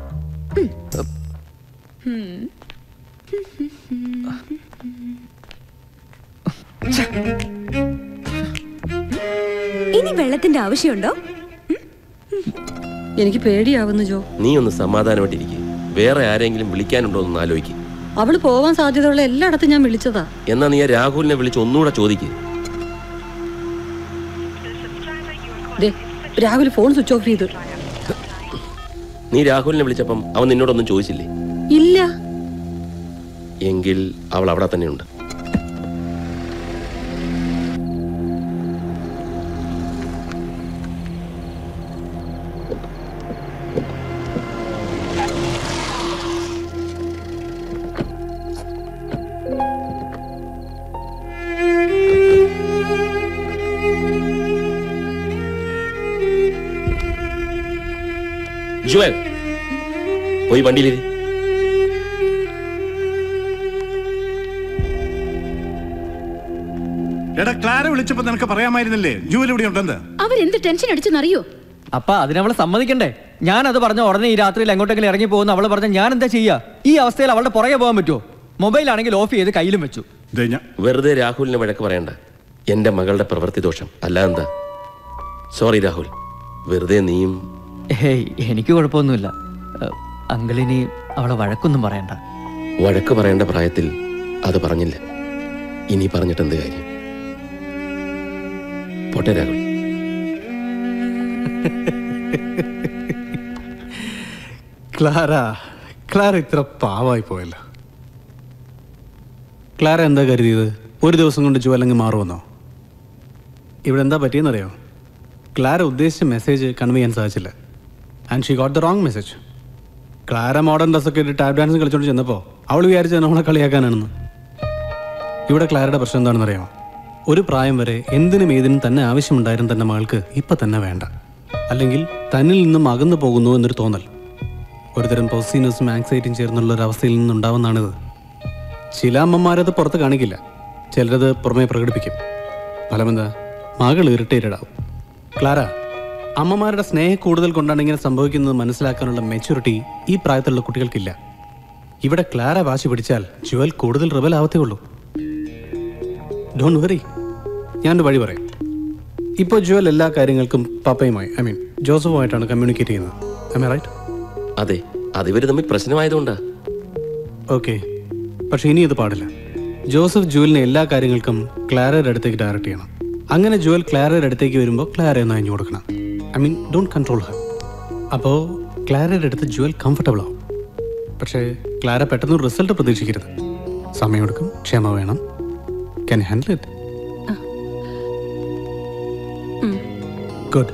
ഇനി വെള്ളത്തിന്റെ ആവശ്യമുണ്ടോ? എനിക്ക് പേടിയാവുന്നു ജോ. നീ ഒന്ന് സമാധാനമായിട്ടിരിക്കും. വേറെ ആരെങ്കിലും വിളിക്കാനുണ്ടോ എന്ന് ആലോചിക്കും. അവൾ പോവാൻ സാധ്യതയുള്ള എല്ലായിടത്തും ഞാൻ വിളിച്ചതാ. എന്നാ നീ ആ രാഹുലിനെ വിളിച്ച് ഒന്നുകൂടെ ചോദിക്ക്. ദേ, രാഹുൽ ഫോൺ സ്വിച്ച് ഓഫ് ചെയ്തു. നീ രാഹുലിനെ വിളിച്ചപ്പം അവൻ നിന്നോടൊന്നും ചോദിച്ചില്ലേ? ഇല്ല. എങ്കിൽ അവൾ അവിടെ തന്നെയുണ്ട്. ജുവൽ പോയി വണ്ടിയിലിരി. വിളിച്ചപ്പോ നിനക്ക് പറയാമായിരുന്നില്ലേ? ജൂവൽ ഇവിടെ ഉണ്ടെന്ന്. അവരെന്ത് ടെൻഷൻ അടിച്ചെന്നറിയോ? അപ്പ അതിനവളെ സമ്മതിക്കണ്ടേ? ഞാൻ അത് പറഞ്ഞ ഉടനെ ഈ രാത്രിയിൽ എങ്ങോട്ടെങ്കിലും ഇറങ്ങി പോകുന്ന അവൾ പറഞ്ഞ ഞാൻ എന്താ ചെയ്യാ? ഈ അവസ്ഥയിൽ അവളുടെ പുറകെ പോകാൻ പറ്റുമോ മൊബൈൽ ആണെങ്കിൽ ഓഫ് ചെയ്ത് കയ്യിലും വെച്ചു. വെറുതെ രാഹുലിന് വഴക്ക് പറയണ്ട. എന്റെ മകളുടെ പ്രവൃത്തി ദോഷം. അല്ല എന്താ സോറി രാഹുൽ. വെറുതെ നീയും ഹേയ് എനിക്ക് കുഴപ്പമൊന്നുമില്ല. അങ്കിളിനി അവളെ വഴക്കൊന്നും പറയണ്ട. വഴക്ക് പറയേണ്ട പ്രായത്തിൽ അത് പറഞ്ഞില്ല. ഇനി പറഞ്ഞിട്ട് എന്ത് കാര്യം? പോട്ടെ രാഹുൽ. ക്ലാര ക്ലാര ഇത്ര പാവായി പോയല്ലോ. ക്ലാര എന്താ കരുതിയത്? ഒരു ദിവസം കൊണ്ട് ജുവലങ്ങ് മാറുമെന്നോ? ഇവിടെ എന്താ പറ്റിയെന്നറിയോ? ക്ലാര ഉദ്ദേശിച്ച മെസ്സേജ് കൺവേ ചെയ്യാൻ സാധിച്ചില്ല. And she got the wrong message Clara modern ഡ്രസ്സൊക്കെ ഇട്ട് ടാപ്പ് ഡാൻസ് കളിച്ചുകൊണ്ട് ചെന്നപ്പോൾ അവൾ വിചാരിച്ചത് നമ്മളെ കളിയാക്കാനാണെന്ന്. ഇവിടെ ക്ലാരയുടെ പ്രശ്നം എന്താണെന്ന് അറിയാമോ ഒരു പ്രായം വരെ എന്തിനും ഏതിനും തന്നെ ആവശ്യമുണ്ടായിരുന്ന തന്നെ മകൾക്ക് ഇപ്പം തന്നെ വേണ്ട. അല്ലെങ്കിൽ തന്നിൽ നിന്നും അകന്നു പോകുന്നു എന്നൊരു തോന്നൽ. ഒരുതരം പോസിറ്റീവ്നെസ്സും ആങ്സൈറ്റിയും ചേർന്നുള്ള ഒരു അവസ്ഥയിൽ നിന്നുണ്ടാവുന്നതാണിത്. ചില അമ്മമാരത് പുറത്ത് കാണിക്കില്ല. ചിലരത് പുറമേ പ്രകടിപ്പിക്കും. ഫലമെന്താ? മകൾ ഇറിറ്റേറ്റഡ് ആവും ക്ലാര അമ്മമാരുടെ സ്നേഹ കൂടുതൽ കൊണ്ടാണ് ഇങ്ങനെ സംഭവിക്കുന്നത് മനസ്സിലാക്കാനുള്ള മെച്യൂരിറ്റി ഈ പ്രായത്തിലുള്ള കുട്ടികൾക്കില്ല. ഇവിടെ ക്ലാര വാശി പിടിച്ചാൽ ജുവൽ കൂടുതൽ റിവൽ ആവത്തേ ഉള്ളൂ. ഡോണ്ട് വറി ഞാനൊരു വഴി പറയാം. ഇപ്പോൾ ജുവൽ എല്ലാ കാര്യങ്ങൾക്കും പപ്പയുമായി ഐ മീൻ ജോസഫുമായിട്ടാണ് കമ്മ്യൂണിക്കേറ്റ് ചെയ്യുന്നത്. ഐ റൈറ്റ് അതെ അതിവർ തമ്മിൽ പ്രശ്നമായതുകൊണ്ടാ. ഓക്കെ പക്ഷേ ഇനി ഇത് പാടില്ല. ജോസഫ് ജുവലിനെ എല്ലാ കാര്യങ്ങൾക്കും ക്ലാരയുടെ അടുത്തേക്ക് ഡയറക്റ്റ് ചെയ്യണം. അങ്ങനെ ജുവൽ ക്ലാരയുടെ അടുത്തേക്ക് വരുമ്പോൾ ക്ലാര ഒന്ന് അയഞ്ഞു കൊടുക്കണം. I mean don't control her അപ്പോൾ ക്ലാരയുടെ അടുത്ത് ജുവൽ കംഫർട്ടബിൾ ആവും. പക്ഷേ ക്ലാര പെട്ടെന്ന് റിസൾട്ട് പ്രതീക്ഷിക്കരുത്. സമയമെടുക്കും ക്ഷമ വേണം. Can handle it good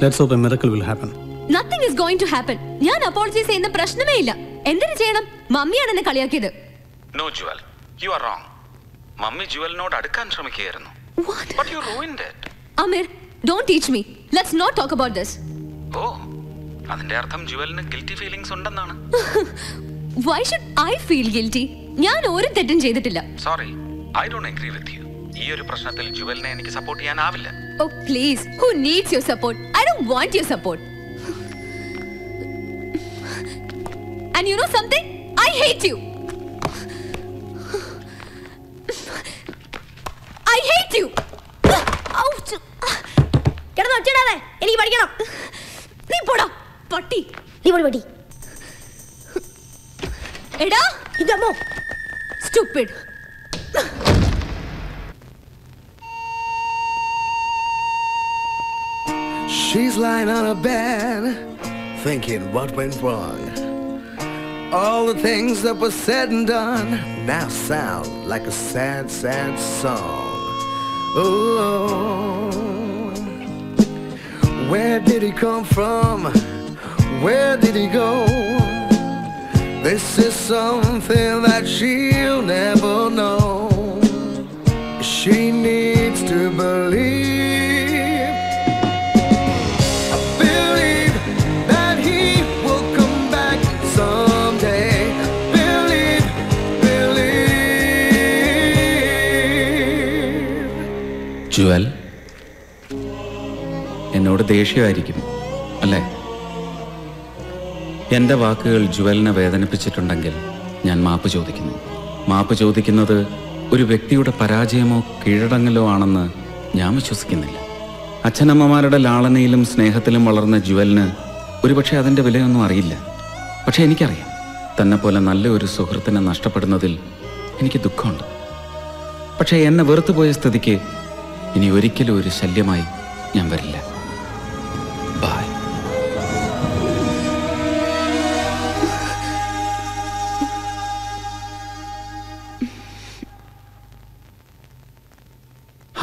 let's hope a miracle will happen nothing is going to happen ഞാൻ അപ്പോളജൈസ് ചെയ്യുന്ന പ്രശ്നമേ ഇല്ല. എന്തിനു ചെയ്യണം? മമ്മിയാണ് എന്നെ കളിയാക്കിയത്. No Jewel you are wrong mummy ജുവലിനോട് അടുക്കാൻ ശ്രമിക്കുകയായിരുന്നു. But you ruined it Ameer don't teach me let's not talk about this oh അതിന്റെ അർത്ഥം ജുവലിന് ഗിൽറ്റി ഫീലിംഗ്സ് ഉണ്ടെന്നാണ്. Why should I feel guilty ഞാൻ ഒരു തെറ്റും ചെയ്തിട്ടില്ല. Sorry I don't agree with you ഈ ഒരു പ്രശ്നത്തിൽ ജുവലിനെ എനിക്ക് സപ്പോർട്ട് ചെയ്യാനാവില്ല. ഓ please who needs your support I don't want your support and you know something I hate you I hate you കിടന്ന് ഒച്ചിടാതെ എനിക്ക് പഠിക്കണം. നീ പോടാ. പട്ടി. നീ പോടി പട്ടി. എടാ. ഇതമ്മോ. Stupid She's lying on a bed, thinking what went wrong. All the things that were said and done now sound like a sad, sad song. Oh, where did he come from? Where did he go? This is something that she'll never know. She needs to. Believe എന്നോട് ദേഷ്യമായിരിക്കും അല്ലേ? എന്റെ വാക്കുകൾ ജുവലിനെ വേദനിപ്പിച്ചിട്ടുണ്ടെങ്കിൽ ഞാൻ മാപ്പ് ചോദിക്കുന്നു. മാപ്പ് ചോദിക്കുന്നത് ഒരു വ്യക്തിയുടെ പരാജയമോ കീഴടങ്ങലോ ആണെന്ന് ഞാൻ വിശ്വസിക്കുന്നില്ല. അച്ഛനമ്മമാരുടെ ലാളനയിലും സ്നേഹത്തിലും വളർന്ന ജുവലിന് ഒരുപക്ഷെ അതിന്റെ വിലയൊന്നും അറിയില്ല. പക്ഷേ എനിക്കറിയാം തന്നെ പോലെ നല്ല ഒരു സുഹൃത്തിനെ നഷ്ടപ്പെടുന്നതിൽ എനിക്ക് ദുഃഖമുണ്ട്. പക്ഷേ എന്നെ വെറുത്തുപോയ സ്ഥിതിക്ക് ഇനി ഒരിക്കലും ഒരു ശല്യമായി ഞാൻ വരില്ല.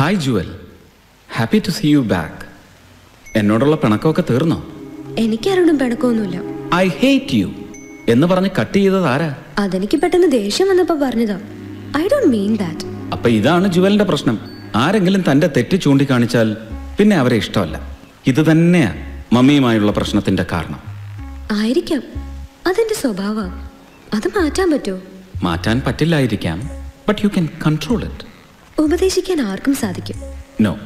Hi Jewel happy to see you back എന്നോടുള്ള പിണക്കമൊക്കെ തീർന്നോ? എനിക്കാരോടും പിണക്കമൊന്നുമില്ല. ഐ ഹേറ്റ് യു എന്ന് പറഞ്ഞ് കട്ട് ചെയ്തത് ആരാ? അതെനിക്ക് പെട്ടെന്ന് ദേഷ്യം വന്നപ്പോ പറഞ്ഞതോ. ഐ ഡോണ്ട് മീൻ ദാറ്റ് അപ്പൊ ഇതാണ് ജുവലിന്റെ പ്രശ്നം. ആരെങ്കിലും തന്റെ തെറ്റ് ചൂണ്ടിക്കാണിച്ചാൽ പിന്നെ അവരെ ഇഷ്ടമല്ല. ഇത് തന്നെയാ മമ്മിയുമായുള്ള പ്രശ്നത്തിന്റെ കാരണം. ആയിരിക്കാം. അതെന്റെ സ്വഭാവം. അത് മാറ്റാൻ പറ്റുമോ മാറ്റാൻ പറ്റില്ലായിരിക്കാം but you can control it ഉപദേശിക്കാൻ ആർക്കും സാധിക്കും. No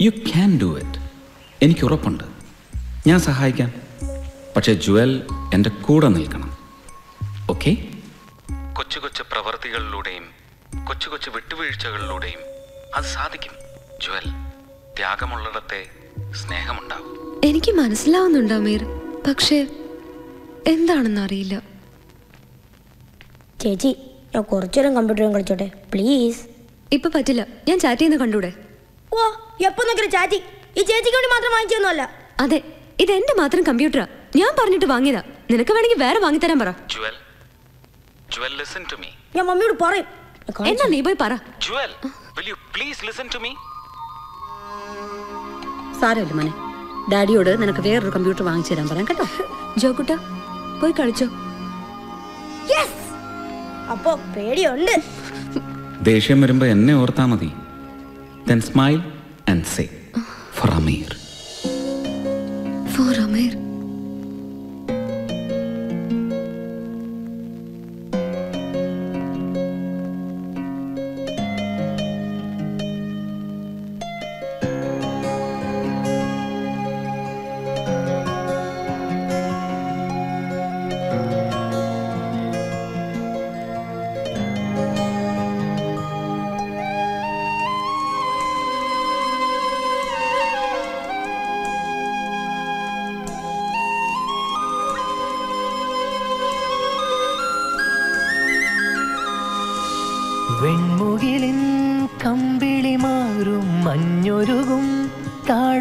you can do it എനിക്ക് ഉറപ്പുണ്ട്. ഞാൻ സഹായിക്കാം. പക്ഷേ ജുവൽ എന്റെ കൂടെ നിൽക്കണം. ഓക്കെ കൊച്ചു കൊച്ചു പ്രവൃത്തികളിലൂടെയും കൊച്ചു കൊച്ചു വിട്ടുവീഴ്ചകളിലൂടെയും അത് സാധിക്കും ജുവൽ. ത്യാഗമുള്ളിടത്തെ സ്നേഹമുണ്ടാവും. എനിക്ക് മനസ്സിലാവുന്നുണ്ട് അമീർ. പക്ഷേ എന്താണെന്ന് അറിയില്ല. ചേച്ചി ഞാൻ കുറച്ചു നേരം കമ്പ്യൂട്ടറും കളിച്ചോട്ടെ. പ്ലീസ് ഇപ്പൊ പറ്റില്ല. ഞാൻ ചാറ്റ് ചെയ്യുന്ന കണ്ടൂടെ? ഓ എപ്പോ നോക്കി ചാറ്റി ഈ ചേച്ചിക്ക് വേണ്ടി മാത്രം വാങ്ങിച്ചൊന്നുമല്ല. അതെ ഇത് എന്റെ മാത്രം കമ്പ്യൂട്ടറാ ഞാൻ പറഞ്ഞിട്ട് വാങ്ങിയതാ. നിനക്ക് വേണമെങ്കിൽ വേറെ വാങ്ങിത്തരാൻ പറ. Jewel Jewel listen to me ഞാൻ മമ്മിയോട് പറയും. എന്നാ നീ പോയി പറ. Jewel will you please listen to me സാരമില്ല മോനെ. ഡാഡിയോട് നിനക്ക് വേറൊരു കമ്പ്യൂട്ടർ വാങ്ങിച്ചു തരാൻ പറയാം കേട്ടോ. ജോക്കുട്ട പോയി കളിച്ചോ. യെസ് അപ്പോ പേടിയുണ്ട്. ദേഷ്യം വരുമ്പോ എന്നെ ഓർത്താ മതി. Smile and say for Ameer for Ameer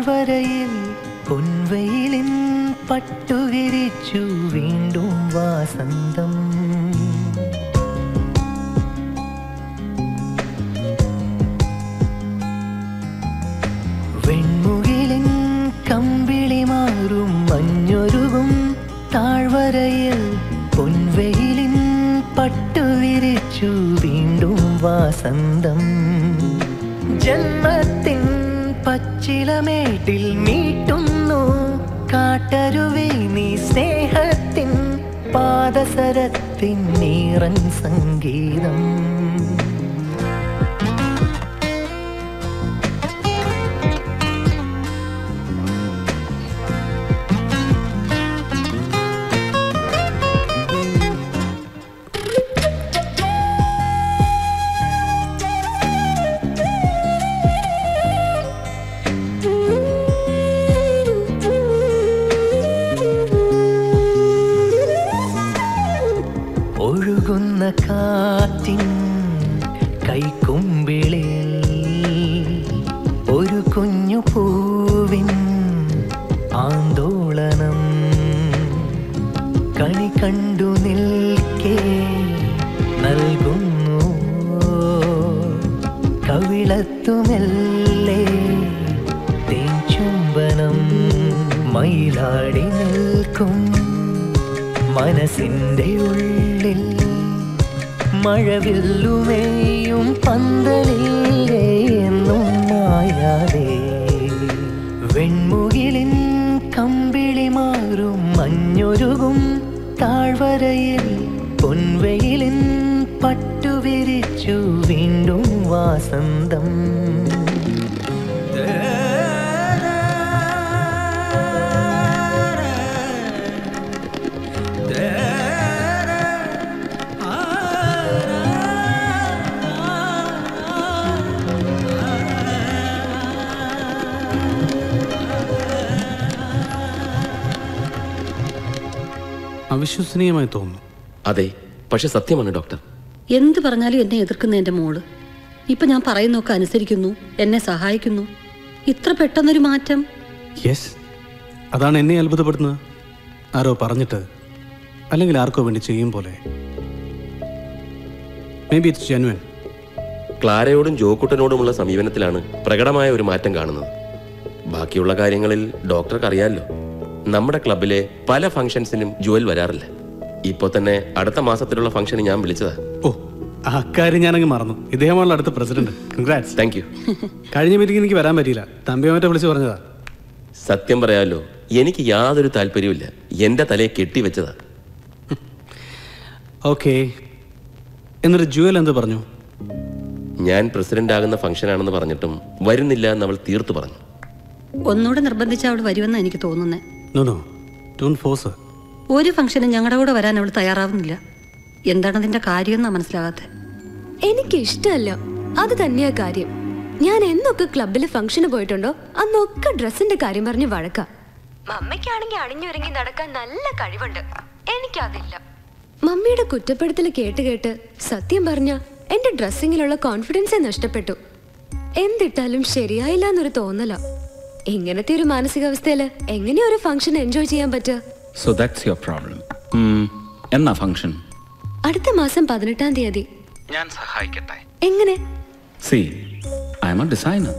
താഴ്വരയിൽ പൊൻവെയിലിൻ പട്ടുവിരിച്ചു അവിശ്വസനീയമായി തോന്നുന്നു. അതെ പക്ഷെ സത്യമാണ് ഡോക്ടർ. എന്ത് പറഞ്ഞാലും എന്നെ എതിർക്കുന്ന എന്റെ മോൾ. ഇപ്പൊ ഞാൻ പറയുന്നൊക്കെ അനുസരിക്കുന്നു എന്നെ സഹായിക്കുന്നു. ഇത്ര പെട്ടെന്നൊരു മാറ്റം. യെസ് അതാണ് എന്നെ അത്ഭുതപ്പെടുന്നത് ആരോ പറഞ്ഞിട്ട് അല്ലെങ്കിൽ ആർക്കോ വേണ്ടി ചെയ്യും പോലെ. മേ ബി ഇറ്റ്സ് ജെനുവൻ ക്ലാരയോടും ജോക്കുട്ടനോടുമുള്ള സമീപനത്തിലാണ് പ്രകടമായ ഒരു മാറ്റം കാണുന്നത്. ബാക്കിയുള്ള കാര്യങ്ങളിൽ ഡോക്ടർക്ക് അറിയാമല്ലോ നമ്മുടെ ക്ലബിലെ പല ഫംഗ്ഷൻസിനും ജുവൽ വരാറില്ല. ഇപ്പോൾ തന്നെ അടുത്ത മാസത്തിലുള്ള ഫംഗ്ഷന് ഞാൻ വിളിച്ചതാ. ഓ ആ കാര്യം ഞാനങ്ങ് മറന്നു. ഇദ്ദേഹമാണല്ലോ അടുത്ത പ്രസിഡന്റ്. കൺഗ്രാറ്റ്സ് താങ്ക് യു കഴിഞ്ഞ മീറ്റിംഗ് എനിക്ക് വരാൻ പറ്റിയില്ല. തമ്പി മറ്റേ വിളിച്ച് പറഞ്ഞതാ. സത്യം പറയാമല്ലോ എനിക്ക് യാതൊരു താല്പര്യവുമില്ല. എന്റെ തലയെ കെട്ടിവെച്ചതാ. ഓക്കെ എന്നിട്ട് ജുവൽ എന്ത് പറഞ്ഞു? ഞാൻ പ്രസിഡന്റ് ആകുന്ന ഫംഗ്ഷൻ ആണെന്ന് പറഞ്ഞിട്ടും വരുന്നില്ല എന്ന് അവൾ തീർത്തു പറഞ്ഞു. ഒന്നുകൂടെ നിർബന്ധിച്ച അവൾ വരുമെന്ന് എനിക്ക് തോന്നുന്നേ. നോ നോ ഡോൺ ഫോഴ്സ് ഒരു ഫംഗ്ഷനും ഞങ്ങളുടെ കൂടെ വരാൻ അവൾ തയ്യാറാവുന്നില്ല. എന്താണ് അതിന്റെ കാര്യമെന്നാ മനസ്സിലാകാത്ത? എനിക്ക് ഇഷ്ടമല്ല. അത് തന്നെയാ കാര്യം. ഞാൻ എന്നൊക്കെ ക്ലബിൽ ഫംഗ്ഷന് പോയിട്ടുണ്ടോ അന്നൊക്കെ ഡ്രസ്സിന്റെ കാര്യം പറഞ്ഞ് വഴക്ക. മമ്മയ്ക്കാണെങ്കിൽ അണിഞ്ഞൊരുങ്ങി നടക്കാൻ നല്ല കഴിവുണ്ട്. എനിക്കതില്ല. മമ്മിയുടെ കുറ്റപ്പെടുത്തൽ കേട്ട് കേട്ട് സത്യം പറഞ്ഞ എന്റെ ഡ്രസ്സിങ്ങിലുള്ള കോൺഫിഡൻസേ നഷ്ടപ്പെട്ടു. എന്തിട്ടാലും ശരിയായില്ല എന്നൊരു തോന്നല. ഇങ്ങനത്തെ ഒരു മാനസികാവസ്ഥയിൽ എങ്ങനെയൊരു ഫംഗ്ഷൻ എൻജോയ് ചെയ്യാൻ പറ്റുക സോ ദാറ്റ്സ് യുവർ പ്രോബ്ലം എന്നാ ഫംഗ്ഷൻ അടുത്ത മാസം പതിനെട്ടാം തീയതി. ഞാൻ സഹായിക്കട്ടെ. എങ്ങനെ? See I M a designer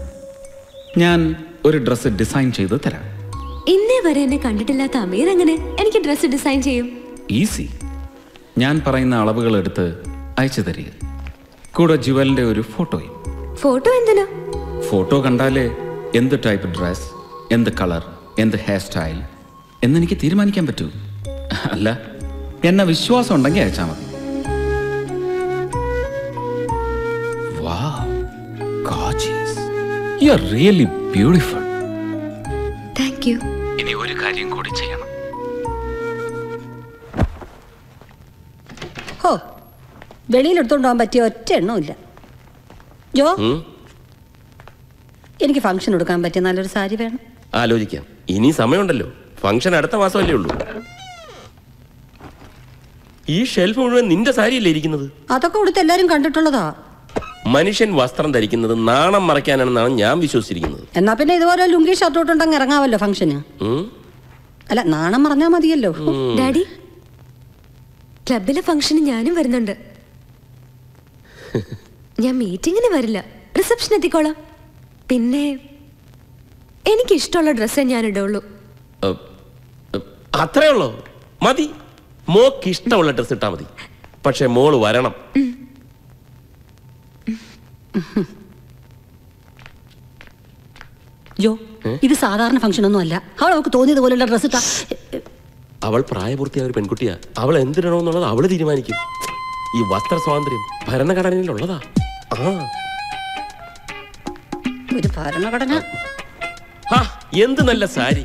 ഞാൻ ഒരു ഡ്രസ്സ് ഡിസൈൻ ചെയ്ത് തരാം. ഇന്നേ വരെ എന്നെ കണ്ടിട്ടില്ലാത്ത അമീർ എങ്ങനെ? എനിക്ക് ഡ്രസ്സ് ഡിസൈൻ ചെയ്യും. ഈസി ഞാൻ പറയുന്ന അളവുകൾ എടുത്ത് അയച്ചു തരിക. കൂടെ ജുവലിന്റെ ഒരു ഫോട്ടോയും. ഫോട്ടോ എന്തിനാ? ഫോട്ടോ കണ്ടാലേ എന്ത് ടൈപ്പ് ഡ്രസ് എന്ത് കളർ എന്ത് ഹെയർ സ്റ്റൈൽ എന്നെനിക്ക് തീരുമാനിക്കാൻ പറ്റൂ? അല്ല എന്നെ വിശ്വാസം ഉണ്ടെങ്കിൽ അയച്ചാൽ മതി. റിയലി ബ്യൂട്ടിഫുൾ താങ്ക് യു ഇനി ഒരു കാര്യം കൂടി ചെയ്യണം. ഹോ പോകാൻ പറ്റിയ ഒറ്റ എണ്ണമില്ല ജോ എനിക്ക് ഫംഗ്ഷൻ എടുക്കാൻ പറ്റിയ നല്ലൊരു സാരി വേണം. ആലോചിക്കാം. ഇനി സമയമുണ്ടല്ലോ. ഫംഗ്ഷൻ അടുത്ത മാസമല്ലേ ഉള്ളൂ. ഈ ഷെൽഫ് മുഴുവൻ നിന്റെ സാരിയല്ലേ ഇരിക്കുന്നത്? അതൊക്കെ കൊടുത്ത് എല്ലാരും കണ്ടിട്ടുള്ളതാ. മനുഷ്യൻ വസ്ത്രം ധരിക്കുന്നത് നാണം മറയ്ക്കാനാണെന്നാണ് ഞാൻ വിശ്വസിച്ചിരിക്കുന്നത്. എന്നാ പിന്നെ ഇതുപോലെ ലുങ്കി ഷർട്ട് ഇട്ടുണ്ടെങ്കിൽ ഇറങ്ങാമല്ലോ ഫംഗ്ഷന് അല്ല നാണം മറഞ്ഞാ മതിയല്ലോ. ഡാഡി ക്ലബിലെ ഫംഗ്ഷന് ഞാനും വരുന്നുണ്ട്. ഞാൻ മീറ്റിങ്ങിന് വരില്ല. റിസപ്ഷൻ എത്തിക്കോളാം. പിന്നെ എനിക്ക് ഇഷ്ടമുള്ള ഡ്രസ്സേ ഞാൻ ഇടുള്ളൂ. അത്രേ ഉള്ളൂ. മതി. മോക്ക് ഇഷ്ടമുള്ള ഡ്രസ് ഇട്ടാ മതി. പക്ഷെ മോൾ വരണം. ജോ ഇത് സാധാരണ ഫംഗ്ഷൻ ഒന്നും അല്ല. അവൾ അവൾക്ക് തോന്നിയതുപോലുള്ള ഡ്രസ് ഇട്ടാ. അവൾ പ്രായപൂർത്തിയായ ഒരു പെൺകുട്ടിയാ. അവൾ എന്തിടണമെന്നുള്ളത് അവൾ തീരുമാനിക്കും. ഈ വസ്ത്ര സ്വാതന്ത്ര്യം ഭരണഘടനയിലുള്ളതാ. ആ. ഒരു ഭരണഘടന? എന്ത് നല്ല സാരി.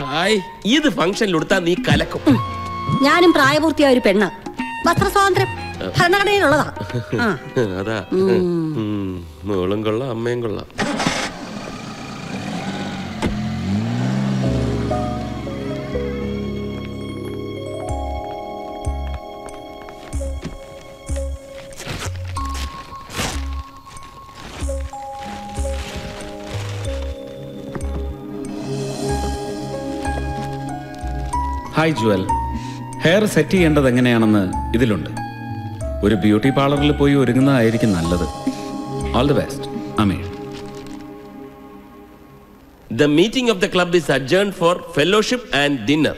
ഹായ് ഇത് ഫംഗ്ഷനിൽ ഉടുത്താ നീ കലക്കും. ഞാനും പ്രായപൂർത്തിയായ ഒരു പെണ്ണ. വസ്ത്ര സ്വാതന്ത്ര്യം ഭരണഘടനയിലുള്ളതാ അതാ. മോളും കൊള്ളാം അമ്മയും കൊള്ളാം. ഹായ് ജുവൽ. ഹെയർ സെറ്റ് ചെയ്യേണ്ടത് എങ്ങനെയാണെന്ന് ഇതിലുണ്ട്. ഒരു ബ്യൂട്ടി പാർലറിൽ പോയി ഒരുങ്ങുന്നതായിരിക്കും നല്ലത്. All the best Ameer. The meeting of the club is adjourned for fellowship and dinner.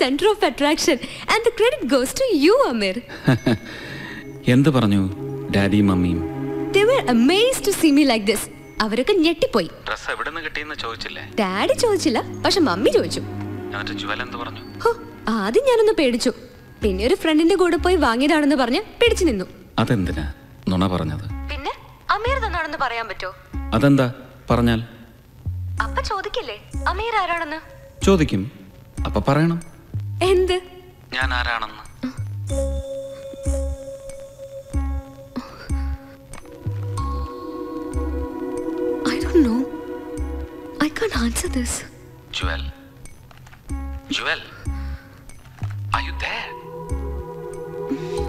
Centre of attraction and the credit goes to you Ameer എന്ത് പറഞ്ഞു ഡാഡി മമ്മിയും? They were amazed to see me like this അവരൊക്കെ ഞെട്ടിപ്പോയി. Dress എവിടെ നിന്ന് കിട്ടിയെന്ന് ചോദിച്ചില്ലേ? Daddy ചോദിച്ചില്ല പക്ഷെ മമ്മി ചോദിച്ചു. എന്നിട്ട് ജുവൽ എന്ത് പറഞ്ഞു? ഹോ ആദ്യം ഞാനൊന്ന് പേടിച്ചു. പിന്നെ ഒരു ഫ്രണ്ടിന്റെ കൂടെ പോയി വാങ്ങിയതാണെന്ന് പറഞ്ഞ് പിടിച്ചു നിന്നു. അതെന്തിനാ നുണ പറഞ്ഞത്? പിന്നെ അമീർ തന്നാണെന്ന് പറയാൻ പറ്റോ അതെന്താ പറഞ്ഞാൽ? അപ്പ ചോദിക്കില്ലേ അമീർ ആരാണെന്ന്? ചോദിക്കും. അപ്പ പറയണം. എന്ത്? ഞാൻ ആരാണെന്ന്? I don't know I can answer this Jewel. Jewel are you there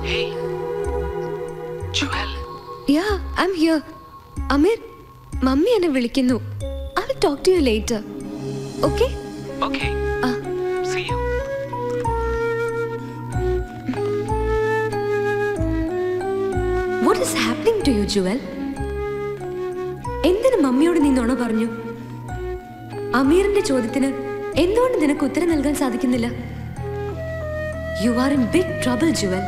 hey Jewel. Yeah I am here Ameer mummy എന്നെ വിളിക്കുന്നു. I will talk to you later okay Okay. What is happening to you Jewel എന്തിനു മമ്മിയോട് നീ നുണ പറഞ്ഞു? അമീറിന്റെ ചോദ്യത്തിന് എന്തുകൊണ്ട് നിനക്ക് ഉത്തരം നൽകാൻ സാധിക്കുന്നില്ല? You are in big trouble Jewel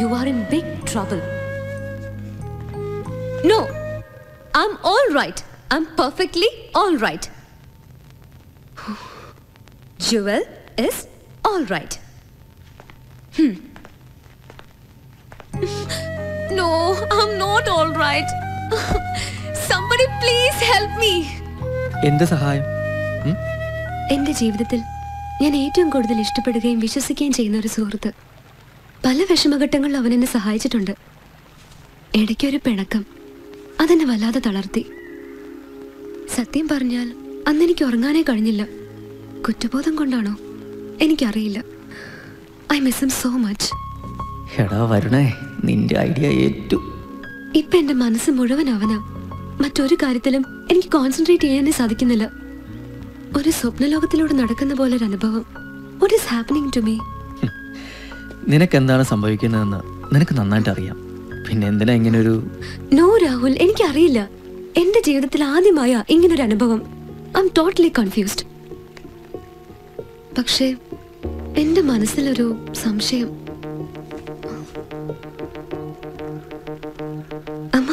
you are in big trouble no I'm all right I'm perfectly all right Jewel is all right No, I'm not all right. Somebody please help me. എന്ത് സഹായം? എന്റെ ജീവിതത്തിൽ ഞാൻ ഏറ്റവും കൂടുതൽ ഇഷ്ടപ്പെടുകയും വിശ്വസിക്കുകയും ചെയ്യുന്ന ഒരു സുഹൃത്ത്. പല വിഷമഘട്ടങ്ങളിൽ അവൻ എന്നെ സഹായിച്ചിട്ടുണ്ട്. ഇടയ്ക്കൊരു പിണക്കം. അതെന്നെ വല്ലാതെ തളർത്തി. സത്യം പറഞ്ഞാൽ അന്ന് എനിക്ക് ഉറങ്ങാനേ കഴിഞ്ഞില്ല. കുറ്റബോധം കൊണ്ടാണോ? എനിക്കറിയില്ല. I miss him so much എടാ വരുണേ. നിന്റെ ഐഡിയ ഏറ്റു. ഇപ്പൊ എന്റെ മനസ്സ് മുഴുവൻ അവന. മറ്റൊരു കാര്യത്തിലും എനിക്ക് കോൺസെൻട്രേറ്റ് ചെയ്യാനേ സാധിക്കുന്നില്ല. ഒരു സ്വപ്നലോകത്തിലൂടെ നടക്കുന്ന പോലെ ഒരു അനുഭവം what is happening to me നിനക്ക് എന്താണ് സംഭവിക്കുന്നതെന്ന് നിനക്ക് നന്നായിട്ട് അറിയാം പിന്നെ എന്തിനാ ഇങ്ങനെ ഒരു നോ രാഹുൽ എനിക്ക് അറിയില്ല എന്റെ ജീവിതത്തിൽ ആദ്യമായ ഇങ്ങനെ ഒരു അനുഭവം ഐ എം ടോട്ടലി കൺഫ്യൂസ്ഡ് പക്ഷേ എന്റെ മനസ്സിലൊരു സംശയം.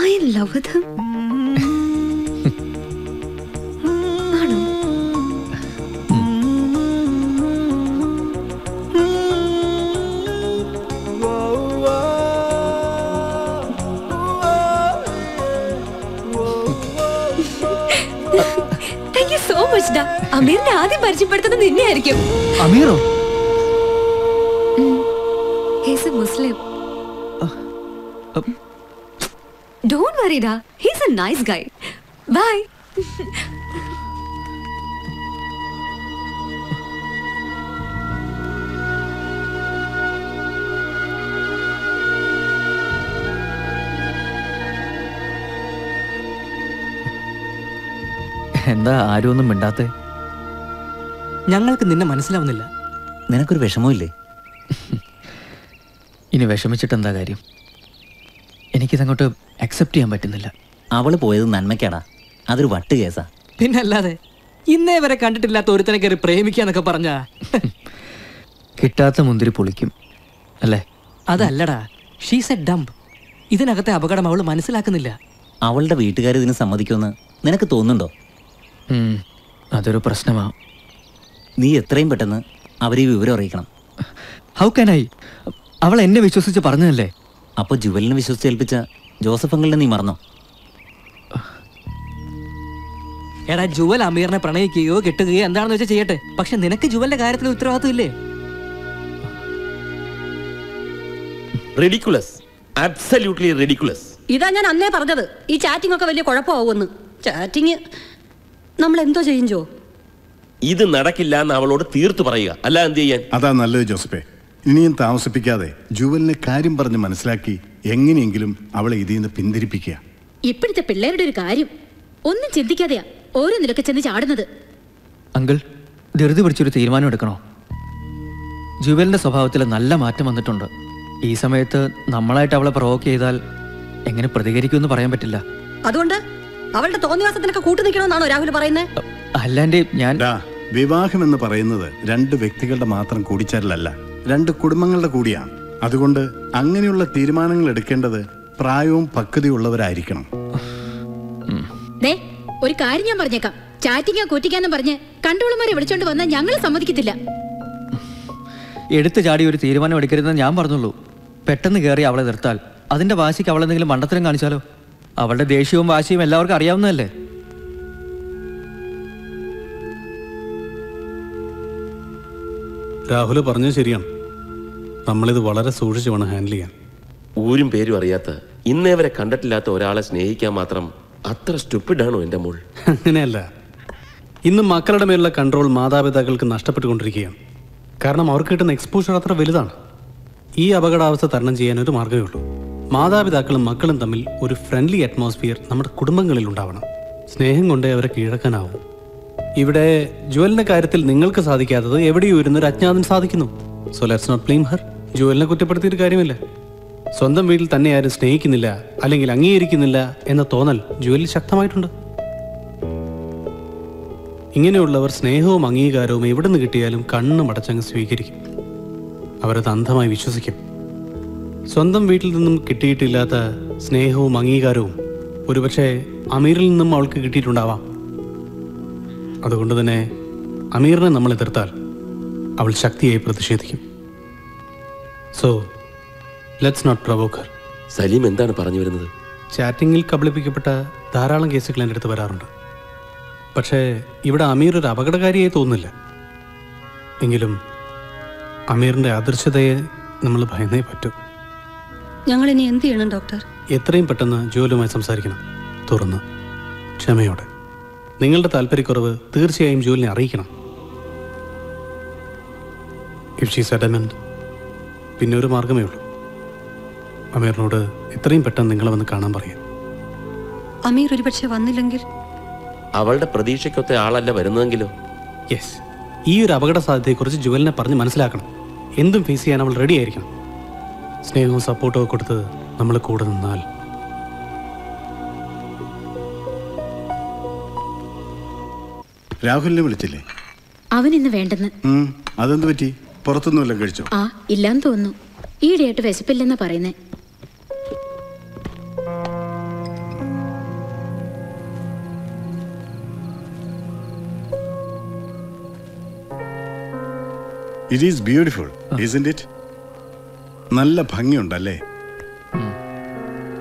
I in love with him? ആണോ? താങ്ക് യു സോ മച്ച് ഡാ. അമീറിനെ ആദ്യം പരിചയപ്പെടുത്തുന്നത് നിന്നെ ആയിരിക്കും അമീറോ he's a Muslim worry He's a a nice guy bye എന്താ ആരും ഒന്നും മിണ്ടാത്തെ? ഞങ്ങൾക്ക് നിന്നെ മനസ്സിലാവുന്നില്ല. നിനക്കൊരു വിഷമമില്ലേ ഇനി വിഷമിച്ചിട്ട് എന്താ കാര്യം? എനിക്കിതങ്ങോട്ട് അക്സെപ്റ്റ് ചെയ്യാൻ പറ്റുന്നില്ല. അവൾ പോയത് നന്മയ്ക്കാടാ. അതൊരു വട്ട് കേസാ. പിന്നല്ലാതെ ഇന്നേ വരെ കണ്ടിട്ടില്ലാത്ത ഒരുത്തനെ കയറി പ്രേമിക്കാന്നൊക്കെ പറഞ്ഞ? കിട്ടാത്ത മുന്തിരി പൊളിക്കും. അല്ലേ? അതല്ലടാ. ഷീസ് എ ഡംപ് ഇതിനകത്തെ അപകടം അവൾ മനസ്സിലാക്കുന്നില്ല. അവളുടെ വീട്ടുകാർ ഇതിന് സമ്മതിക്കുമെന്ന് നിനക്ക് തോന്നുന്നുണ്ടോ? അതൊരു പ്രശ്നമാ. നീ എത്രയും പെട്ടെന്ന് അവരെ വിവരം അറിയിക്കണം. ഹൗ കാൻ ഐ അവൾ എന്നെ വിശ്വസിച്ച് പറഞ്ഞതല്ലേ? അപ്പോൾ ജുവലിനെ വിശ്വസിച്ചേൽപ്പിച്ച ജോസഫ് അങ്കിളിനെ നീ മറന്നോ? എടാ ജുവൽ അമീറിനെ പ്രണയിക്കുകയോ കെട്ടുകയോ എന്താണെന്ന് വെച്ചാൽ ചെയ്യട്ടെ. പക്ഷെ നിനക്ക് ജുവലിന്റെ കാര്യത്തിൽ ഉത്തരവാദിത്വം ഇല്ലേ റെഡിക്കുലസ് അബ്സല്യൂട്ട്ലി റെഡിക്കുലസ് ഇതാ ഞാൻ അന്നേ പറഞ്ഞത്. ഈ ചാറ്റിംഗ് ഒക്കെ വലിയ കുഴപ്പമാവുമെന്ന്. ചാറ്റിംഗ് നമ്മൾ എന്തോ ചെയ്യും ജോ? ഇത് നടക്കില്ല എന്ന് അവളോട് തീർത്തു പറയുക. അല്ല എന്ത് ചെയ്യാൻ? അതാ നല്ലത് ജോസഫേ. ഇനിയും താമസിപ്പിക്കാതെ ജുവലിനെ കാര്യം പറഞ്ഞ് മനസ്സിലാക്കി എങ്ങനെയെങ്കിലും അവളെ ഇതിൽ നിന്ന് പിന്തിരിപ്പിക്കുക. ഇപ്പോഴത്തെ പിള്ളേരുടെ ഒരു കാര്യം. ഒന്നും ചിന്തിക്കാതെയാ ഓരോ നിലയ്ക്ക് ചെന്ന് ചാടുന്നത്. അങ്കിൾ ധൃതി പിടിച്ചൊരു തീരുമാനം എടുക്കണോ? ജുവലിന്റെ സ്വഭാവത്തിൽ നല്ല മാറ്റം വന്നിട്ടുണ്ട്. ഈ സമയത്ത് നമ്മളായിട്ട് അവളെ പ്രൊവോക്ക് ചെയ്താൽ എങ്ങനെ പ്രതികരിക്കുമെന്ന് പറയാൻ പറ്റില്ല. അതുകൊണ്ട് അവളുടെ തോന്നിവാസത്തിനൊക്കെ കൂട്ടു നിൽക്കണമെന്നാണോ രാഹുൽ പറയുന്നത് അല്ലാണ്ട് ഞാൻ വിവാഹം എന്ന് പറയുന്നത് രണ്ട് വ്യക്തികളുടെ മാത്രം കൂടിച്ചേരലല്ല. രണ്ട് കുടുംബങ്ങളുടെ കൂടിയാണ്. അതുകൊണ്ട് അങ്ങനെയുള്ള തീരുമാനങ്ങൾ എടുക്കേണ്ടത് പ്രായവും പക്വതയുള്ളവരായിരിക്കണം. ദേ ഒരു കാര്യം ഞാൻ പറഞ്ഞേക്കാം. ചാറ്റിങ്ങാ കൂറ്റിക്കാന്നും പറഞ്ഞ് കണ്ടോളുമാരെ വിളിച്ചോണ്ട് വന്നാൽ ഞങ്ങൾ സമ്മതിക്കത്തില്ല. എടുത്തു ചാടി ഒരു തീരുമാനം എടുക്കരുതെന്ന് ഞാൻ പറഞ്ഞുള്ളൂ. പെട്ടെന്ന് കയറി അവളെ നിർത്താൽ അതിന്റെ വാശിക്ക് അവളെന്തെങ്കിലും മണ്ടത്തരം കാണിച്ചാലോ? അവളുടെ ദേഷ്യവും വാശിയും എല്ലാവർക്കും അറിയാവുന്നതല്ലേ? രാഹുൽ പറഞ്ഞത് ശരിയാണ്. നമ്മളിത് വളരെ സൂക്ഷിച്ച് വേണം ഹാൻഡിൽ ചെയ്യാൻ. ഊരും പേരും അറിയാത്ത ഇന്നേ വരെ കണ്ടിട്ടില്ലാത്ത ഒരാളെ സ്നേഹിക്കാൻ മാത്രം അത്ര സ്റ്റുപ്പിഡാണോ എന്റെ മോൾ? അങ്ങനെയല്ല. ഇന്ന് മക്കളുടെ മേലുള്ള കൺട്രോൾ മാതാപിതാക്കൾക്ക് നഷ്ടപ്പെട്ടുകൊണ്ടിരിക്കുകയാണ്. കാരണം അവർക്ക് കിട്ടുന്ന എക്സ്പോഷർ അത്ര വലുതാണ്. ഈ അപകടാവസ്ഥ തരണം ചെയ്യാൻ ഒരു മാർഗമേ ഉള്ളൂ. മാതാപിതാക്കളും മക്കളും തമ്മിൽ ഒരു ഫ്രണ്ട്ലി അറ്റ്മോസ്ഫിയർ നമ്മുടെ കുടുംബങ്ങളിൽ ഉണ്ടാവണം. സ്നേഹം കൊണ്ടേ അവരെ കീഴടക്കാനാവും. ഇവിടെ ജുവലിന്റെ കാര്യത്തിൽ നിങ്ങൾക്ക് സാധിക്കാത്തത് എവിടെയോ ഇരുന്ന് ഒരു അജ്ഞാതൻ സാധിക്കുന്നു. So let's not blame her ജുവലിനെ കുറ്റപ്പെടുത്തിയിട്ട് കാര്യമില്ല. സ്വന്തം വീട്ടിൽ തന്നെ ആരും സ്നേഹിക്കുന്നില്ല അല്ലെങ്കിൽ അംഗീകരിക്കുന്നില്ല എന്ന തോന്നൽ ജുവലിൽ ശക്തമായിട്ടുണ്ട്. ഇങ്ങനെയുള്ളവർ സ്നേഹവും അംഗീകാരവും എവിടെ നിന്ന് കിട്ടിയാലും കണ്ണും അടച്ചങ്ങ് സ്വീകരിക്കും. അവരത് അന്ധമായി വിശ്വസിക്കും. സ്വന്തം വീട്ടിൽ നിന്നും കിട്ടിയിട്ടില്ലാത്ത സ്നേഹവും അംഗീകാരവും ഒരുപക്ഷെ അമീറിൽ നിന്നും അവൾക്ക് കിട്ടിയിട്ടുണ്ടാവാം. അതുകൊണ്ട് തന്നെ അമീറിനെ നമ്മൾ എതിർത്താൽ അവൾ ശക്തിയായി പ്രതിഷേധിക്കും. So let's not provoke her Saleem എന്താണ് പറഞ്ഞു വരുന്നത്? ചാറ്റിങ്ങിൽ കബളിപ്പിക്കപ്പെട്ട ധാരാളം കേസുകൾ എന്റെ അടുത്ത് വരാറുണ്ട്. പക്ഷേ ഇവിടെ അമീർ ഒരു അപകടകാരിയായി തോന്നുന്നില്ല. എങ്കിലും അമീറിന്റെ അദൃശ്യതയെ നമ്മൾ ഭയന്നേ പറ്റൂ. ഞങ്ങൾ ഇനി എന്ത് ചെയ്യണം ഡോക്ടർ? എത്രയും പെട്ടെന്ന് ജോലുമായി സംസാരിക്കണം. തുറന്ന് ക്ഷമയോടെ. നിങ്ങളുടെ താല്പര്യക്കുറവ് തീർച്ചയായും ജോലിനെ അറിയിക്കണം. ഇഫ് ഷീസ് സെഡമെന്റ് പിന്നെ ഒരു മാർഗമേ ഉള്ളൂ. അമീറിനോട് എത്രയും പെട്ടെന്ന് നിങ്ങളെ വന്ന് കാണാൻ പറയാം. അമീർ ഒരുപക്ഷെ വന്നില്ലെങ്കിൽ? അവളുടെ പ്രതീക്ഷയ്ക്കൊത്ത ആളല്ല വരുന്നതെങ്കിലും? യെസ് ഈ ഒരു അപകട സാധ്യതയെക്കുറിച്ച് ജുവലിനെ പറഞ്ഞ് മനസ്സിലാക്കണം. എന്തും ഫേസ് ചെയ്യാൻ അവൾ റെഡി ആയിരിക്കണം. സ്നേഹവും സപ്പോർട്ടും ഒക്കെ കൊടുത്ത് നമ്മൾ കൂടെ നിന്നാൽ രാഹുലിനെ വിളിച്ചില്ലേ? അവൻ ഇന്ന് വേണ്ടെന്ന്. ഉം, അതെന്ത് പറ്റി? പുറത്തൊന്നുമല്ല വല്ലതും കഴിച്ചോ? ആ ഇല്ലാന്ന് തോന്നുന്നു. ഈയിടെയായിട്ട് വിശപ്പില്ലെന്നാ പറയുന്നേ. It is beautiful isn't it നല്ല ഭംഗിയുണ്ടല്ലേ?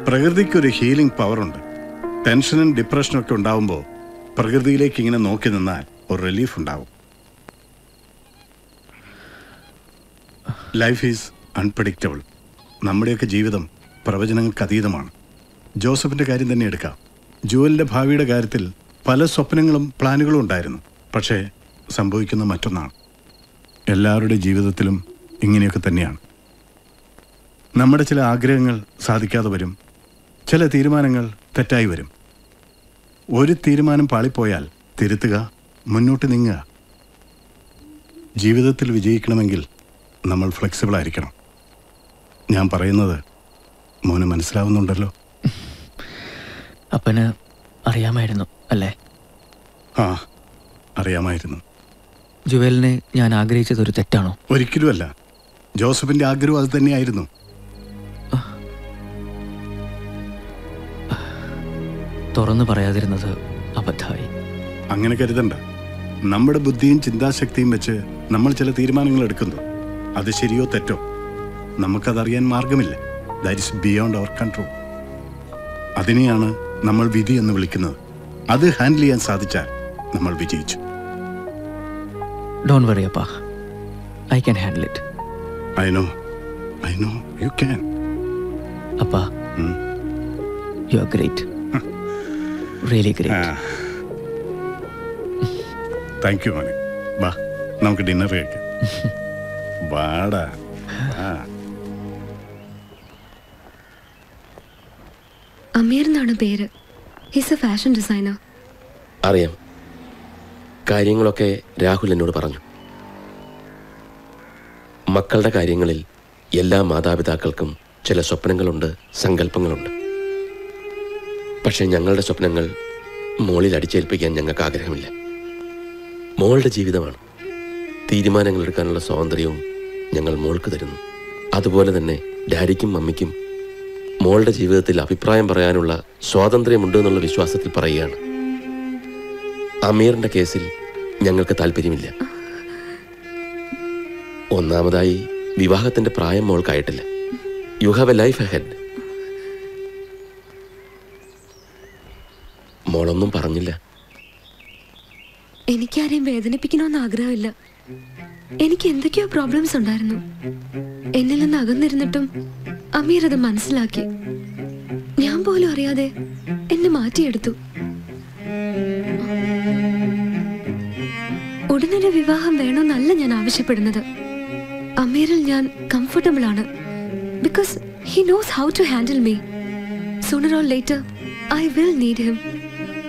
പ്രകൃതിക്കൊരു ഹീലിംഗ് പവർ ഉണ്ട്. ടെൻഷനും ഡിപ്രഷനും ഒക്കെ ഉണ്ടാവുമ്പോൾ പ്രകൃതിയിലേക്ക് ഇങ്ങനെ നോക്കി നിന്നാൽ ഒരു റിലീഫ് ഉണ്ടാവും. ലൈഫ് ഈസ് അൺപ്രഡിക്റ്റബിൾ നമ്മുടെയൊക്കെ ജീവിതം പ്രവചനങ്ങൾക്ക് അതീതമാണ്. ജോസഫിന്റെ കാര്യം തന്നെ എടുക്കാം. ജുവലിന്റെ ഭാവിയുടെ കാര്യത്തിൽ പല സ്വപ്നങ്ങളും പ്ലാനുകളും ഉണ്ടായിരുന്നു. പക്ഷേ സംഭവിക്കുന്ന മറ്റൊന്നാണ്. എല്ലാവരുടെ ജീവിതത്തിലും ഇങ്ങനെയൊക്കെ തന്നെയാണ്. നമ്മുടെ ചില ആഗ്രഹങ്ങൾ സാധിക്കാതെ വരും. ചില തീരുമാനങ്ങൾ തെറ്റായി വരും. ഒരു തീരുമാനം പാളിപ്പോയാൽ തിരുത്തുക മുന്നോട്ട് നീങ്ങുക. ജീവിതത്തിൽ വിജയിക്കണമെങ്കിൽ നമ്മൾ ഫ്ലെക്സിബിൾ ആയിരിക്കണം. ഞാൻ പറയുന്നത് മോന് മനസ്സിലാവുന്നുണ്ടല്ലോ. അപ്പന് അറിയാമായിരുന്നു അല്ലേ? ആ അറിയാമായിരുന്നു. ജുവലിനെ ഞാൻ ആഗ്രഹിച്ചത് ഒരു തെറ്റാണോ? ഒരിക്കലുമല്ല. ജോസഫിന്റെ ആഗ്രഹം അത് തന്നെയായിരുന്നു. തുറന്നു പറയാതിരുന്നത് അബദ്ധമായി അങ്ങനെ കരുതണ്ട. നമ്മുടെ ബുദ്ധിയും ചിന്താശക്തിയും വെച്ച് നമ്മൾ ചില തീരുമാനങ്ങൾ എടുക്കുന്നു. അത് ശരിയോ തെറ്റോ? നമുക്കതറിയാൻ മാർഗമില്ല. That is beyond our control അതിനെയാണ് നമ്മൾ വിധി എന്ന് വിളിക്കുന്നത്. അത് ഹാൻഡിൽ ചെയ്യാൻ സാധിച്ചാൽ നമ്മൾ വിജയിച്ചു. ഡോൺ വറി അപ്പാ. I can handle it I know I know you can അപ്പാ. You are great really great thank you മോനെ വാ നമുക്ക് ഡിന്നർ കഴിക്കാം. വാടാ അമീർ എന്നാണ് പേര്. ഹിസ് എ ഫാഷൻ ഡിസൈനർ അറിയാം. കാര്യങ്ങളൊക്കെ രാഹുൽ എന്നോട് പറഞ്ഞു. മക്കളുടെ കാര്യങ്ങളിൽ എല്ലാ മാതാപിതാക്കൾക്കും ചില സ്വപ്നങ്ങളുണ്ട് സങ്കല്പങ്ങളുണ്ട്. പക്ഷെ ഞങ്ങളുടെ സ്വപ്നങ്ങൾ മോളിൽ അടിച്ചേൽപ്പിക്കാൻ ഞങ്ങൾക്ക് ആഗ്രഹമില്ല. മോളുടെ ജീവിതമാണ്. തീരുമാനങ്ങൾ എടുക്കാനുള്ള സ്വാതന്ത്ര്യവും ഞങ്ങൾ മോൾക്ക് തരുന്നു. അതുപോലെ തന്നെ ഡാഡിക്കും മമ്മിക്കും മോളുടെ ജീവിതത്തിൽ അഭിപ്രായം പറയാനുള്ള സ്വാതന്ത്ര്യമുണ്ട് എന്നുള്ള വിശ്വാസത്തിൽ പറയുകയാണ്. അമീറിന്റെ കേസിൽ ഞങ്ങൾക്ക് താല്പര്യമില്ല. ഒന്നാമതായി വിവാഹത്തിന്റെ പ്രായം മോൾക്കായിട്ടില്ല. You have a life ahead മോളൊന്നും പറഞ്ഞില്ല. എനിക്കാരെയും വേദനിപ്പിക്കണമെന്ന് ആഗ്രഹമില്ല. എനിക്ക് എന്തൊക്കെയോ പ്രോബ്ലംസ് ഉണ്ടായിരുന്നു. എന്നിൽ നിന്ന് അകന്നിരുന്നിട്ടും അമീർ അത് മനസ്സിലാക്കി. ഞാൻ പോലും അറിയാതെ എന്നെ മാറ്റിയെടുത്തു. ഉടനൊരു വിവാഹം വേണമെന്നല്ല ഞാൻ ആവശ്യപ്പെടുന്നത്. അമീറിൽ ഞാൻ കംഫർട്ടബിൾ ആണ്. Because he knows how to handle me sooner or later I will need him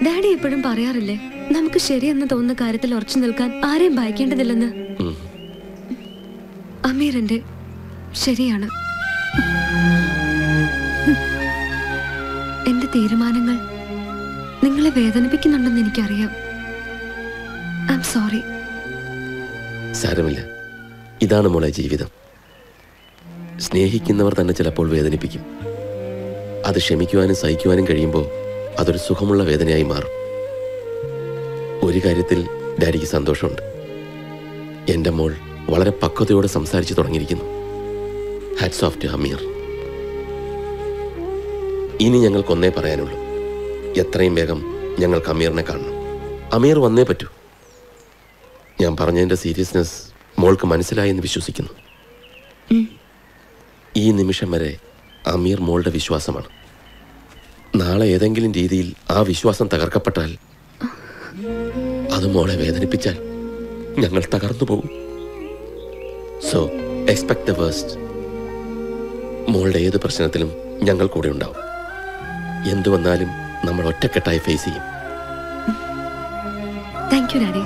daddy എപ്പോഴും പറയാറില്ലേ നമുക്ക് ശരിയെന്ന് തോന്നുന്ന കാര്യത്തിൽ ഉറച്ചു നിൽക്കാൻ ആരെയും ഭയക്കേണ്ടതില്ലെന്ന്? അമീറിന്റെ ശരിയാണ്. എന്റെ തീരുമാനങ്ങൾ നിങ്ങളെ വേദനിപ്പിക്കുന്നുണ്ടെന്ന് എനിക്കറിയാം. ഐ എം സോറി സാരമില്ല. ഇതാണ് മോളെ ജീവിതം. സ്നേഹിക്കുന്നവർ തന്നെ ചിലപ്പോൾ വേദനിപ്പിക്കും. അത് ക്ഷമിക്കുവാനും സഹിക്കുവാനും കഴിയുമ്പോൾ അതൊരു സുഖമുള്ള വേദനയായി മാറും. ഒരു കാര്യത്തിൽ ഡാഡിക്ക് സന്തോഷമുണ്ട്. എന്റെ മോൾ വളരെ പക്വതയോടെ സംസാരിച്ചു തുടങ്ങിയിരിക്കുന്നു. ഹാറ്റ്സ് ഓഫ് ടു അമീർ ഇനി ഞങ്ങൾക്കൊന്നേ പറയാനുള്ളൂ. എത്രയും വേഗം ഞങ്ങൾക്ക് അമീറിനെ കാണണം. അമീർ വന്നേ പറ്റൂ. ഞാൻ പറഞ്ഞതിന്റെ സീരിയസ്നെസ് മോൾക്ക് മനസ്സിലായെന്ന് വിശ്വസിക്കുന്നു. ഈ നിമിഷം വരെ അമീർ മോളുടെ വിശ്വാസമാണ്. നാളെ ഏതെങ്കിലും രീതിയിൽ ആ വിശ്വാസം തകർക്കപ്പെട്ടാൽ അത് മോളെ വേദനിപ്പിച്ചാൽ ഞങ്ങൾ തകർന്നു പോകും. സോ എക്സ്പെക്ട് ദ വേസ്റ്റ് മോളുടെ ഏത് പ്രശ്നത്തിലും ഞങ്ങൾ കൂടെ ഉണ്ടാവും. എന്തു വന്നാലും നമ്മൾ ഒറ്റക്കെട്ടായി ഫേസ് ചെയ്യും. താങ്ക് യു ഡാഡി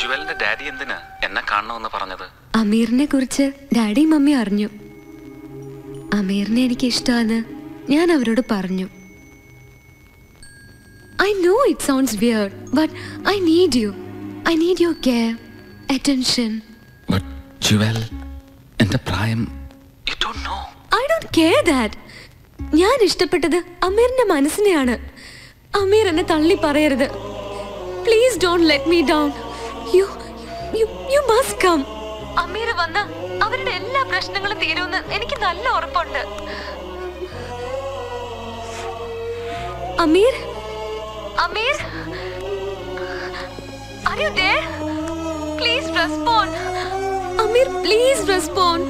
ജുവലിന്റെ ഡാഡി എന്തിനാ എന്നെ കാണണമെന്ന് പറഞ്ഞത്? അമീറിനെ കുറിച്ച് ഡാഡിയും മമ്മിയും അറിഞ്ഞു. അമീറിനെ എനിക്ക് ഇഷ്ടമാണ് ഞാൻ അവരോട് പറഞ്ഞു. I know it sounds weird but I need you I need your care attention Jewel എന്റെ പ്രായം ഐ ഡോണ്ട് കെയർ ദാറ്റ് ഞാൻ ഇഷ്ടപ്പെട്ടത് അമീറിന്റെ മനസ്സിനെയാണ്. അമീർ എന്നെ തള്ളി പറയരുത്. Please don't let me down you you you must come Ameer വന്ന് അവരുടെ എല്ലാ പ്രശ്നങ്ങളും തീരുമെന്ന് എനിക്ക് നല്ല ഉറപ്പുണ്ട്. Ameer? Ameer? Are you there please respond Ameer please respond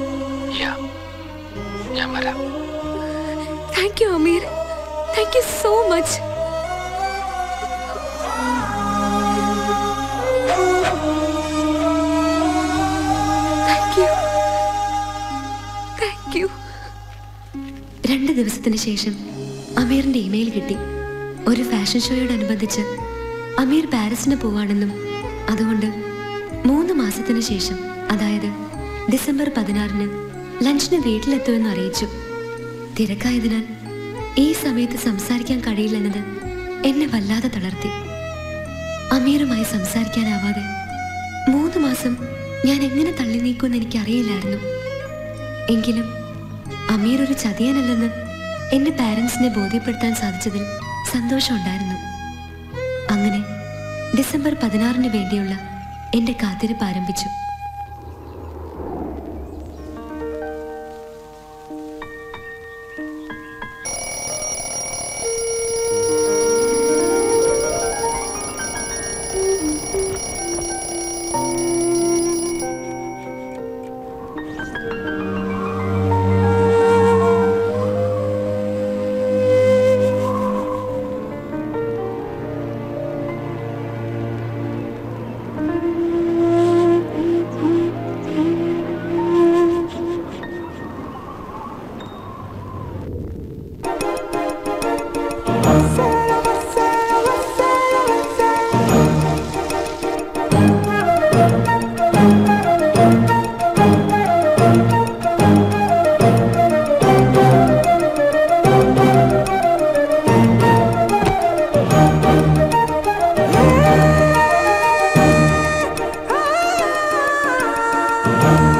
ഞാൻ വരാം. Thank you Ameer. Thank you so much രണ്ട് ദിവസത്തിന് ശേഷം അമീറിന്റെ ഇമെയിൽ കിട്ടി. ഒരു ഫാഷൻ ഷോയോടനുബന്ധിച്ച് അമീർ പാരീസിന് പോവാണെന്നും അതുകൊണ്ട് മൂന്ന് മാസത്തിന് ശേഷം അതായത് ഡിസംബർ പതിനാറിന് ലഞ്ചിന് വീട്ടിലെത്തുമെന്ന് അറിയിച്ചു. തിരക്കായതിനാൽ ഈ സമയത്ത് സംസാരിക്കാൻ കഴിയില്ലെന്നത് എന്നെ വല്ലാതെ തളർത്തി. അമീറുമായി സംസാരിക്കാനാവാതെ മൂന്ന് മാസം ഞാൻ എങ്ങനെ തള്ളി നീക്കുമെന്ന് എനിക്കറിയില്ലായിരുന്നു. എങ്കിലും അമീർ ഒരു ചതിയനല്ലെന്ന് എന്റെ പാരൻസിനെ ബോധ്യപ്പെടുത്താൻ സാധിച്ചതിൽ സന്തോഷമുണ്ടായിരുന്നു അങ്ങനെ ഡിസംബർ പതിനാറിന് വേണ്ടിയുള്ള എന്റെ കാത്തിരിപ്പ് ആരംഭിച്ചു. Bye.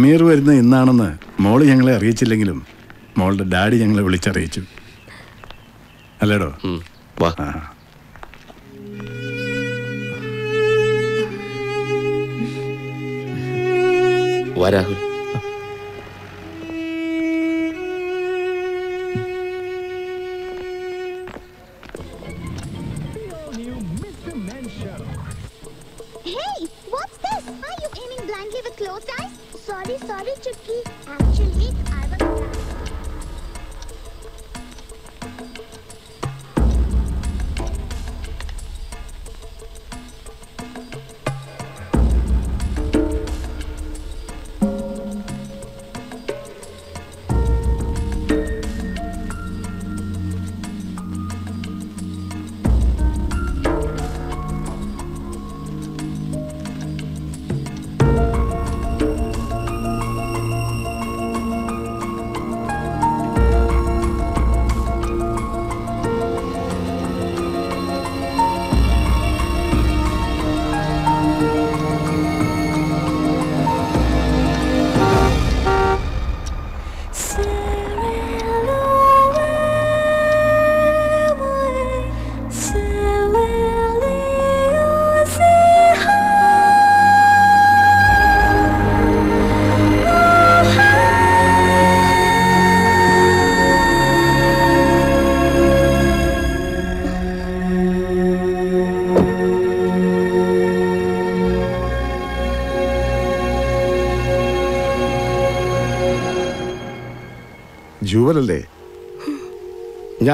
അമീർ വരുന്ന ഇന്നാണെന്ന് മോൾ ഞങ്ങളെ അറിയിച്ചില്ലെങ്കിലും മോളുടെ ഡാഡി ഞങ്ങളെ വിളിച്ചറിയിച്ചു. അല്ലേടോ?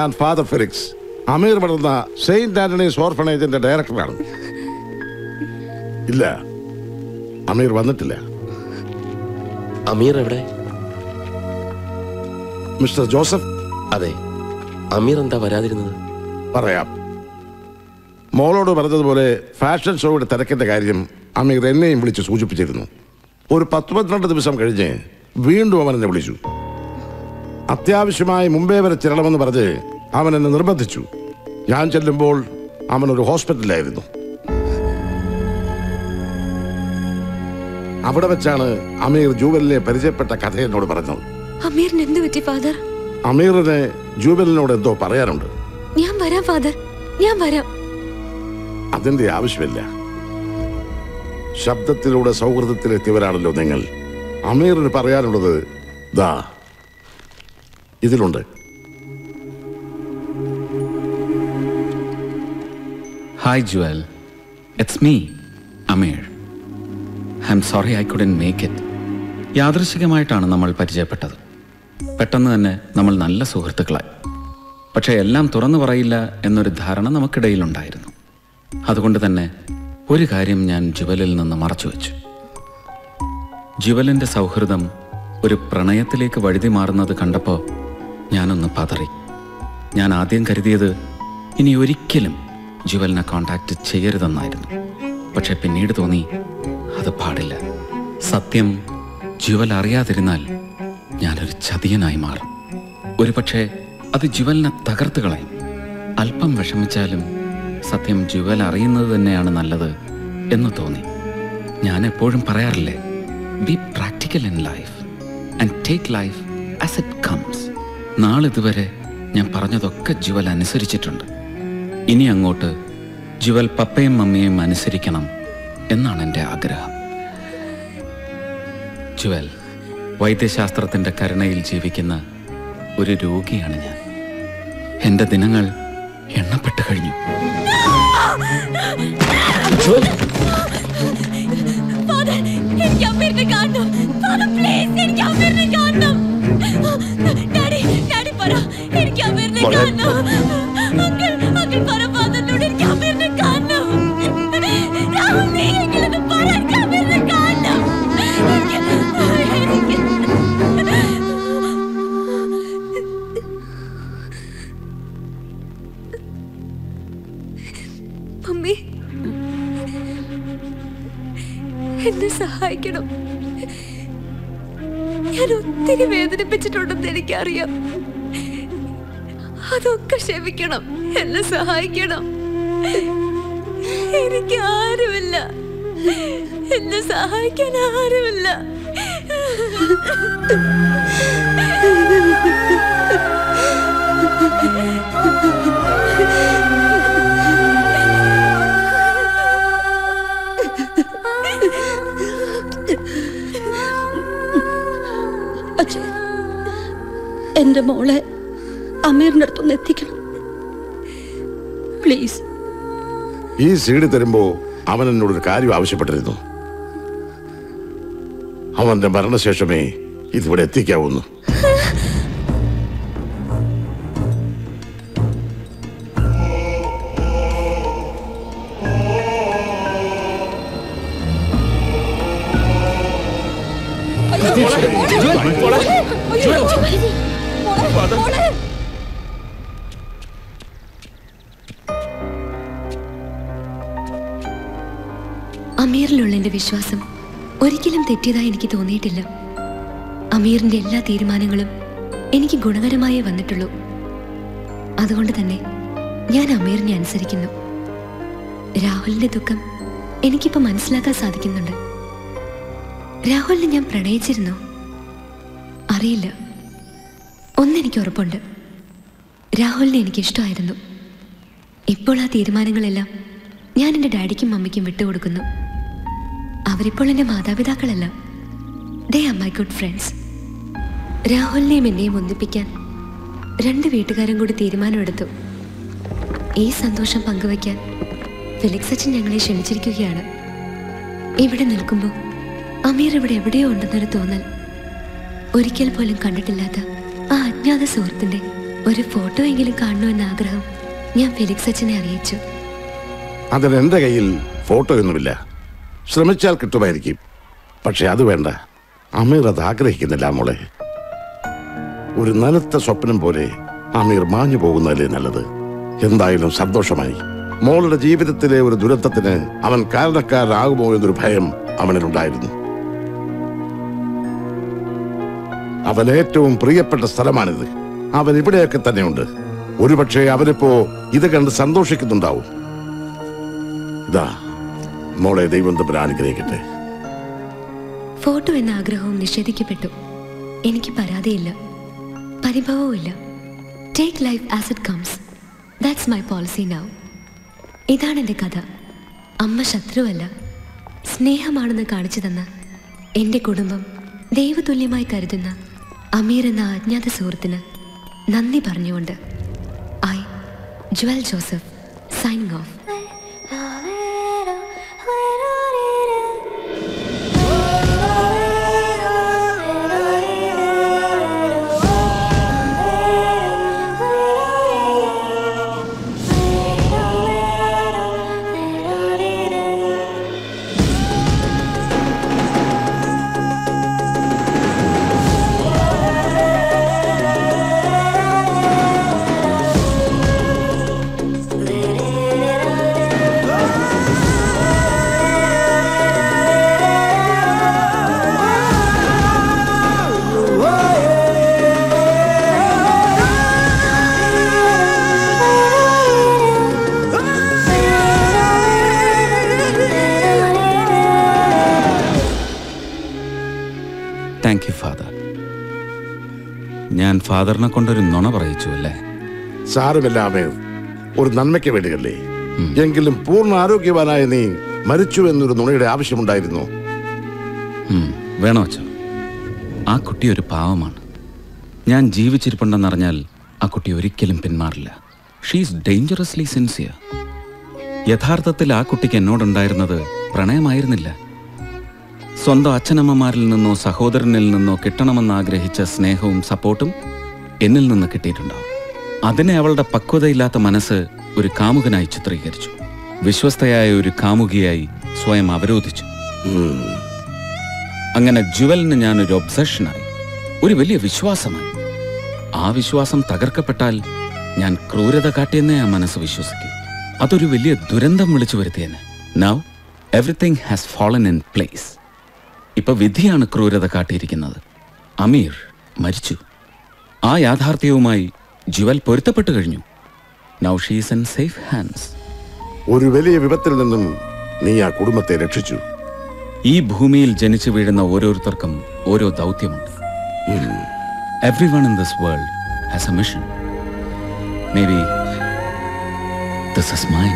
ഞാൻ ഫാദർ ഫെലിക്സ് അമീർ വളർന്ന സെയിന്റ് ആന്റണീസ് ഓർഫണേജിന്റെ ഡയറക്ടറാണ് ഇല്ല. അമീർ വന്നിട്ടില്ല. അമീർ എവിടെ? Mister Joseph? അതെ. അമീർ എന്താ വരാതിരുന്നത്? പറയാം. മോളോട് പറഞ്ഞതുപോലെ ഫാഷൻ ഷോയുടെ തിരക്കിന്റെ കാര്യം അമീർ എന്നെയും വിളിച്ച് സൂചിപ്പിച്ചിരുന്നു. ഒരു പത്ത് പന്ത്രണ്ട് ദിവസം കഴിഞ്ഞ് വീണ്ടും അവൻ എന്നെ വിളിച്ചു. അത്യാവശ്യമായി മുംബൈ വരെ ചെല്ലണമെന്ന് പറഞ്ഞ് അവൻ എന്നെ നിർബന്ധിച്ചു. ഞാൻ ചെല്ലുമ്പോൾ അവൻ ഒരു ഹോസ്പിറ്റലിലായിരുന്നു. അവിടെ വെച്ചാണ് അമീർ ജൂവലിനെ പരിചയപ്പെട്ട കഥ എന്നോട് പറഞ്ഞത്. അമീറിന് എന്ത് പറ്റി ഫാദർ? അമീറിന് ജൂവലിനോട് എന്തോ പറയാനുണ്ട്. ഞാൻ വരാം ഫാദർ. ഞാൻ വരാം. അതിന്റെ ആവശ്യമില്ല. ശബ്ദത്തിലൂടെ സൗഹൃദത്തിലെത്തിയവരാണല്ലോ നിങ്ങൾ. അമീറിന് പറയാനുള്ളത് ദാ ഇതിലുണ്ട്. Jewel it's me Ameer I'm sorry I couldn't make it യാദൃശികമായിട്ടാണ് നമ്മൾ പരിചയപ്പെട്ടത്. പെട്ടെന്ന് തന്നെ നമ്മൾ നല്ല സുഹൃത്തുക്കളായി. പക്ഷേ എല്ലാം തുറന്നു പറയില്ല എന്നൊരു ധാരണ നമുക്കിടയിലുണ്ടായിരുന്നു. അതുകൊണ്ട് തന്നെ ഒരു കാര്യം ഞാൻ ജുവലിൽ നിന്ന് മറച്ചു വെച്ചു. ജുവലിന്റെ സൗഹൃദം ഒരു പ്രണയത്തിലേക്ക് വഴുതി മാറുന്നത് കണ്ടപ്പോൾ ഞാനൊന്ന് പതറി. ഞാൻ ആദ്യം കരുതിയത് ഇനി ഒരിക്കലും ജുവലിനെ കോണ്ടാക്ട് ചെയ്യരുതെന്നായിരുന്നു. പക്ഷെ പിന്നീട് തോന്നി അത് പാടില്ല. സത്യം ജുവൽ അറിയാതിരുന്നാൽ ഞാനൊരു ചതിയനായി മാറും. ഒരു പക്ഷേ അത് ജുവലിനെ തകർത്ത് കളയും. അല്പം വിഷമിച്ചാലും സത്യം ജുവൽ അറിയുന്നത് തന്നെയാണ് നല്ലത് എന്ന് തോന്നി. ഞാൻ എപ്പോഴും പറയാറില്ലേ be practical in life and take life as it comes നാളിതുവരെ ഞാൻ പറഞ്ഞതൊക്കെ ജുവൽ അനുസരിച്ചിട്ടുണ്ട്. ഇനി അങ്ങോട്ട് ജുവൽ പപ്പയും മമ്മിയും അനുസരിക്കണം എന്നാണ് എന്റെ ആഗ്രഹം. ജുവൽ വൈദ്യശാസ്ത്രത്തിന്റെ കരുണയിൽ ജീവിക്കുന്ന ഒരു രോഗിയാണ് ഞാൻ. എന്റെ ദിനങ്ങൾ എണ്ണപ്പെട്ട് കഴിഞ്ഞു. എനിക്ക് എന്നെ സഹായിക്കണം. ഞാൻ ഒത്തിരി വേദനിപ്പിച്ചിട്ടുണ്ടെന്ന് എനിക്കറിയാം. അതൊക്കെ ക്ഷമിക്കണം. എന്നെ സഹായിക്കണം. എനിക്ക് ആരുമില്ല. എന്നെ സഹായിക്കാൻ ആരുമില്ല. എന്റെ മോളെ അമീറിന്റെ അടുത്തൊന്ന് എത്തിക്കണം. പ്ലീസ് ഈ സീഡ് തരുമ്പോ അവൻ എന്നോടൊരു കാര്യം ആവശ്യപ്പെട്ടിരുന്നു. അവന്റെ മരണശേഷമേ ഇതിവിടെ എത്തിക്കാവൂന്ന്. തെറ്റിയതായി എനിക്ക് തോന്നിയിട്ടില്ല. അമീറിന്റെ എല്ലാ തീരുമാനങ്ങളും എനിക്ക് ഗുണകരമായേ വന്നിട്ടുള്ളൂ. അതുകൊണ്ട് തന്നെ ഞാൻ അമീറിനെ അനുസരിക്കുന്നു. രാഹുലിന്റെ ദുഃഖം എനിക്കിപ്പോ മനസ്സിലാക്കാൻ സാധിക്കുന്നുണ്ട്. രാഹുലിനെ ഞാൻ പ്രണയിച്ചിരുന്നു. അറിയില്ല. ഒന്നെനിക്ക് ഉറപ്പുണ്ട്. രാഹുലിനെ എനിക്ക് ഇഷ്ടമായിരുന്നു ഇപ്പോൾ ആ തീരുമാനങ്ങളെല്ലാം ഞാൻ എന്റെ ഡാഡിക്കും മമ്മിക്കും വിട്ടുകൊടുക്കുന്നു. അവരിപ്പോൾ എന്റെ മാതാപിതാക്കളല്ല. They are my good friends രാഹുലിനെയും എന്നെയും ഒന്നിപ്പിക്കാൻ രണ്ട് വീട്ടുകാരും കൂടി തീരുമാനമെടുത്തു. ഈ സന്തോഷം പങ്കുവയ്ക്കാൻ ഫിലിക്സ് അച്ഛൻ ഞങ്ങളെ ക്ഷണിച്ചിരിക്കുകയാണ്. ഇവിടെ നിൽക്കുമ്പോൾ അമീർ ഇവിടെ എവിടെയോ ഉണ്ടെന്നൊരു തോന്നൽ. ഒരിക്കൽ പോലും കണ്ടിട്ടില്ലാത്ത ആ അജ്ഞാത സുഹൃത്തിന്റെ ഒരു ഫോട്ടോ എങ്കിലും കാണണമെന്ന ആഗ്രഹം ഞാൻ ഫിലിക്സ് അച്ഛനെ അറിയിച്ചു. അതിൽ എന്റെ കയ്യിൽ ഫോട്ടോയൊന്നുമില്ല. ശ്രമിച്ചാൽ കിട്ടുമായിരിക്കും. പക്ഷെ അത് വേണ്ട. അമീർ അത് ആഗ്രഹിക്കുന്നില്ല മോളെ. ഒരു നനത്ത സ്വപ്നം പോലെ അമീർ മാഞ്ഞു പോകുന്നതല്ലേ നല്ലത്? എന്തായാലും സന്തോഷമായി. മോളുടെ ജീവിതത്തിലെ ഒരു ദുരന്തത്തിന് അവൻ കാരണക്കാരനാകുമോ എന്നൊരു ഭയം അവനിലുണ്ടായിരുന്നു അവൻ ഏറ്റവും പ്രിയപ്പെട്ട സ്ഥലമാണിത്. അവൻ ഇവിടെയൊക്കെ തന്നെയുണ്ട്. ഒരുപക്ഷെ അവനിപ്പോ ഇത് കണ്ട് സന്തോഷിക്കുന്നുണ്ടാവും. ഇതാ. മോളെ ദൈവം തമ്മിൽ അനുഗ്രഹിക്കട്ടെ. ഫോട്ടോ എന്ന ആഗ്രഹവും നിഷേധിക്കപ്പെട്ടു. എനിക്ക് പരാതിയില്ല. പരിഭവവുമില്ല take life as it comes that's my policy now ഇതാണ് എന്റെ കഥ. അമ്മ ശത്രുവല്ല. സ്നേഹമാണെന്ന് കാണിച്ചു തന്ന എന്റെ കുടുംബം ദൈവതുല്യമായി കരുതുന്ന അമീർ എന്ന അജ്ഞാത സുഹൃത്തിന് നന്ദി പറഞ്ഞുകൊണ്ട് I Jewel Joseph signing off ഫാദറിനെ കൊണ്ടൊരു നുണ പറയിച്ചു അല്ലേ? സാരമില്ല അമീർ ഒരു നന്മയ്ക്ക് വേണ്ടിയല്ലേ? എങ്കിലും പൂർണ ആരോഗ്യവാനായ നീ മരിച്ചു എന്നൊരു നുണയുടെ ആവശ്യമുണ്ടായിരുന്നു. വേണോ അച്ഛൻ ആ കുട്ടി ഒരു പാവമാണ്. ഞാൻ ജീവിച്ചിരിപ്പുണ്ടെന്നറിഞ്ഞാൽ ആ കുട്ടി ഒരിക്കലും പിന്മാറില്ല. ഷീസ് ഡേഞ്ചറസ്ലി സിൻസിയർ യഥാർത്ഥത്തിൽ ആ കുട്ടിക്ക് എന്നോടുണ്ടായിരുന്നത് പ്രണയമായിരുന്നില്ല. സ്വന്തം അച്ഛനമ്മമാരിൽ നിന്നോ സഹോദരനിൽ നിന്നോ കിട്ടണമെന്ന് ആഗ്രഹിച്ച സ്നേഹവും സപ്പോർട്ടും എന്നിൽ നിന്ന് കിട്ടിയിട്ടുണ്ടാവും. അതിനെ അവളുടെ പക്വതയില്ലാത്ത മനസ്സ് ഒരു കാമുകനായി ചിത്രീകരിച്ചു. വിശ്വസ്തയായ ഒരു കാമുകിയായി സ്വയം അവരോധിച്ചു. അങ്ങനെ ജുവലിന് ഞാനൊരു ഒബ്സഷനായി ഒരു വലിയ വിശ്വാസമായി. ആ വിശ്വാസം തകർക്കപ്പെട്ടാൽ ഞാൻ ക്രൂരത കാട്ടിയെന്നേ ആ മനസ്സ് വിശ്വസിക്കും. അതൊരു വലിയ ദുരന്തം വിളിച്ചു വരുത്തിയെന്നെ now everything has fallen in place ഇപ്പൊ വിധിയാണ് ക്രൂരത കാട്ടിയിരിക്കുന്നത്. അമീർ മരിച്ചു. ആ യാഥാർത്ഥ്യവുമായി ജുവൽ പൊരുത്തപ്പെട്ടു കഴിഞ്ഞു. Now she's in safe hands ഒരു വലിയ വിപത്തിൽ നിന്നും നീ ആ കുടുംബത്തെ രക്ഷിച്ചു. ഈ ഭൂമിയിൽ ജനിച്ചു വീഴുന്ന ഓരോരുത്തർക്കും ഓരോ ദൗത്യമുണ്ട്. Everyone in this world has a mission maybe this is mine